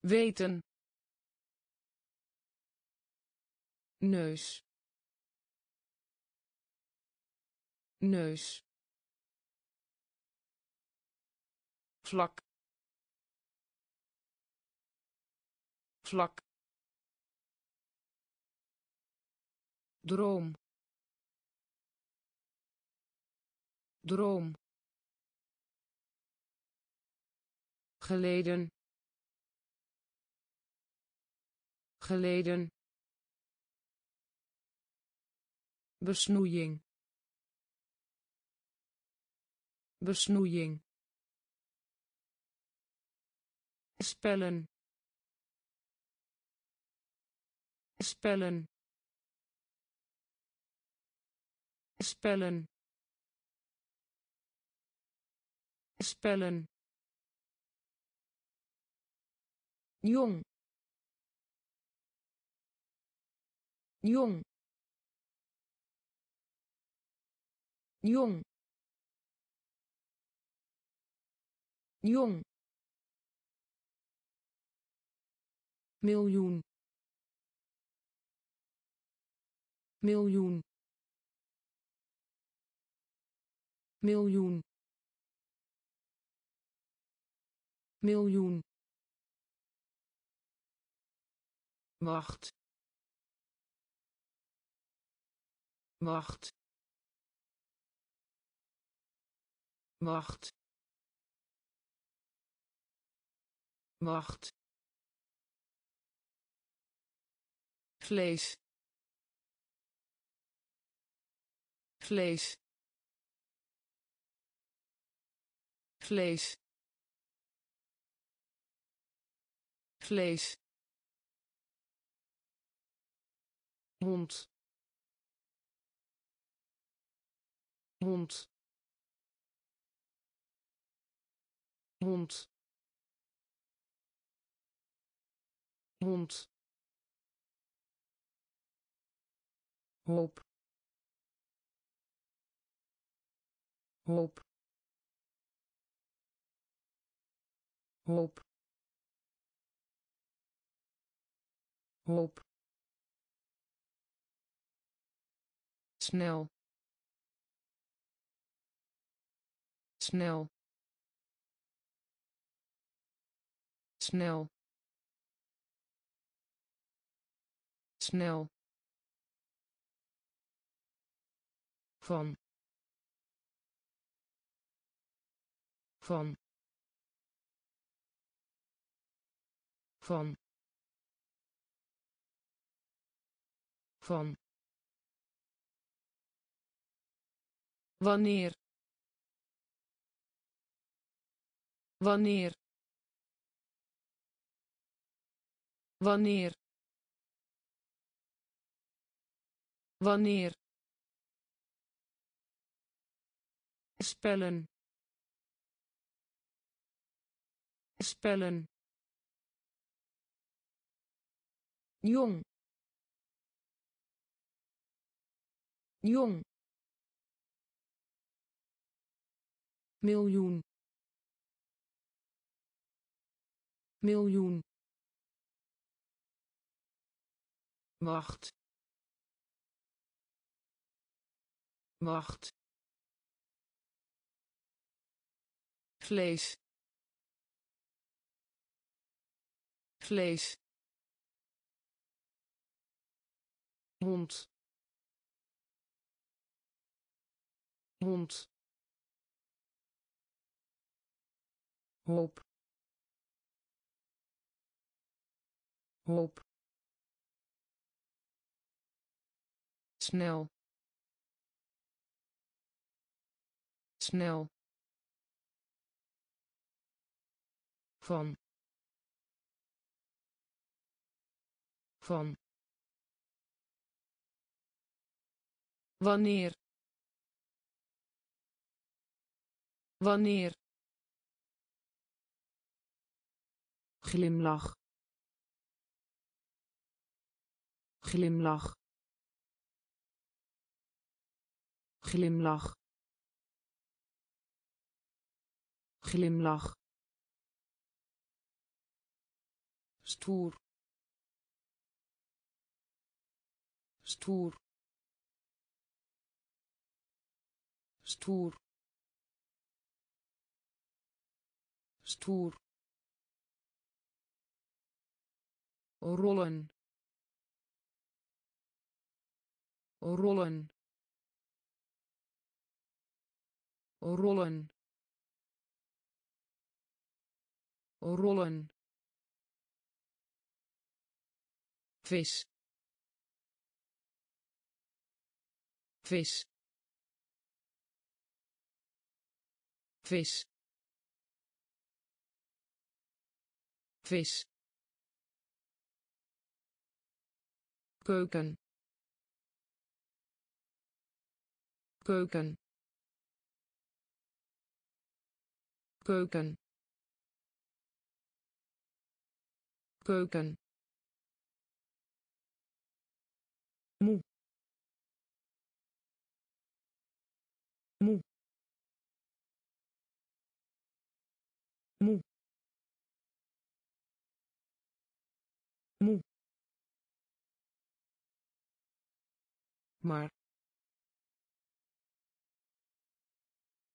Weten. Neus. Neus. Vlak vlak droom. Droom. Geleden. Geleden. Besnoeiing. Besnoeiing. Spellen spellen. Spellen. Spellen. Jong. Jong. Jong. Jong. Miljoen miljoen. Miljoen. Miljoen. Wacht. Wacht. Wacht. Wacht. Vlees vlees. Vlees. Vlees. Hond. Hond. Hond. Hond. Hoop hoop. Hoop. Hoop. Snel. Snel. Snel. Snel. Van van. Van. Van. Wanneer? Wanneer? Wanneer? Wanneer? Spellen spellen. Jong. Jong. Miljoen. Miljoen. Wacht. Wacht. Vlees vlees. Hond. Hond. Hoop. Hoop. Snel. Snel. Van van. Wanneer? Wanneer? Glimlach. Glimlach. Glimlach. Glimlach. Stoer stoer. Stoer. Stoer. Rollen. Rollen. Rollen. Rollen. Vis vis vis vis keuken. Keuken. Keuken. Keuken moe. Moe. Moe. Maar.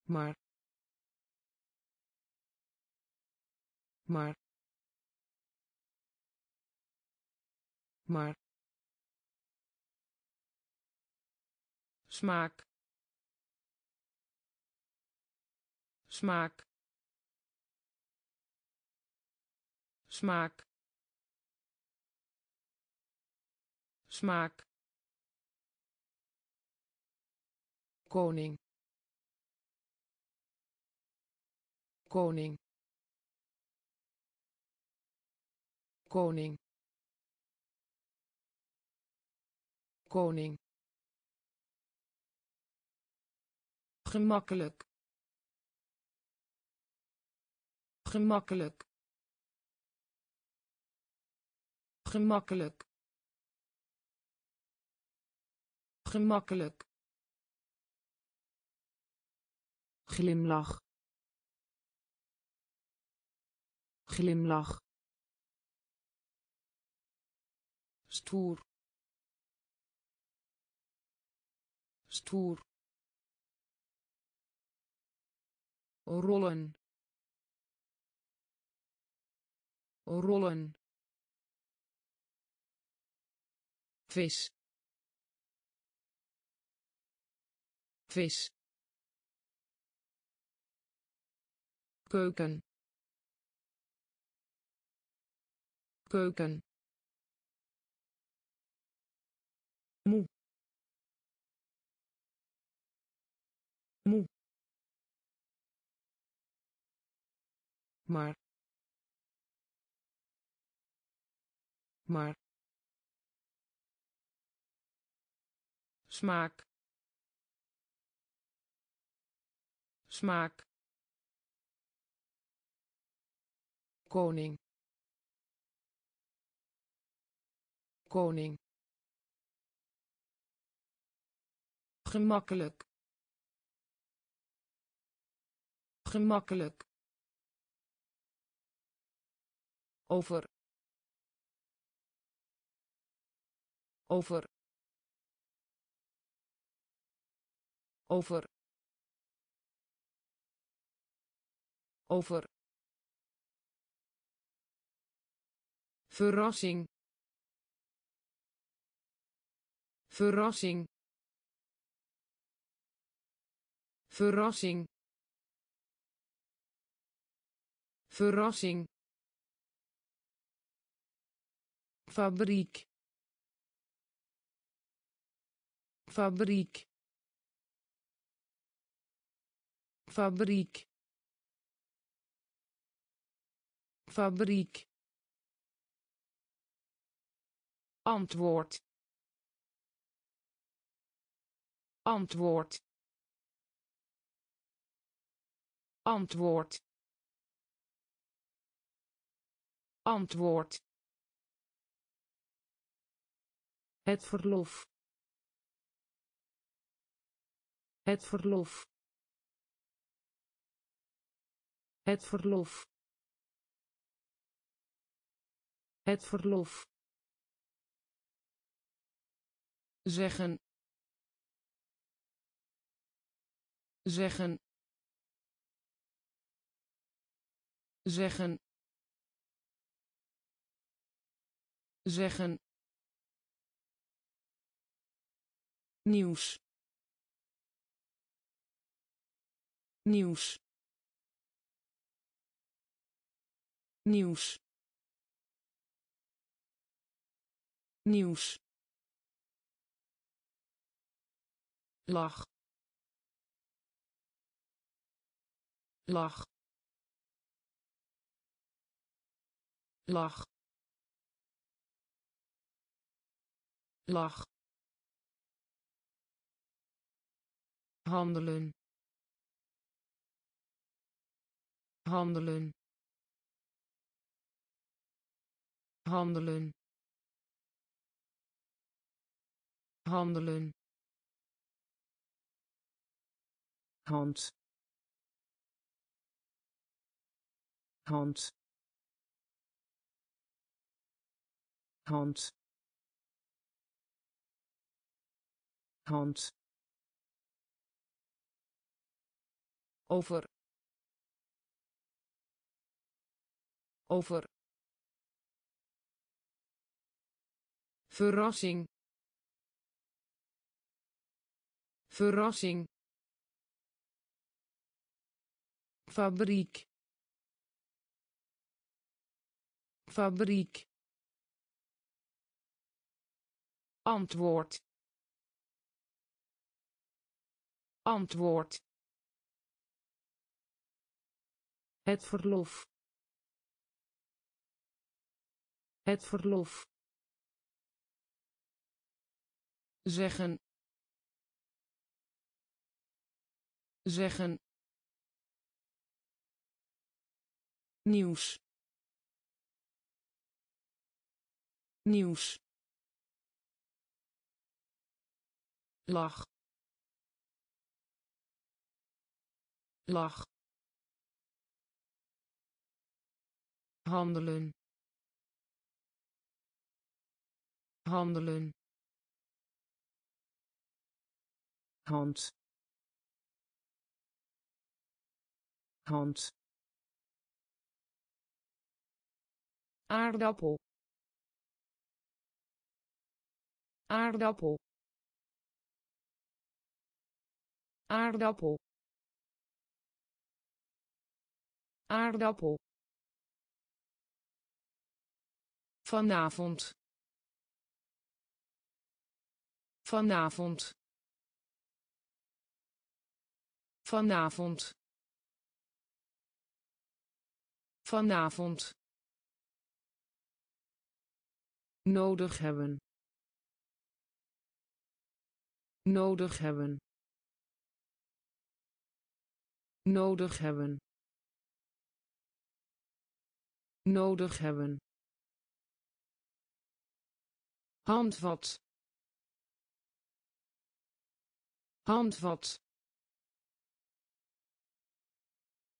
Maar. Maar. Maar. Smaak smaak. Smaak. Smaak. Koning. Koning. Koning. Koning. Gemakkelijk gemakkelijk. Gemakkelijk. Gemakkelijk. Glimlach. Glimlach. Stoer. Stoer. Rollen rollen. Vis. Vis. Keuken. Keuken. Moe. Moe. Maar maar. Smaak. Smaak. Koning. Koning. Gemakkelijk. Gemakkelijk. Over over over over. Verrassing. Verrassing. Verrassing. Verrassing. Fabriek fabriek. Fabriek. Fabriek. Antwoord. Antwoord. Antwoord. Antwoord. Het verlof het verlof. Het verlof. Het verlof. Zeggen. Zeggen. Zeggen. Zeggen. Nieuws nieuws. Nieuws. Nieuws. Lach. Lach. Lach. Lach. Handelen handelen. Handelen. Handelen. Hand. Hand. Hand. Hand. Over over. Verrassing. Verrassing. Fabriek. Fabriek. Antwoord. Antwoord. Het verlof. Het verlof. zeggen. Zeggen. Nieuws. Nieuws. Lach. Lach. Handelen handelen. Hand. Hand. Aardappel. Aardappel. Aardappel. Aardappel. Vanavond vanavond. Vanavond. Vanavond. Nodig hebben. Nodig hebben. Nodig hebben. Nodig hebben. Handvat handvat.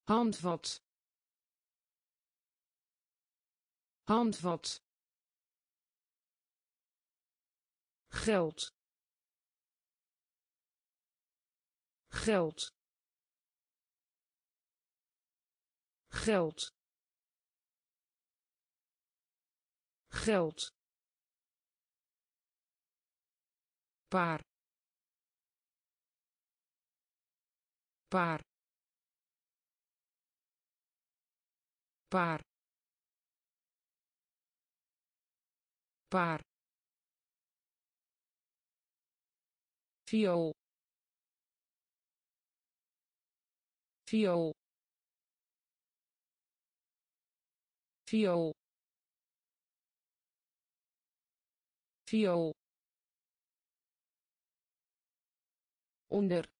Handvat. Handvat. Geld. Geld. Geld. Geld. Paar paar. Paar. Paar. Viool. Viool. Viool. Viool. Onder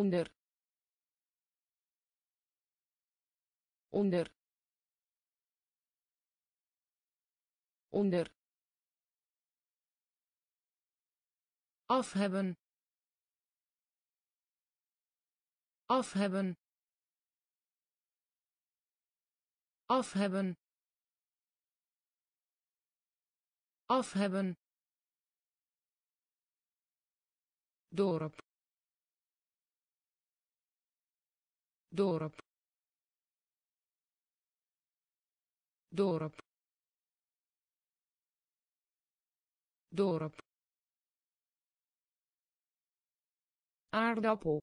onder onder onder. Af hebben. Af hebben. Af hebben. Af hebben. Dorp dorp. Dorp. Dorp. Aardappel.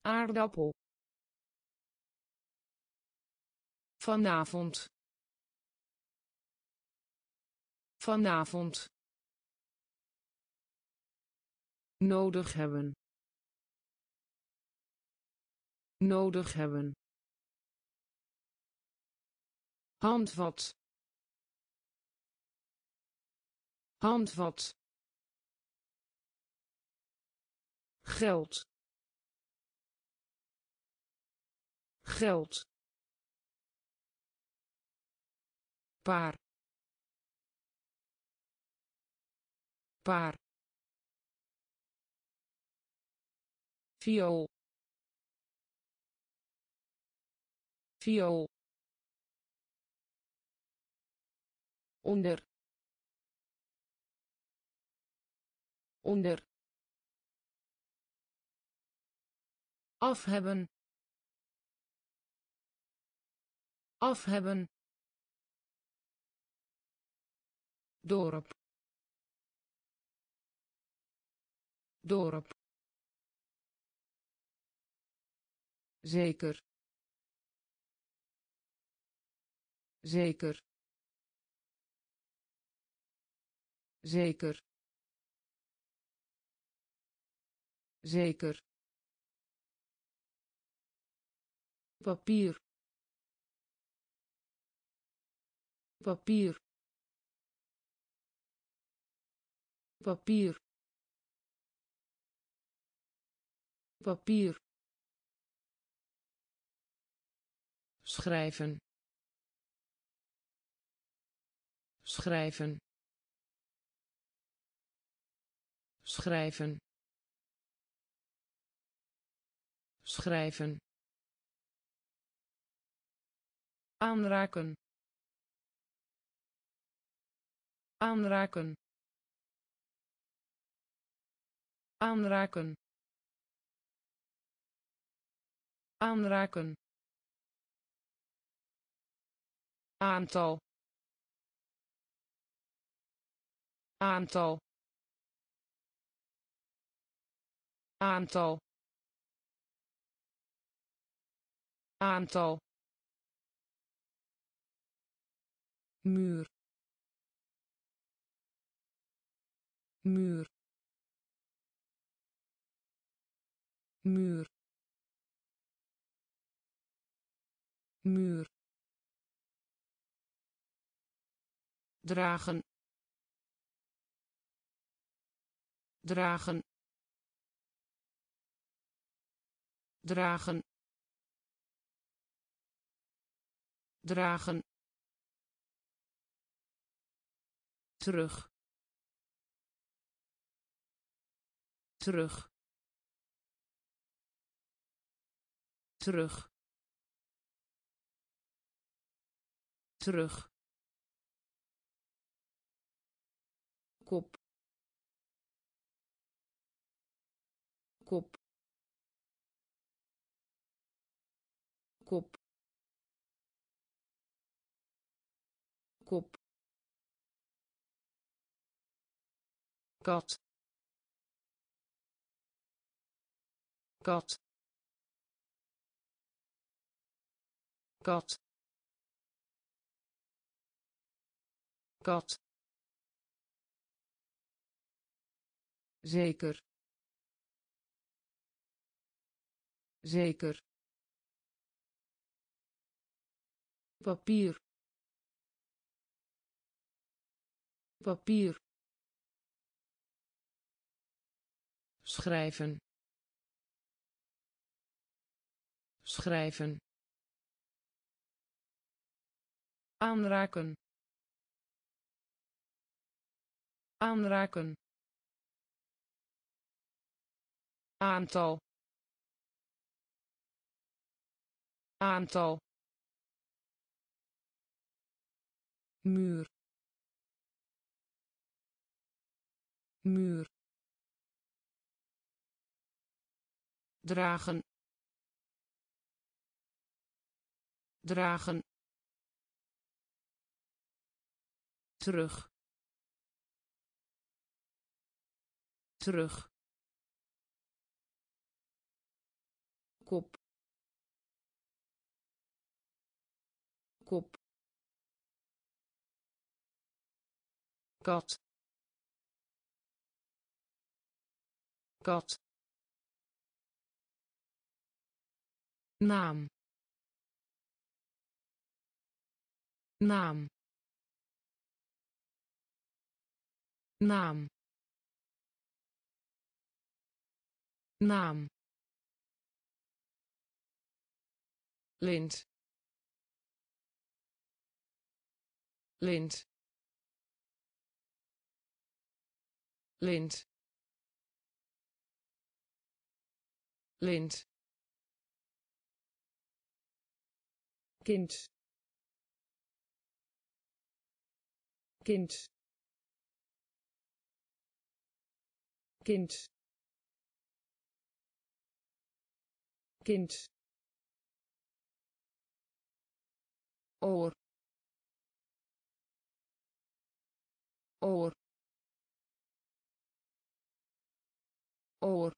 Aardappel. Vanavond. Vanavond. Nodig hebben nodig hebben. Handvat. Handvat. Geld. Geld. Paar. Paar. Viool viool. Onder. Onder. Af hebben. Af hebben. Dorp. Dorp. Zeker zeker. Zeker. Zeker. Papier. Papier. Papier. Papier. Schrijven schrijven. Schrijven. Schrijven. Aanraken. Aanraken. Aanraken. Aanraken. Aantal aantal aantal aantal muur muur muur muur. Dragen dragen. Dragen. Dragen. Terug. Terug. Terug. Terug. Kop kop. Kop. Kop. Kat. Kat. Kat. Kat. Zeker zeker. Papier. Papier. Schrijven. Schrijven. Aanraken. Aanraken. Aantal aantal muur muur dragen dragen terug terug kop kop. Kat. Kat. Naam. Naam. Naam. Naam. Lint lint. Lint. Lint. Kind. Kind. Kind. Kind. Oor oor. Oor.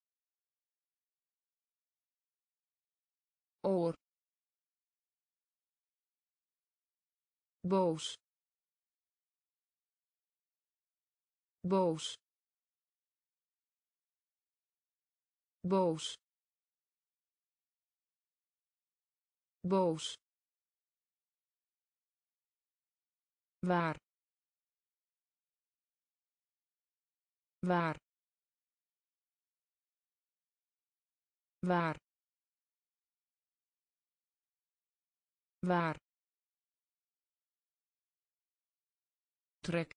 Oor. Boos. Boos. Boos. Boos. Waar waar. Waar. Waar. Trek.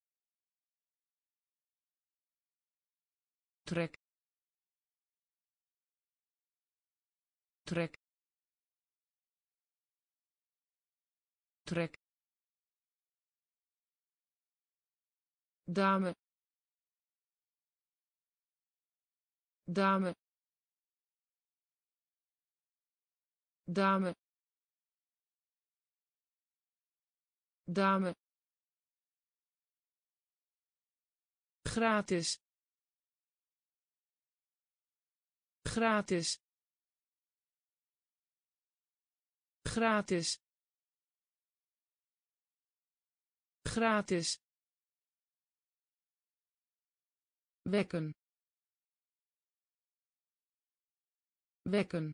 Trek. Trek. Trek. Dame dame. Dame. Dame. Gratis. Gratis. Gratis. Gratis. Wekken wekken.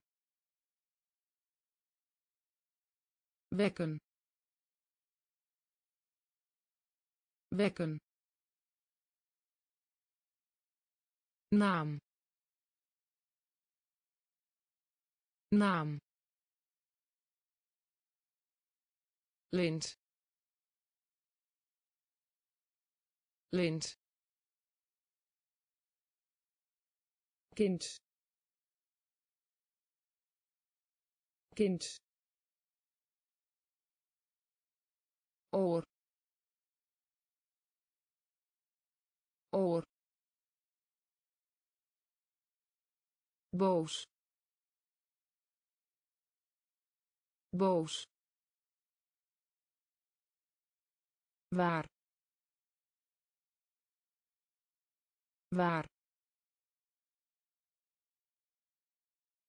Wekken. Wekken. Naam. Naam. Lint. Lint. Kind kind. Oor. Oor. Boos. Boos. Waar. Waar.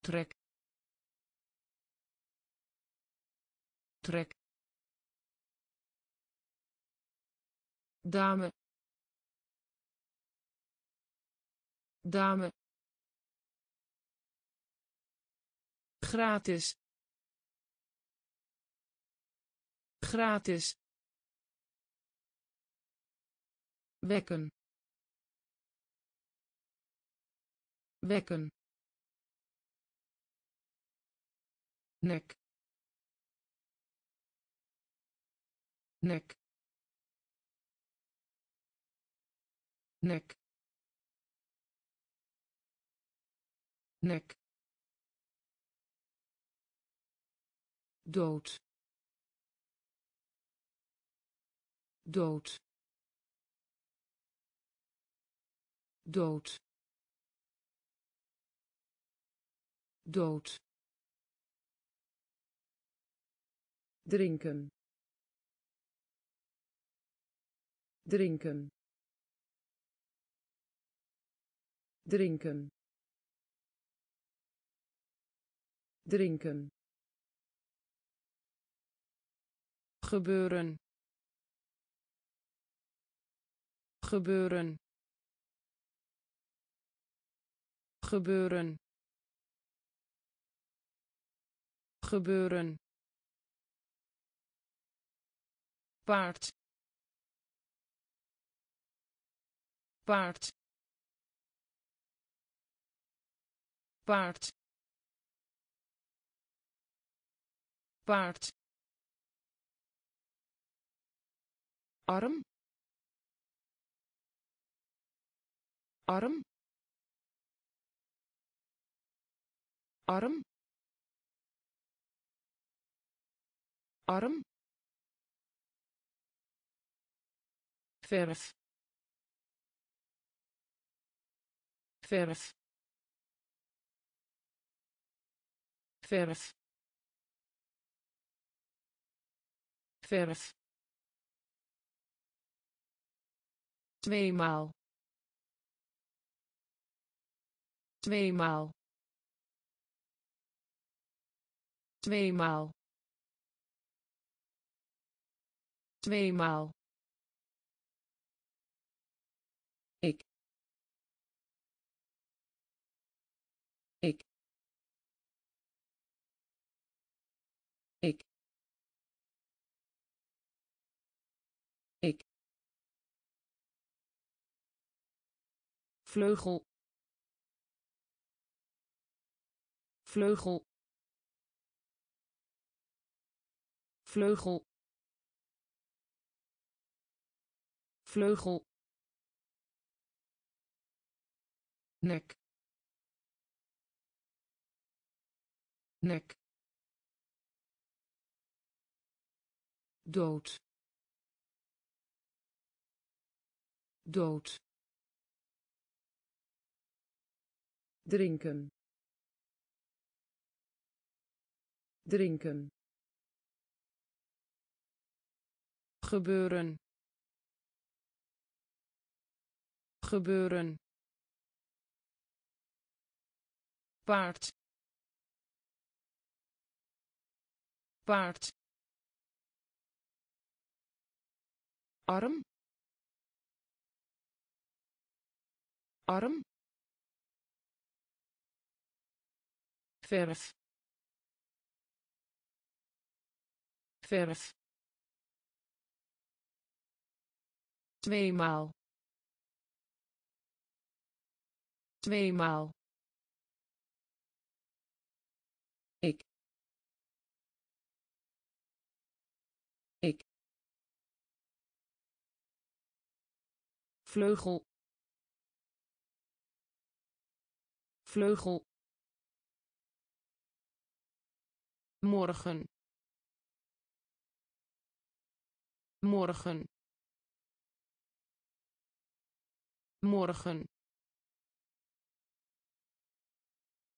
Trek trek dame. Dame. Gratis. Gratis. Wekken. Wekken. Nek nek. Nek. Nek. Dood. Dood. Dood. Dood. Drinken drinken. Drinken. Drinken. Gebeuren. Gebeuren. Gebeuren. Gebeuren. Paard paard. Paard. Paard. Arm. Arm. Arm. Arm. Verf verf. Verf. Verf. Tweemaal. Tweemaal. Tweemaal. Tweemaal vleugel. Vleugel. Vleugel. Vleugel. Nek. Nek. Dood. Dood drinken. Drinken. Gebeuren. Gebeuren. Paard. Paard. Arm. Arm verf. Verf. Tweemaal. Tweemaal. Ik. Ik. vleugel. Vleugel morgen. Morgen. Morgen.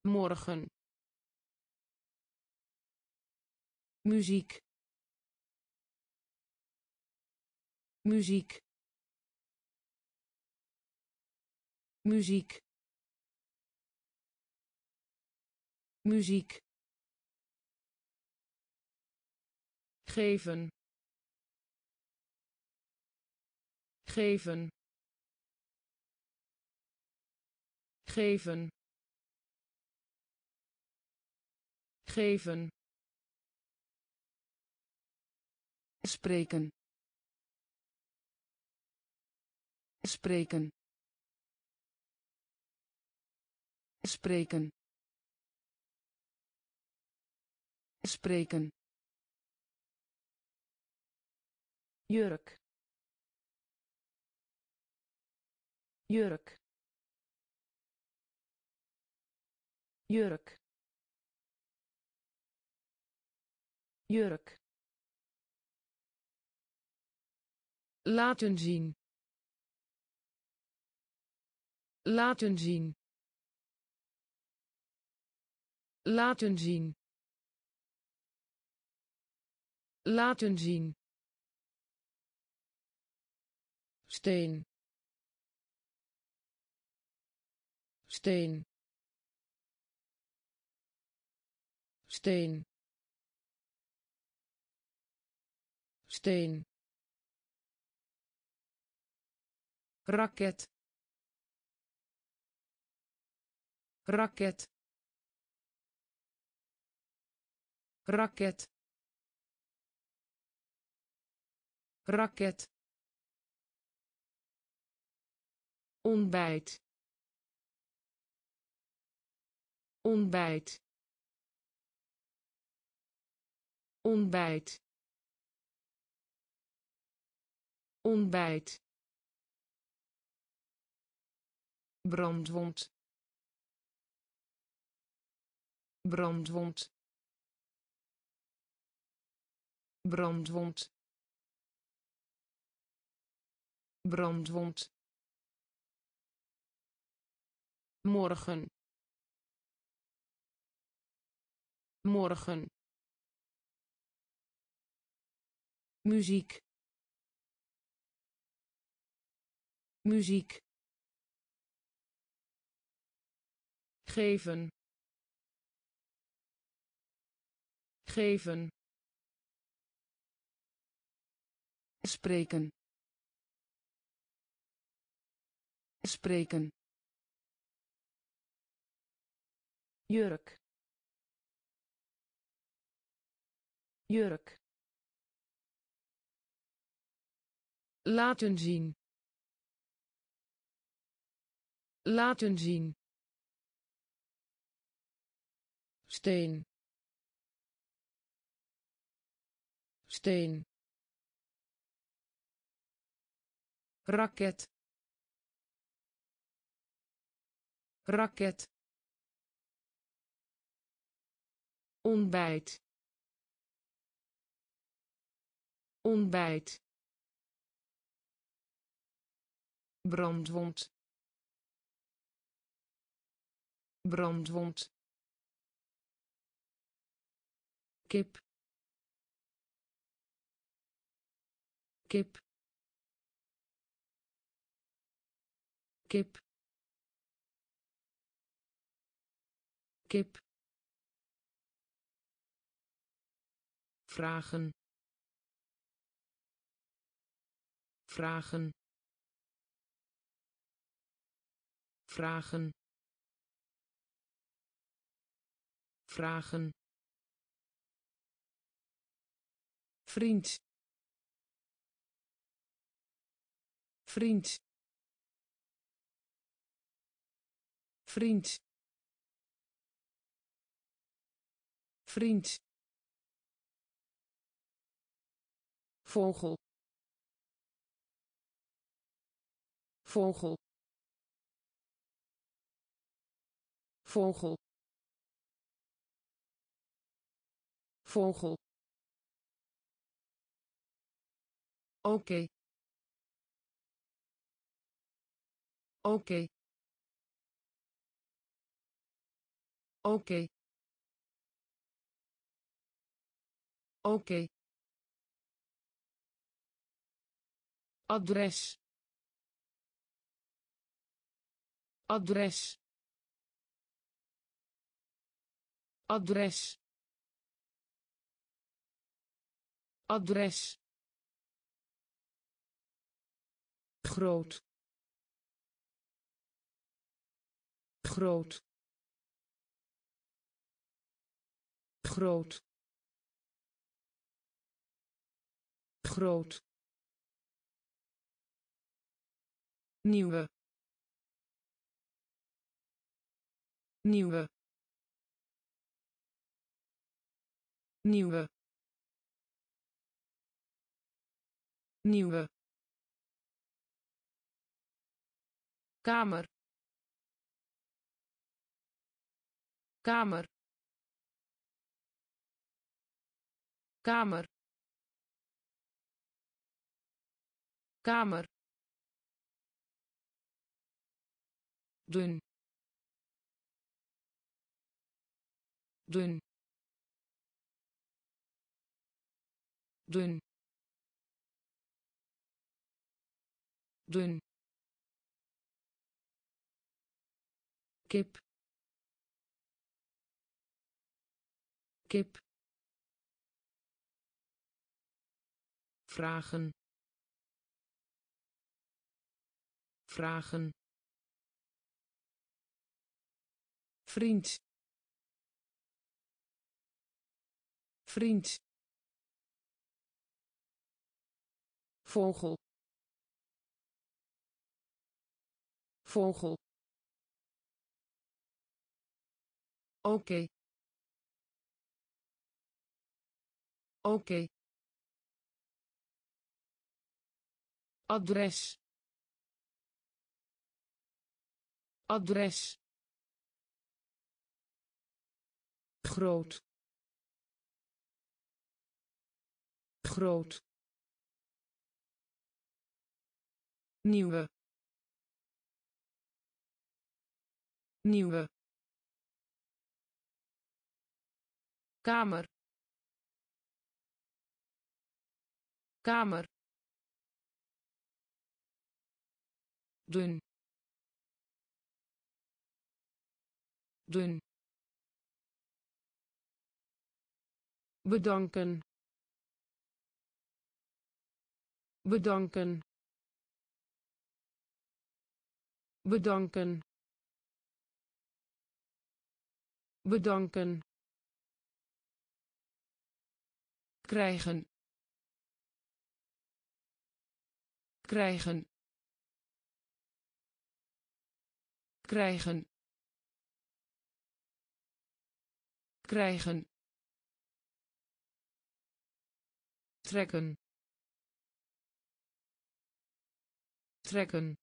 Morgen. Muziek. Muziek. Muziek. Muziek geven. Geven. Geven. Geven. Spreken. Spreken. Spreken. Spreken jurk jurk jurk jurk Laten zien. Laten zien. Laten zien. Laten zien. Steen. Steen. Steen. Steen. raket raket raket raket ontbijt. Ontbijt. Ontbijt. Ontbijt. Brandwond. Brandwond. Brandwond. Brandwond morgen. Morgen. Muziek. Muziek. Geven. Geven. Spreken. Spreken jurk. Jurk. Laten zien. Laten zien. Steen. Steen. Raket. Raket ontbijt. Ontbijt. Brandwond. Brandwond. Kip. Kip. Kip. Kip vragen vragen vragen vragen. Vriend. Vriend. Vriend. Vriend vogel. Vogel. Vogel. Vogel. Oké. Oké. Oké. Oké adres. Adres. Adres. Adres. Groot. Groot. Groot. Groot nieuwe. Nieuwe. Nieuwe. Nieuwe. Kamer. Kamer. Kamer. Kamer dun dun dun dun kip. Kip. Vragen. Vragen vriend. Vriend. Vogel. Vogel. Oké. Oké. Adres. Adres groot. Groot. Nieuwe. Nieuwe. Kamer. Kamer. Dun. Dun bedanken. Bedanken. Bedanken. Bedanken. Krijgen. Krijgen. Krijgen. Krijgen trekken. Trekken.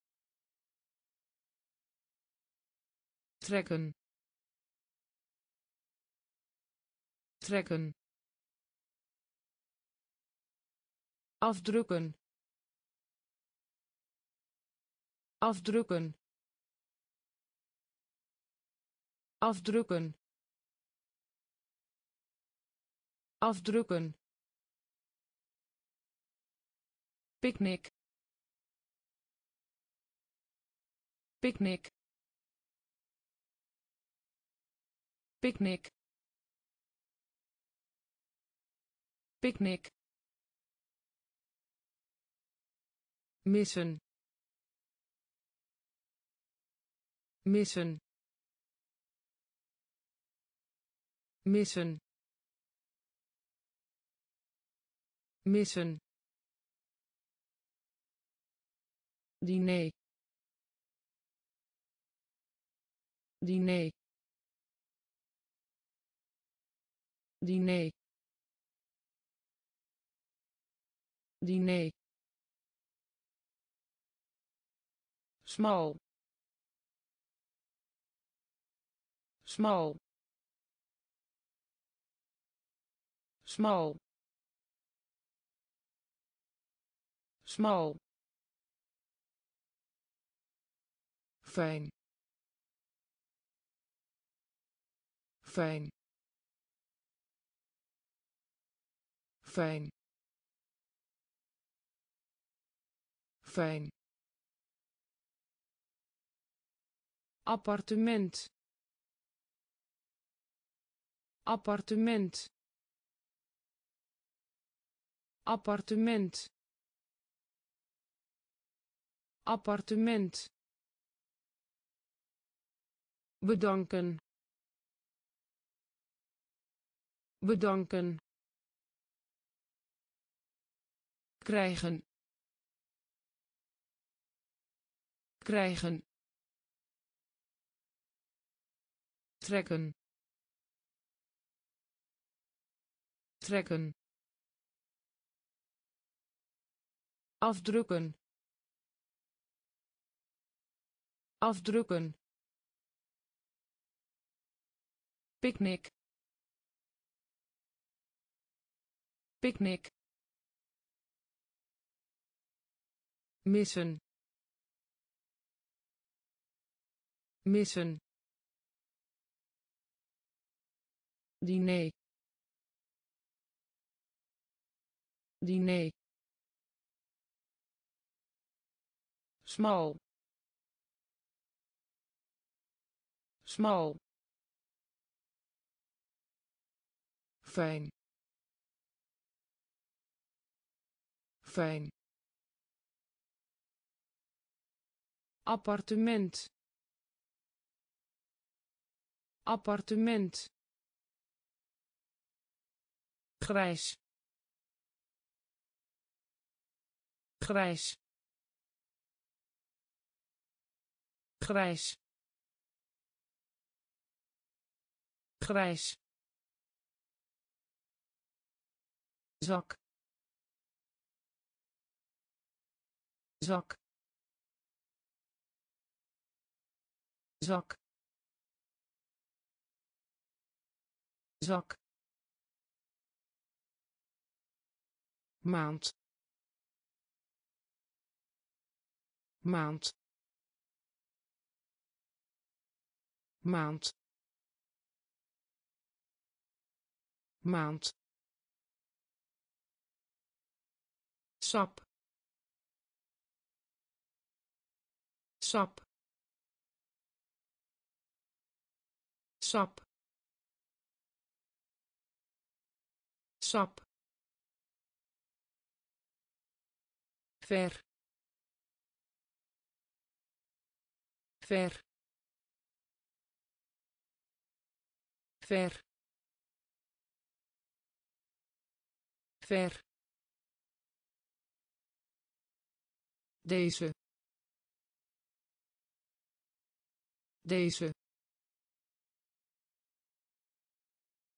Trekken. Trekken. Afdrukken. Afdrukken. Afdrukken. Afdrukken picknick. Picknick. Picknick. Picknick. Missen. Missen. Missen. Missen diner. Diner. Diner. Diner. Smal. Smal. Smal. Smal fijn. Fijn. Fijn. Fijn. Appartement. Appartement. Appartement. Appartement bedanken. Bedanken. Krijgen. Krijgen. Trekken. Trekken. Afdrukken. Afdrukken picknick. Picknick. Missen. Missen. Diner. Diner. Smal. Smal fijn. Fijn. Appartement. Appartement. Grijs. Grijs. Grijs. Grijs zak zak zak zak maand. Maand. Maand. Maand sap. Sap. Sap. Sap. Ver. Ver. Ver. Ver deze. Deze.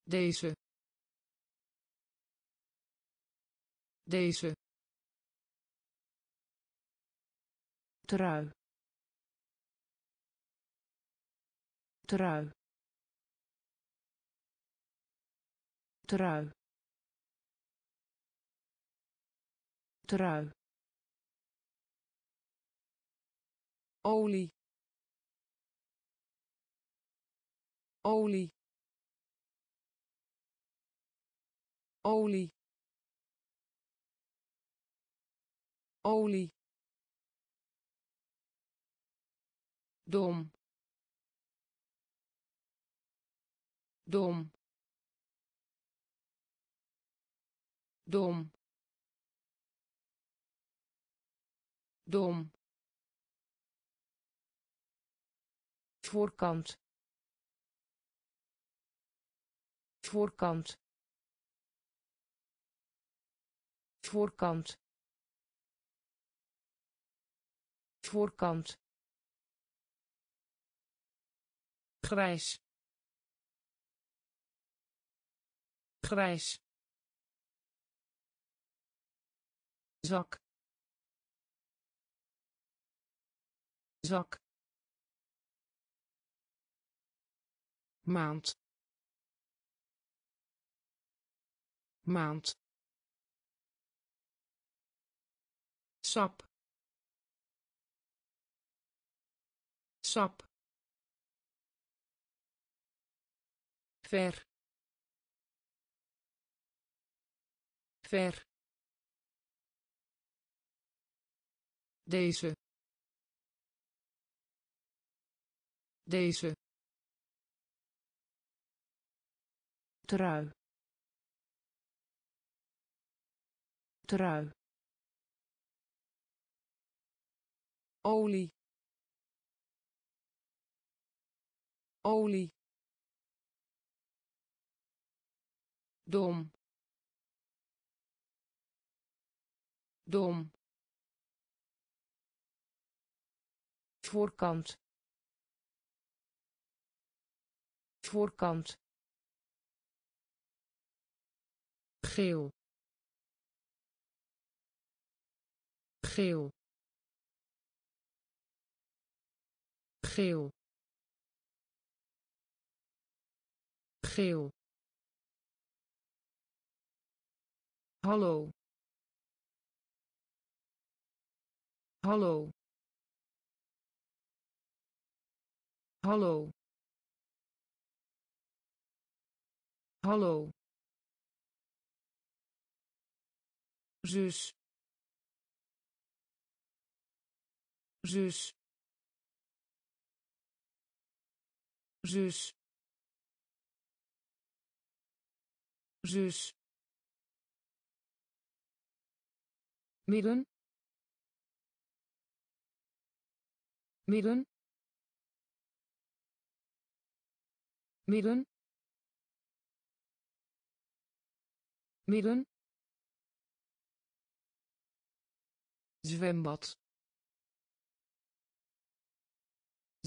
Deze. Deze. Trui. Trui. Trui. Trui olie. Olie. Olie. Olie. Dom. Dom. Dom. Dom voorkant. Voorkant. Voorkant. Voorkant. Grijs. Grijs. Zak. Zak maand. Maand. Sap. Sap. Ver. Ver. Deze. Deze trui. Trui. Olie. Olie. Dom. Dom. Voorkant. Voorkant geel. Geel. Geel. Geel. Hallo. Hallo. Hallo. Hallo zus. Zus. Zus. Zus. Midden. Midden. Midden. Midden zwembad.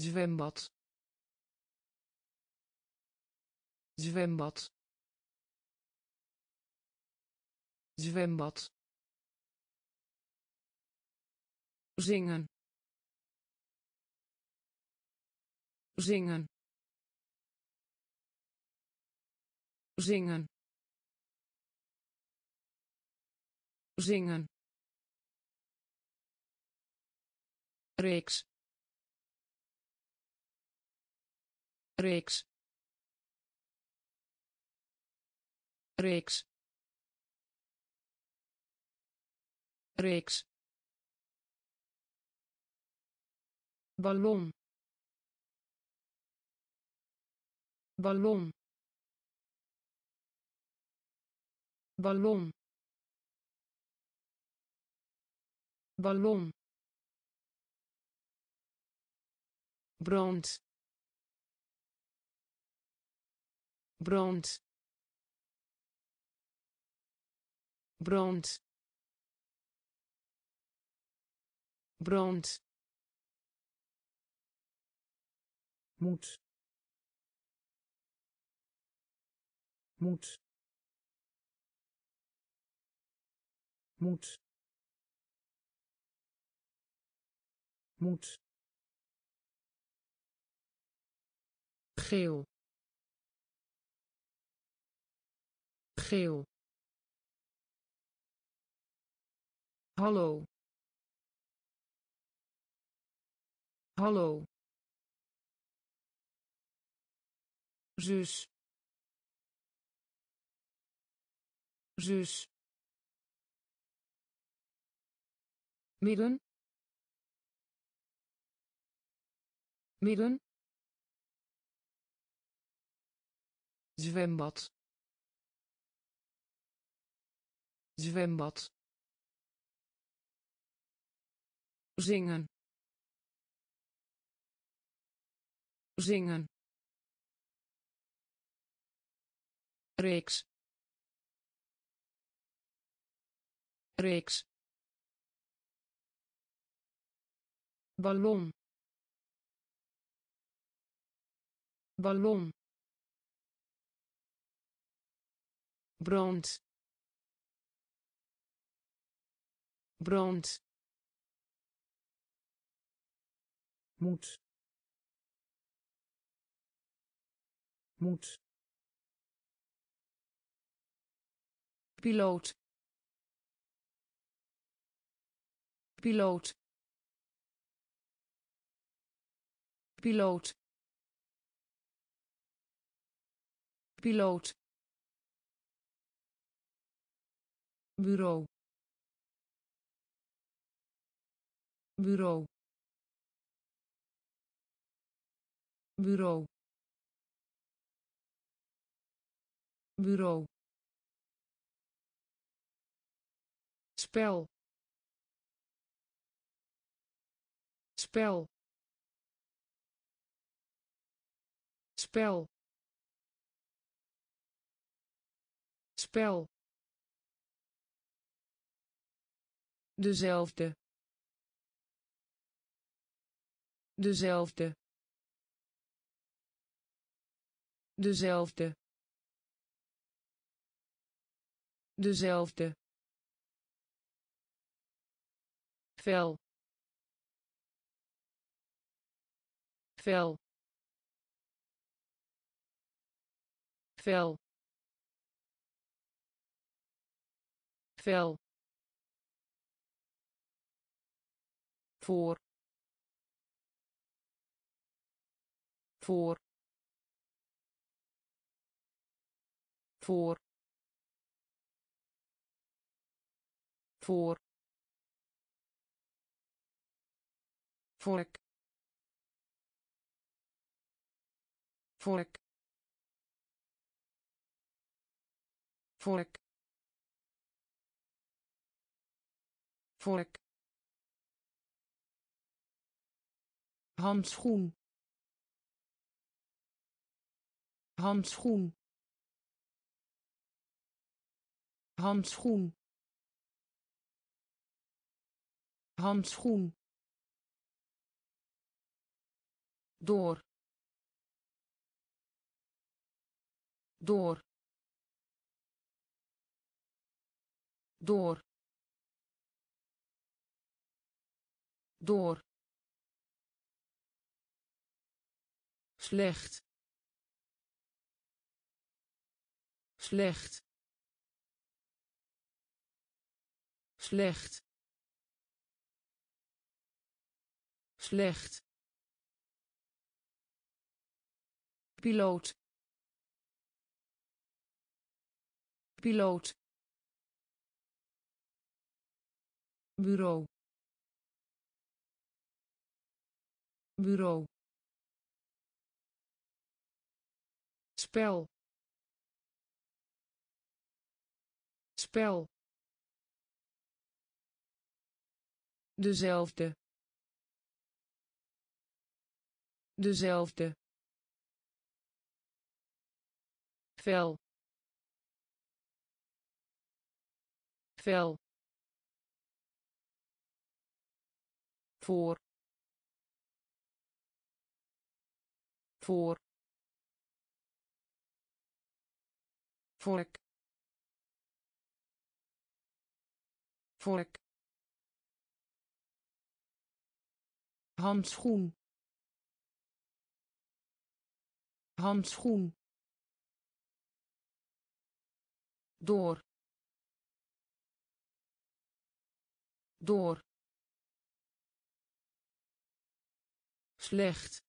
Zwembad. Zwembad. Zwembad. Zingen. Zingen. Zingen. Zingen reeks. Reeks. Reeks. Reeks. Ballon. Ballon. Ballon. Ballon brand. Brand. Brand. Brand. Moet. Moet. Moet. Moet geel. Geel. Hallo. Hallo. Zus. Zus. Midden. Midden zwembad. Zwembad. Zingen. Zingen. Reeks. Reeks. Ballon. Ballon brand. Brand. Moet. Moet. Piloot. Piloot. Piloot. Piloot bureau. Bureau. Bureau. Bureau. Spel. Spel. Spel. Spel dezelfde. Dezelfde. Dezelfde. Dezelfde. Vel vel vel vel voor voor voor voor. Vork. Vork. Vork. Vork handschoen. Handschoen. Handschoen. Handschoen. Door. Door. Door. Door slecht. Slecht. Slecht. Slecht. Piloot. Piloot. Bureau. Bureau spel. Spel. Dezelfde. Dezelfde. Vel. Vel. Voor. Voor vork vork handschoen. Handschoen. Door. Door. Slecht.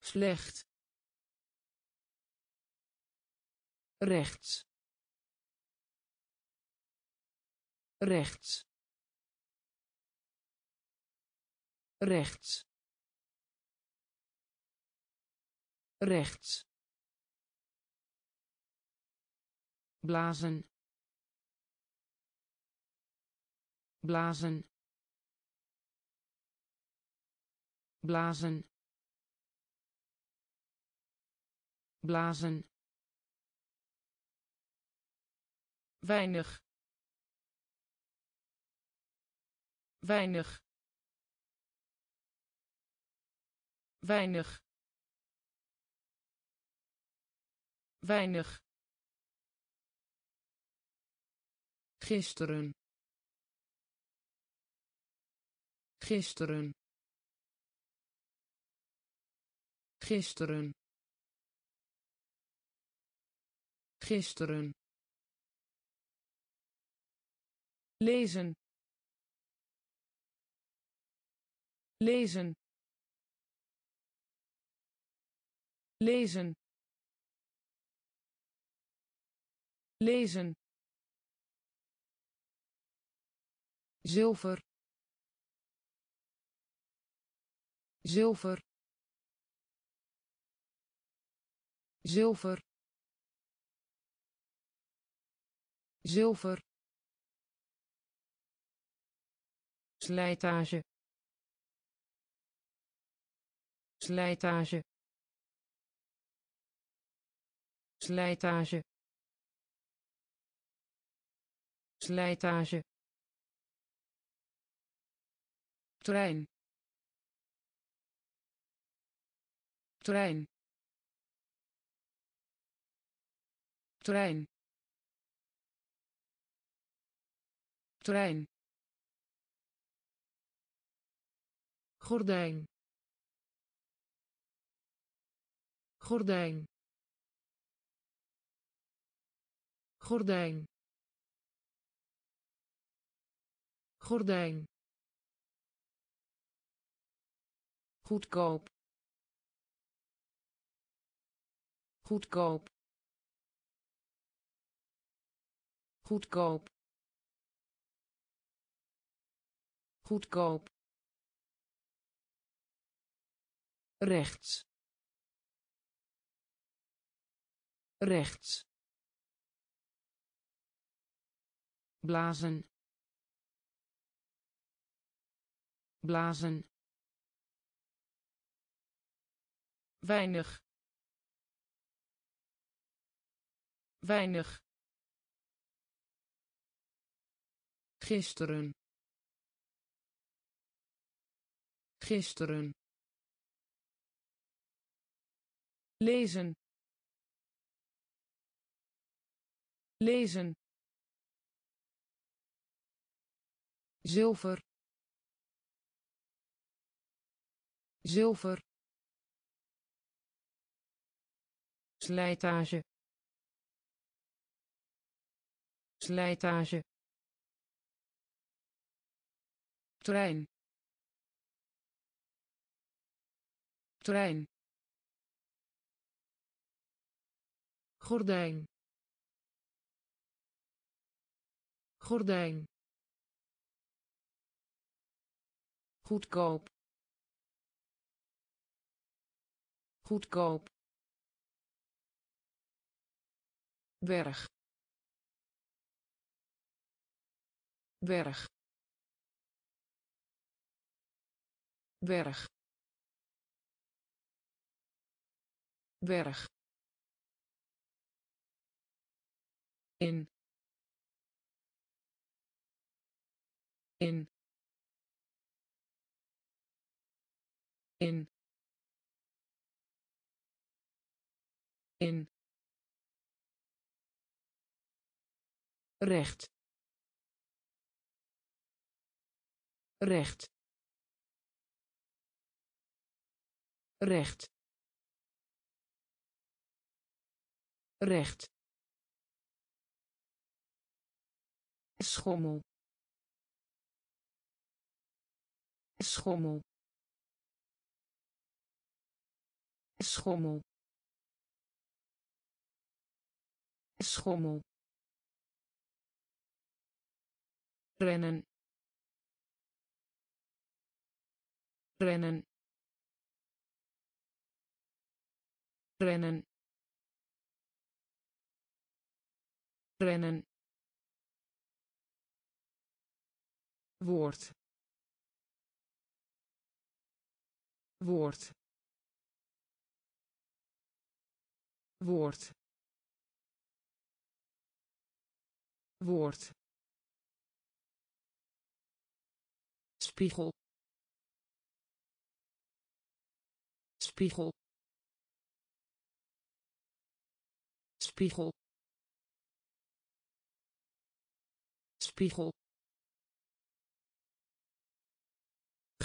Slecht rechts. Rechts. Rechts. Rechts. Blazen. Blazen. Blazen. Blazen weinig. Weinig. Weinig. Weinig. Gisteren. Gisteren. Gisteren. Gisteren lezen lezen lezen lezen. Zilver zilver. Zilver zilver slijtage. Slijtage. Slijtage. Slijtage. Trein. Trein. Trein. Trein gordijn. Gordijn. Gordijn. Gordijn. Goedkoop. Goedkoop. Goedkoop. Goedkoop rechts. Rechts. Blazen. Blazen. Weinig. Weinig. Gisteren. Gisteren lezen lezen zilver zilver slijtage slijtage trein trein gordijn. Gordijn. Goedkoop. Goedkoop. Berg. Berg. Berg. Berg in in in in. Recht. Recht. Recht. Recht schommel. Schommel. Schommel. Schommel. Rennen. Rennen. Rennen. Rennen woord. Woord. Woord. Woord. Spiegel. Spiegel. Spiegel. Spiegel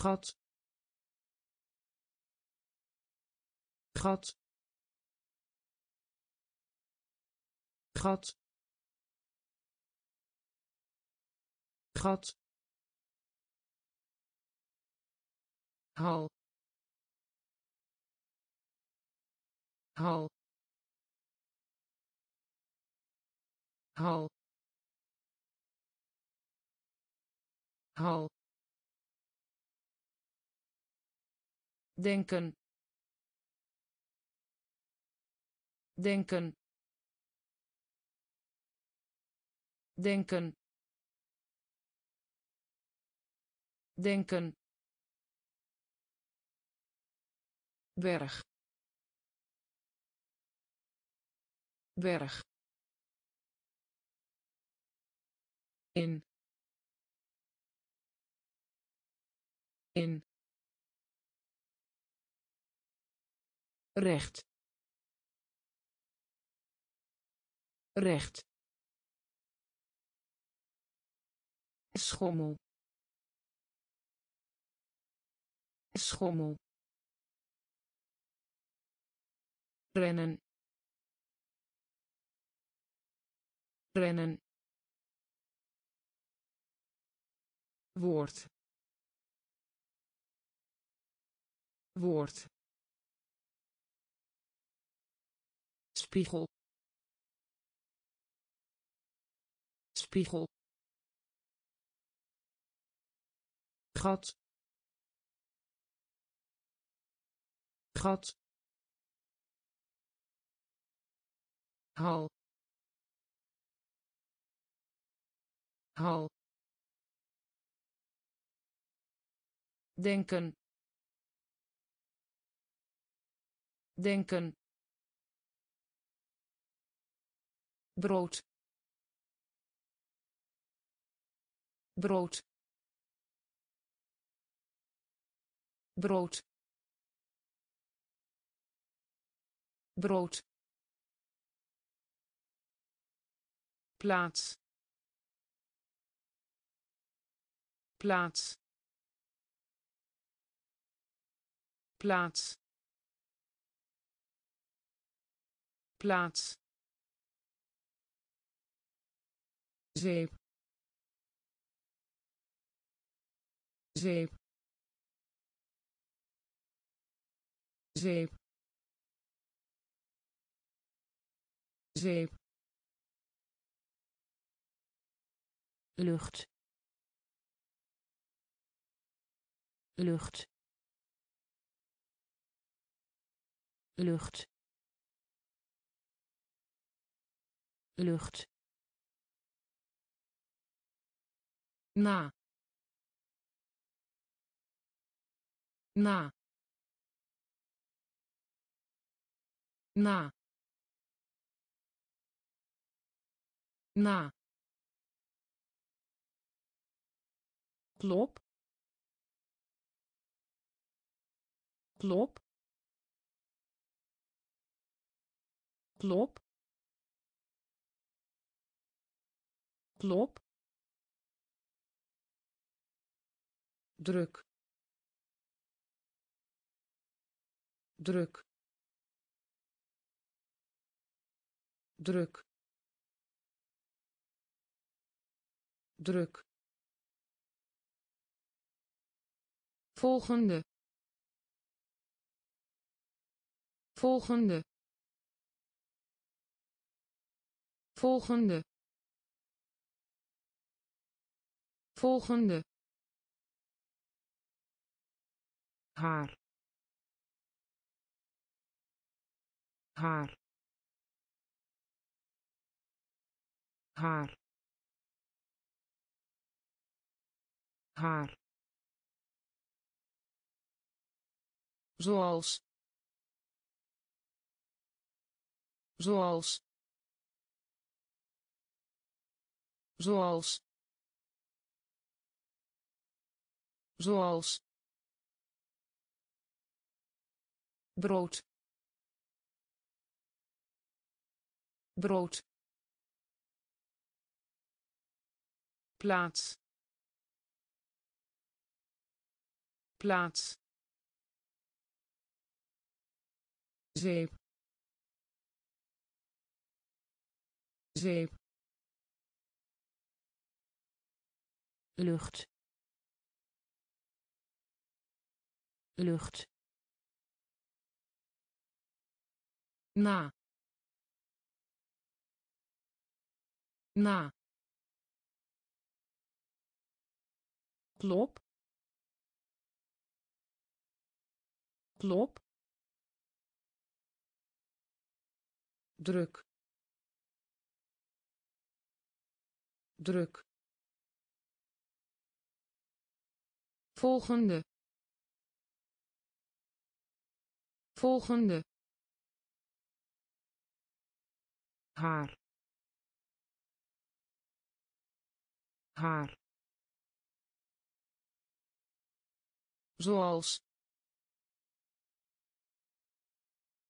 gat. Gat. Gat. Gat. Hal. Hal. Hal. Hal denken. Denken. Denken. Denken. Berg. Berg. In. In recht. Recht. Schommel. Schommel. Rennen. Rennen. Woord. Woord spiegel. Spiegel. Gat. Gat. Hal hal denken. Denken brood. Brood. Brood. Brood. Plaats. Plaats. Plaats. Plaats zeep. Zeep. Zeep. Zeep. Lucht. Lucht. Lucht. Lucht na. Na. Na. Na. Klop. Klop. Klop. Klop druk. Druk. Druk. Druk. Volgende. Volgende. Volgende. Volgende haar. Haar. Haar. Haar. Zoals. Zoals. Zoals. Zoals brood brood plaats plaats zeep zeep lucht lucht na. Na. Klop. Klop. Druk. Druk. Volgende. Volgende haar. Haar. Zoals.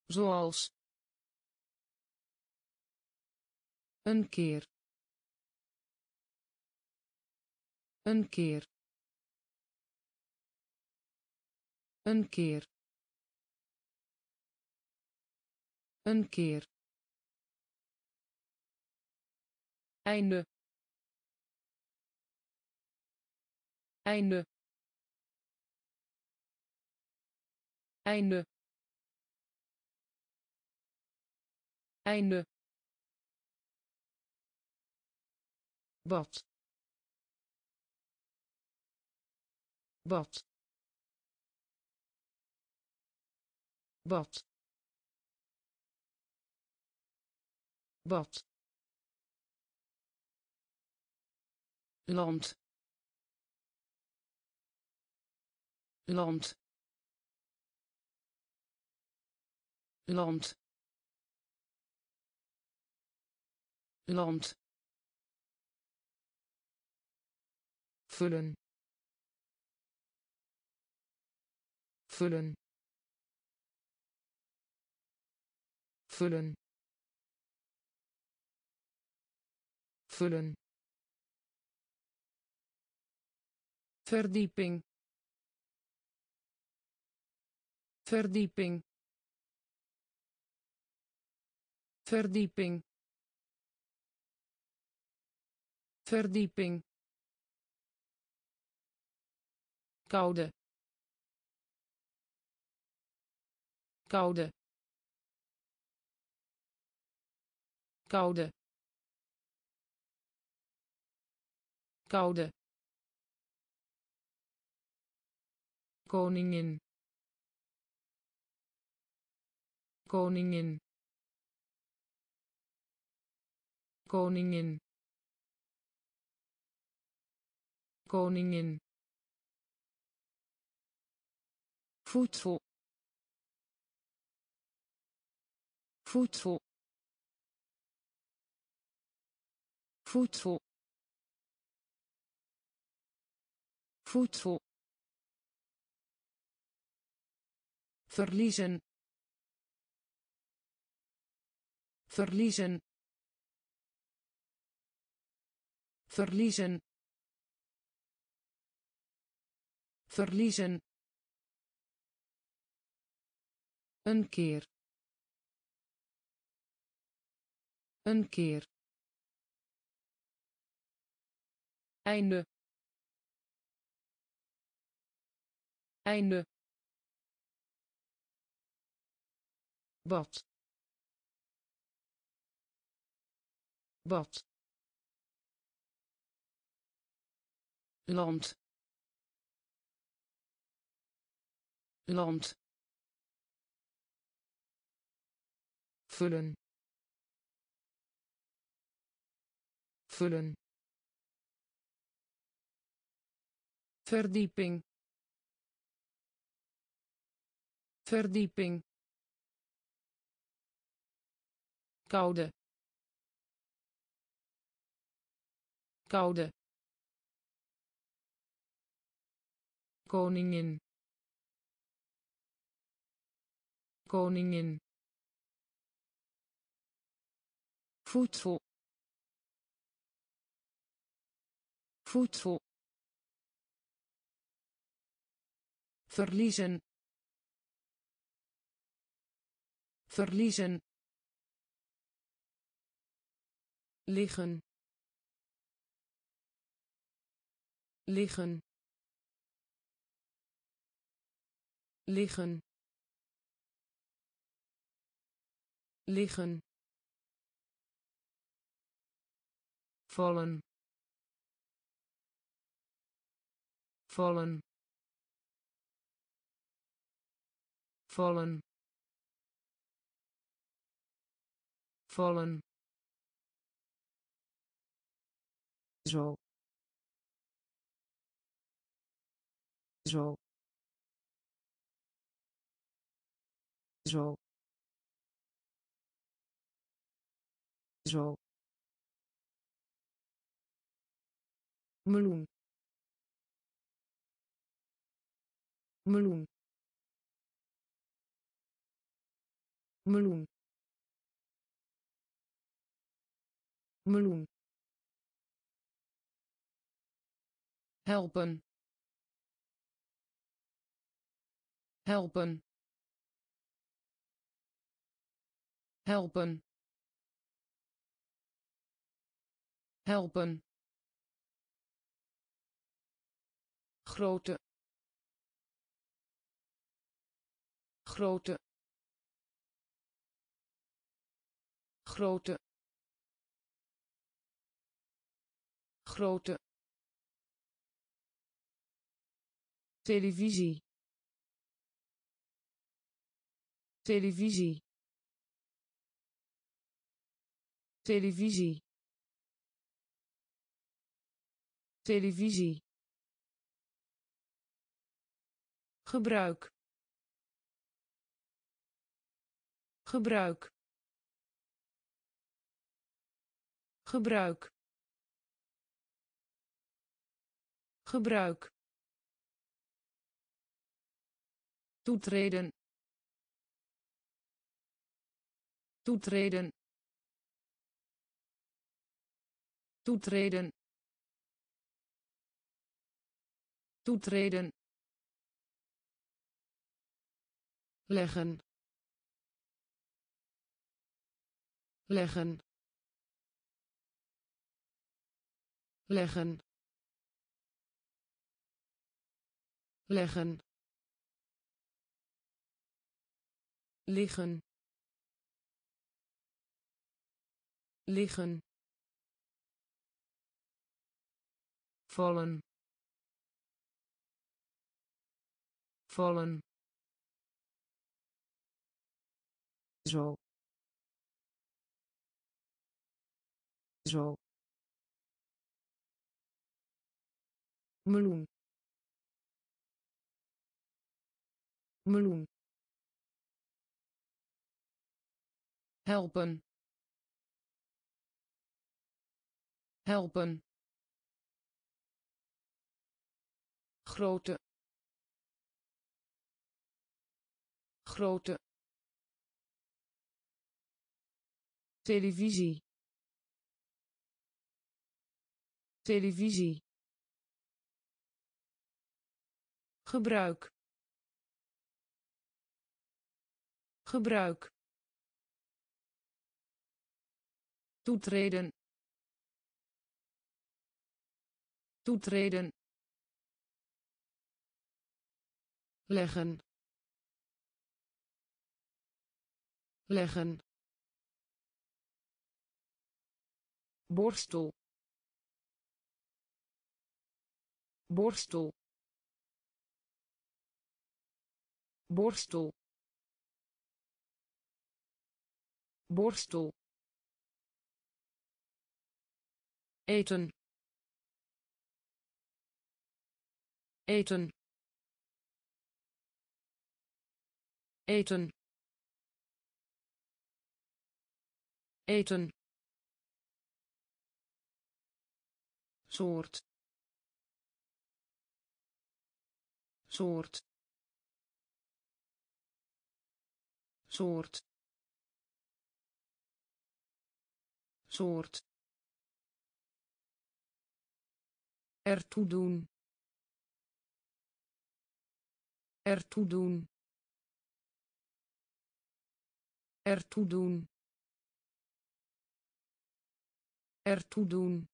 Zoals. Een keer. Een keer. Een keer. Een keer einde. Einde. Einde. Einde. Bad bad bad bad land. Land. Land. Land. Vullen. Vullen. Vullen. Vullen verdieping. Verdieping. Verdieping. Verdieping. Koude. Koude. Koude. Koude koningin. Koningin. Koningin. Koningin. Voedsel. Voedsel. Voedsel. Voedsel verliezen. Verliezen. Verliezen. Verliezen. Een keer. Een keer. Einde. Einde bad bad land. Land. Vullen. Vullen. Verdieping. Verdieping koude. Koude. Koningin. Koningin. Voedsel. Voedsel. Verliezen. Verliezen liggen. Liggen. Liggen. Liggen. Vallen. Vallen. Vallen. Vallen zo. Zo. Zo. Zo. Meloen. Meloen. Meloen. Meloen helpen. Helpen. Helpen. Helpen. Grote. Grote. Grote. Grote televisie. Televisie. Televisie. Televisie. Gebruik. Gebruik. Gebruik. Gebruik toetreden toetreden toetreden toetreden. Leggen. Leggen. Leggen. Leggen liggen. Liggen. Vallen. Vallen. Zo. Zo. Meloen. Meloen helpen. Helpen. Grote. Grote. Televisie. Televisie. Gebruik. Gebruik toetreden toetreden leggen leggen borstel borstel borstel borstel eten. Eten. Eten. Eten. Soort. Soort. Soort. Soort ertoe doen. Ertoe doen. Ertoe doen. Ertoe doen.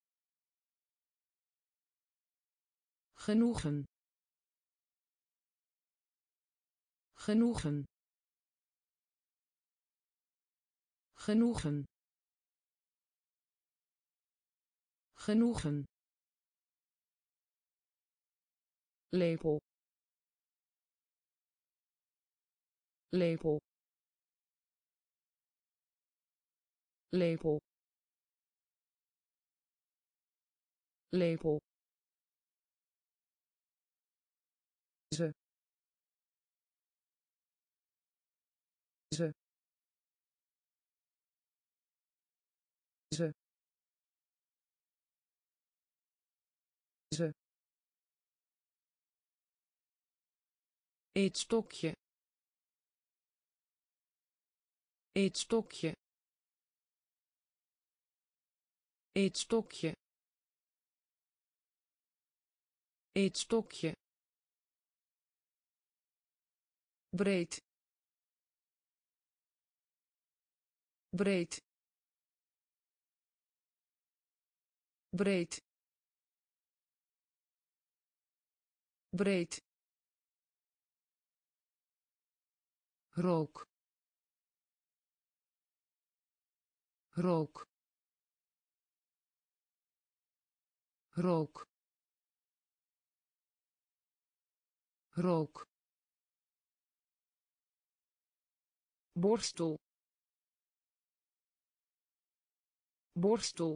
Genoegen. Genoegen. Genoegen. Genoegen lepel. Lepel. Lepel. Lepel eetstokje eetstokje eetstokje eetstokje breed. Breed. Breed. Breed rook. Rook. Rook. Rook. Borstel. Borstel.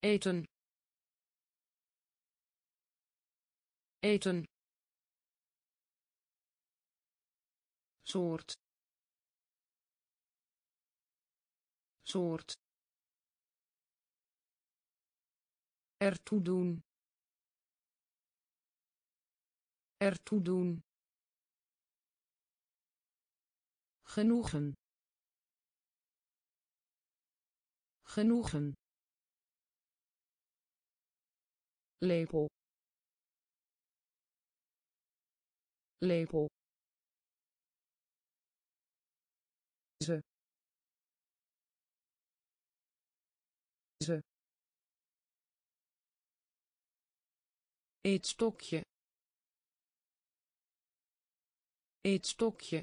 Eten. Eten soort soort ertoe doen ertoe doen genoegen genoegen lepel lepel eetstokje eetstokje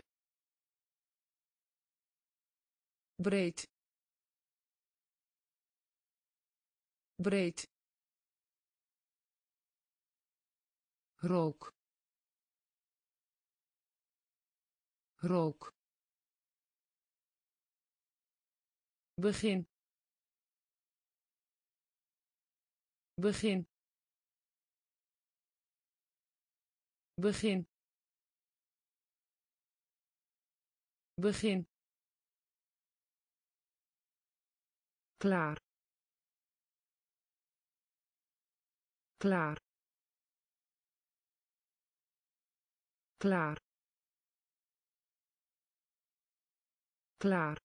breed. Breed. Rook. Rook. Begin. Begin begin. Begin. Klaar. Klaar. Klaar. Klaar.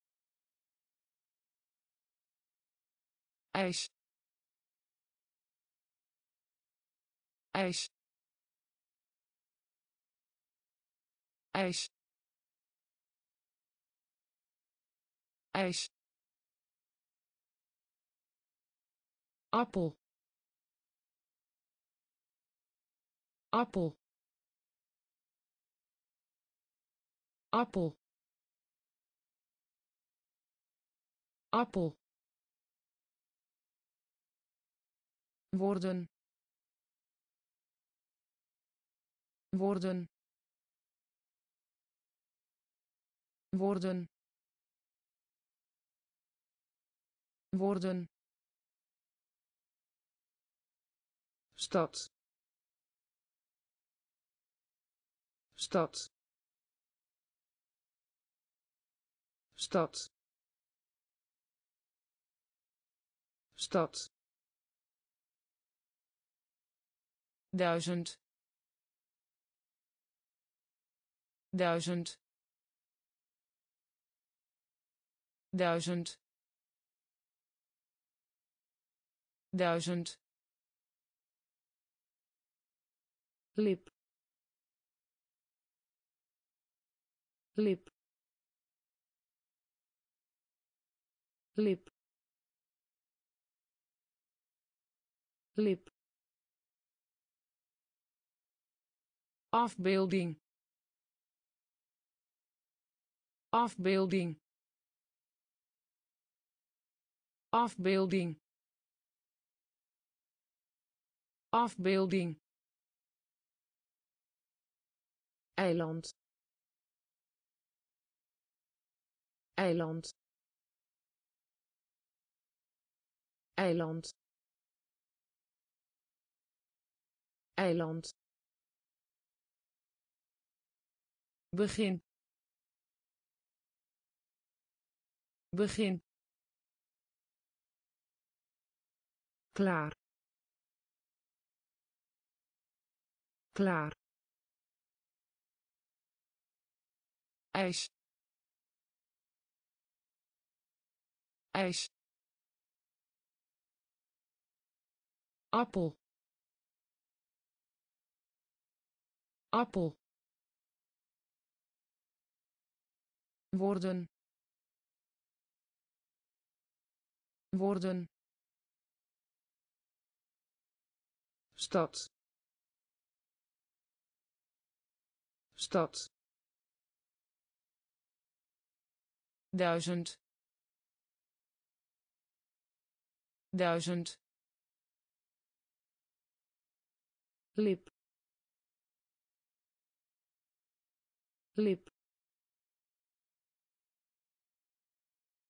Ijs. Ijs ijs. Ijs. Appel. Appel. Appel. Appel. Worden worden worden worden stad. Stad. Stad. Stad. Duizend. Duizend duizend. Duizend. Lip. Lip. Lip. Lip. Afbeelding. Afbeelding afbeelding. Afbeelding. Eiland. Eiland. Eiland. Eiland. Begin. Begin klaar. Klaar. Ijs. Ijs. Appel. Appel. Worden worden stad. Stad. Duizend. Duizend. Lip lip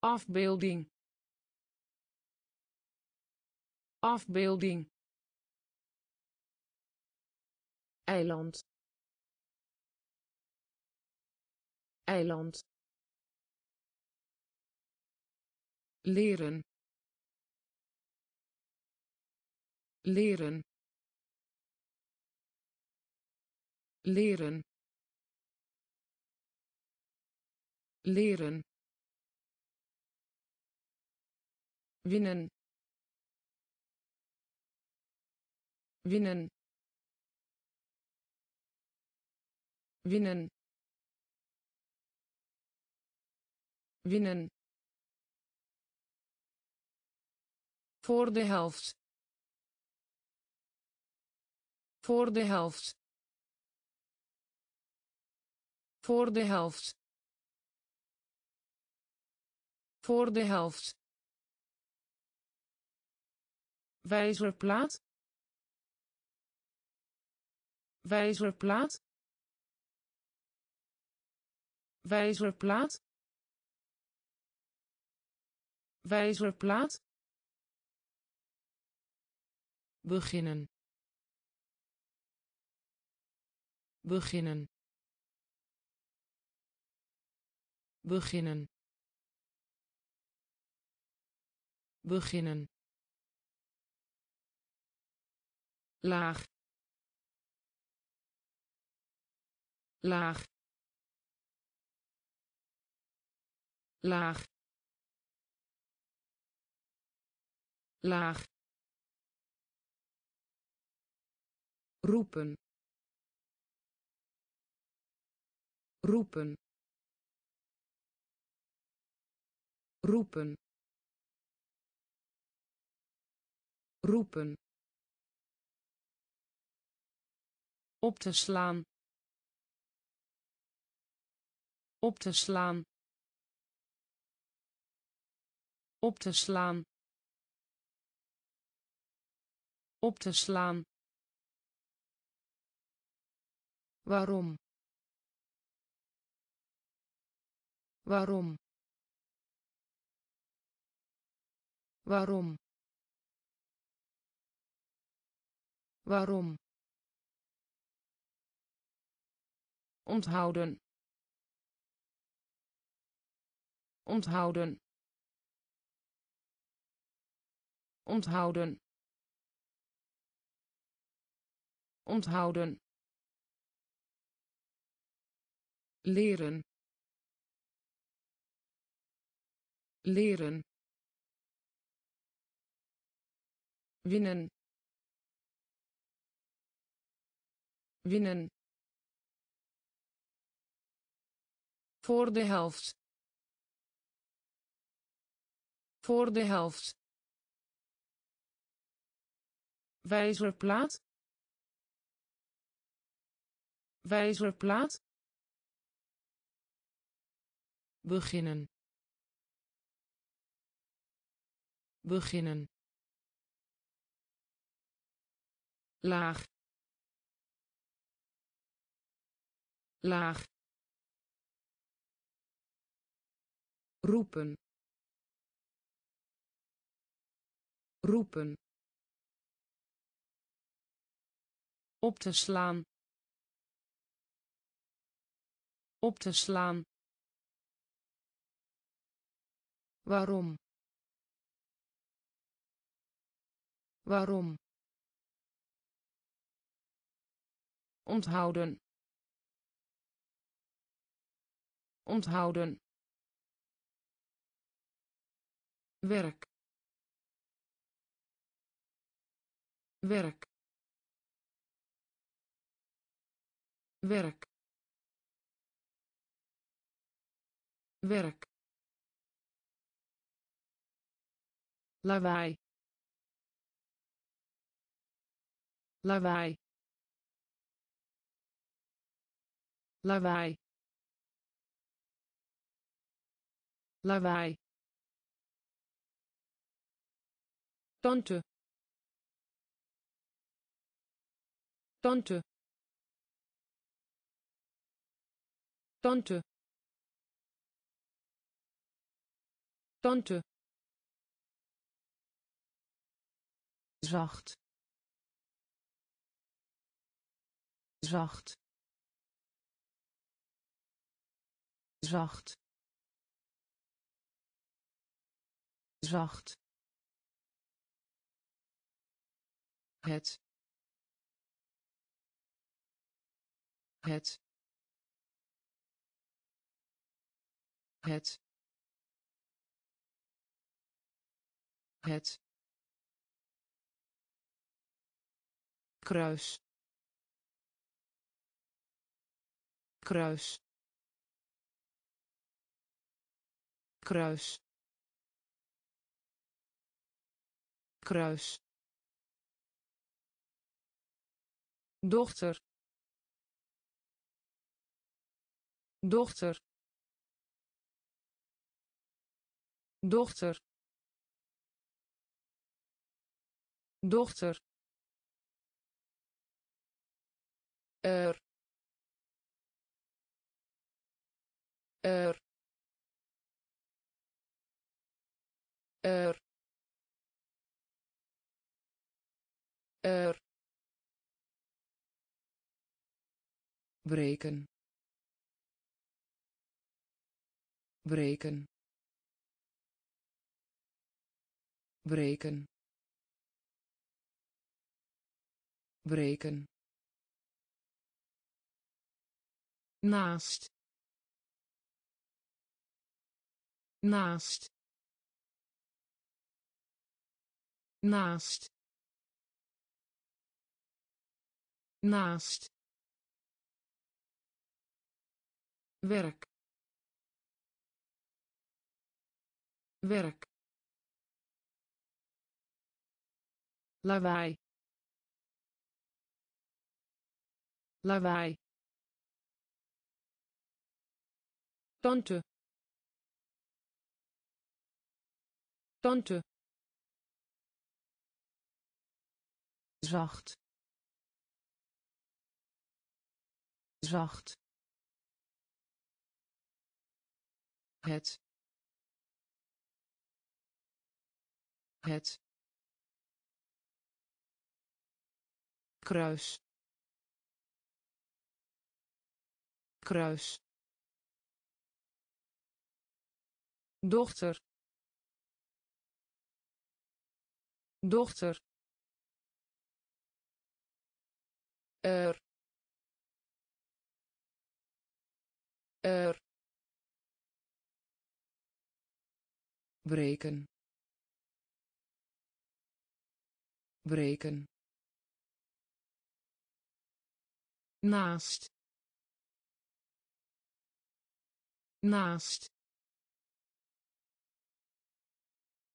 afbeelding. Afbeelding eiland. Eiland. Leren. Leren. Leren. Leren. Winnen. Winnen winnen. Winnen. Voor de helft. Voor de helft. Voor de helft. Voor de helft. Wijzerplaat. Wijzerplaat wijzerplaat wijzerplaat beginnen beginnen beginnen beginnen. Laag laag laag laag roepen roepen roepen roepen. Op te slaan. Op te slaan op te slaan. Op te slaan. Waarom? Waarom? Waarom? Waarom? Onthouden. Onthouden onthouden. Onthouden. Leren. Leren. Winnen. Winnen. Voor de helft. Voor de helft wijzerplaat. Wijzerplaat. Beginnen. Beginnen. Laag. Laag. Roepen. Roepen op te slaan. Op te slaan. Waarom? Waarom? Onthouden. Onthouden. Werk. Werk werk. Werk. Lawaai. Lawaai. Lawaai. Lawaai. Tante tante tante. Tante. Zacht. Zacht. Zacht. Zacht. Het. Het het het kruis kruis kruis kruis. Dochter. Dochter dochter. Dochter. Er. Er. Er. Er. Breken. Breken breken. Breken. Naast. Naast. Naast. Naast. Werk. Werk lawaai. Lawaai. Tante tante zacht zacht het. Het kruis. Kruis. Dochter. Dochter. Er. Er. Breken. Breken naast naast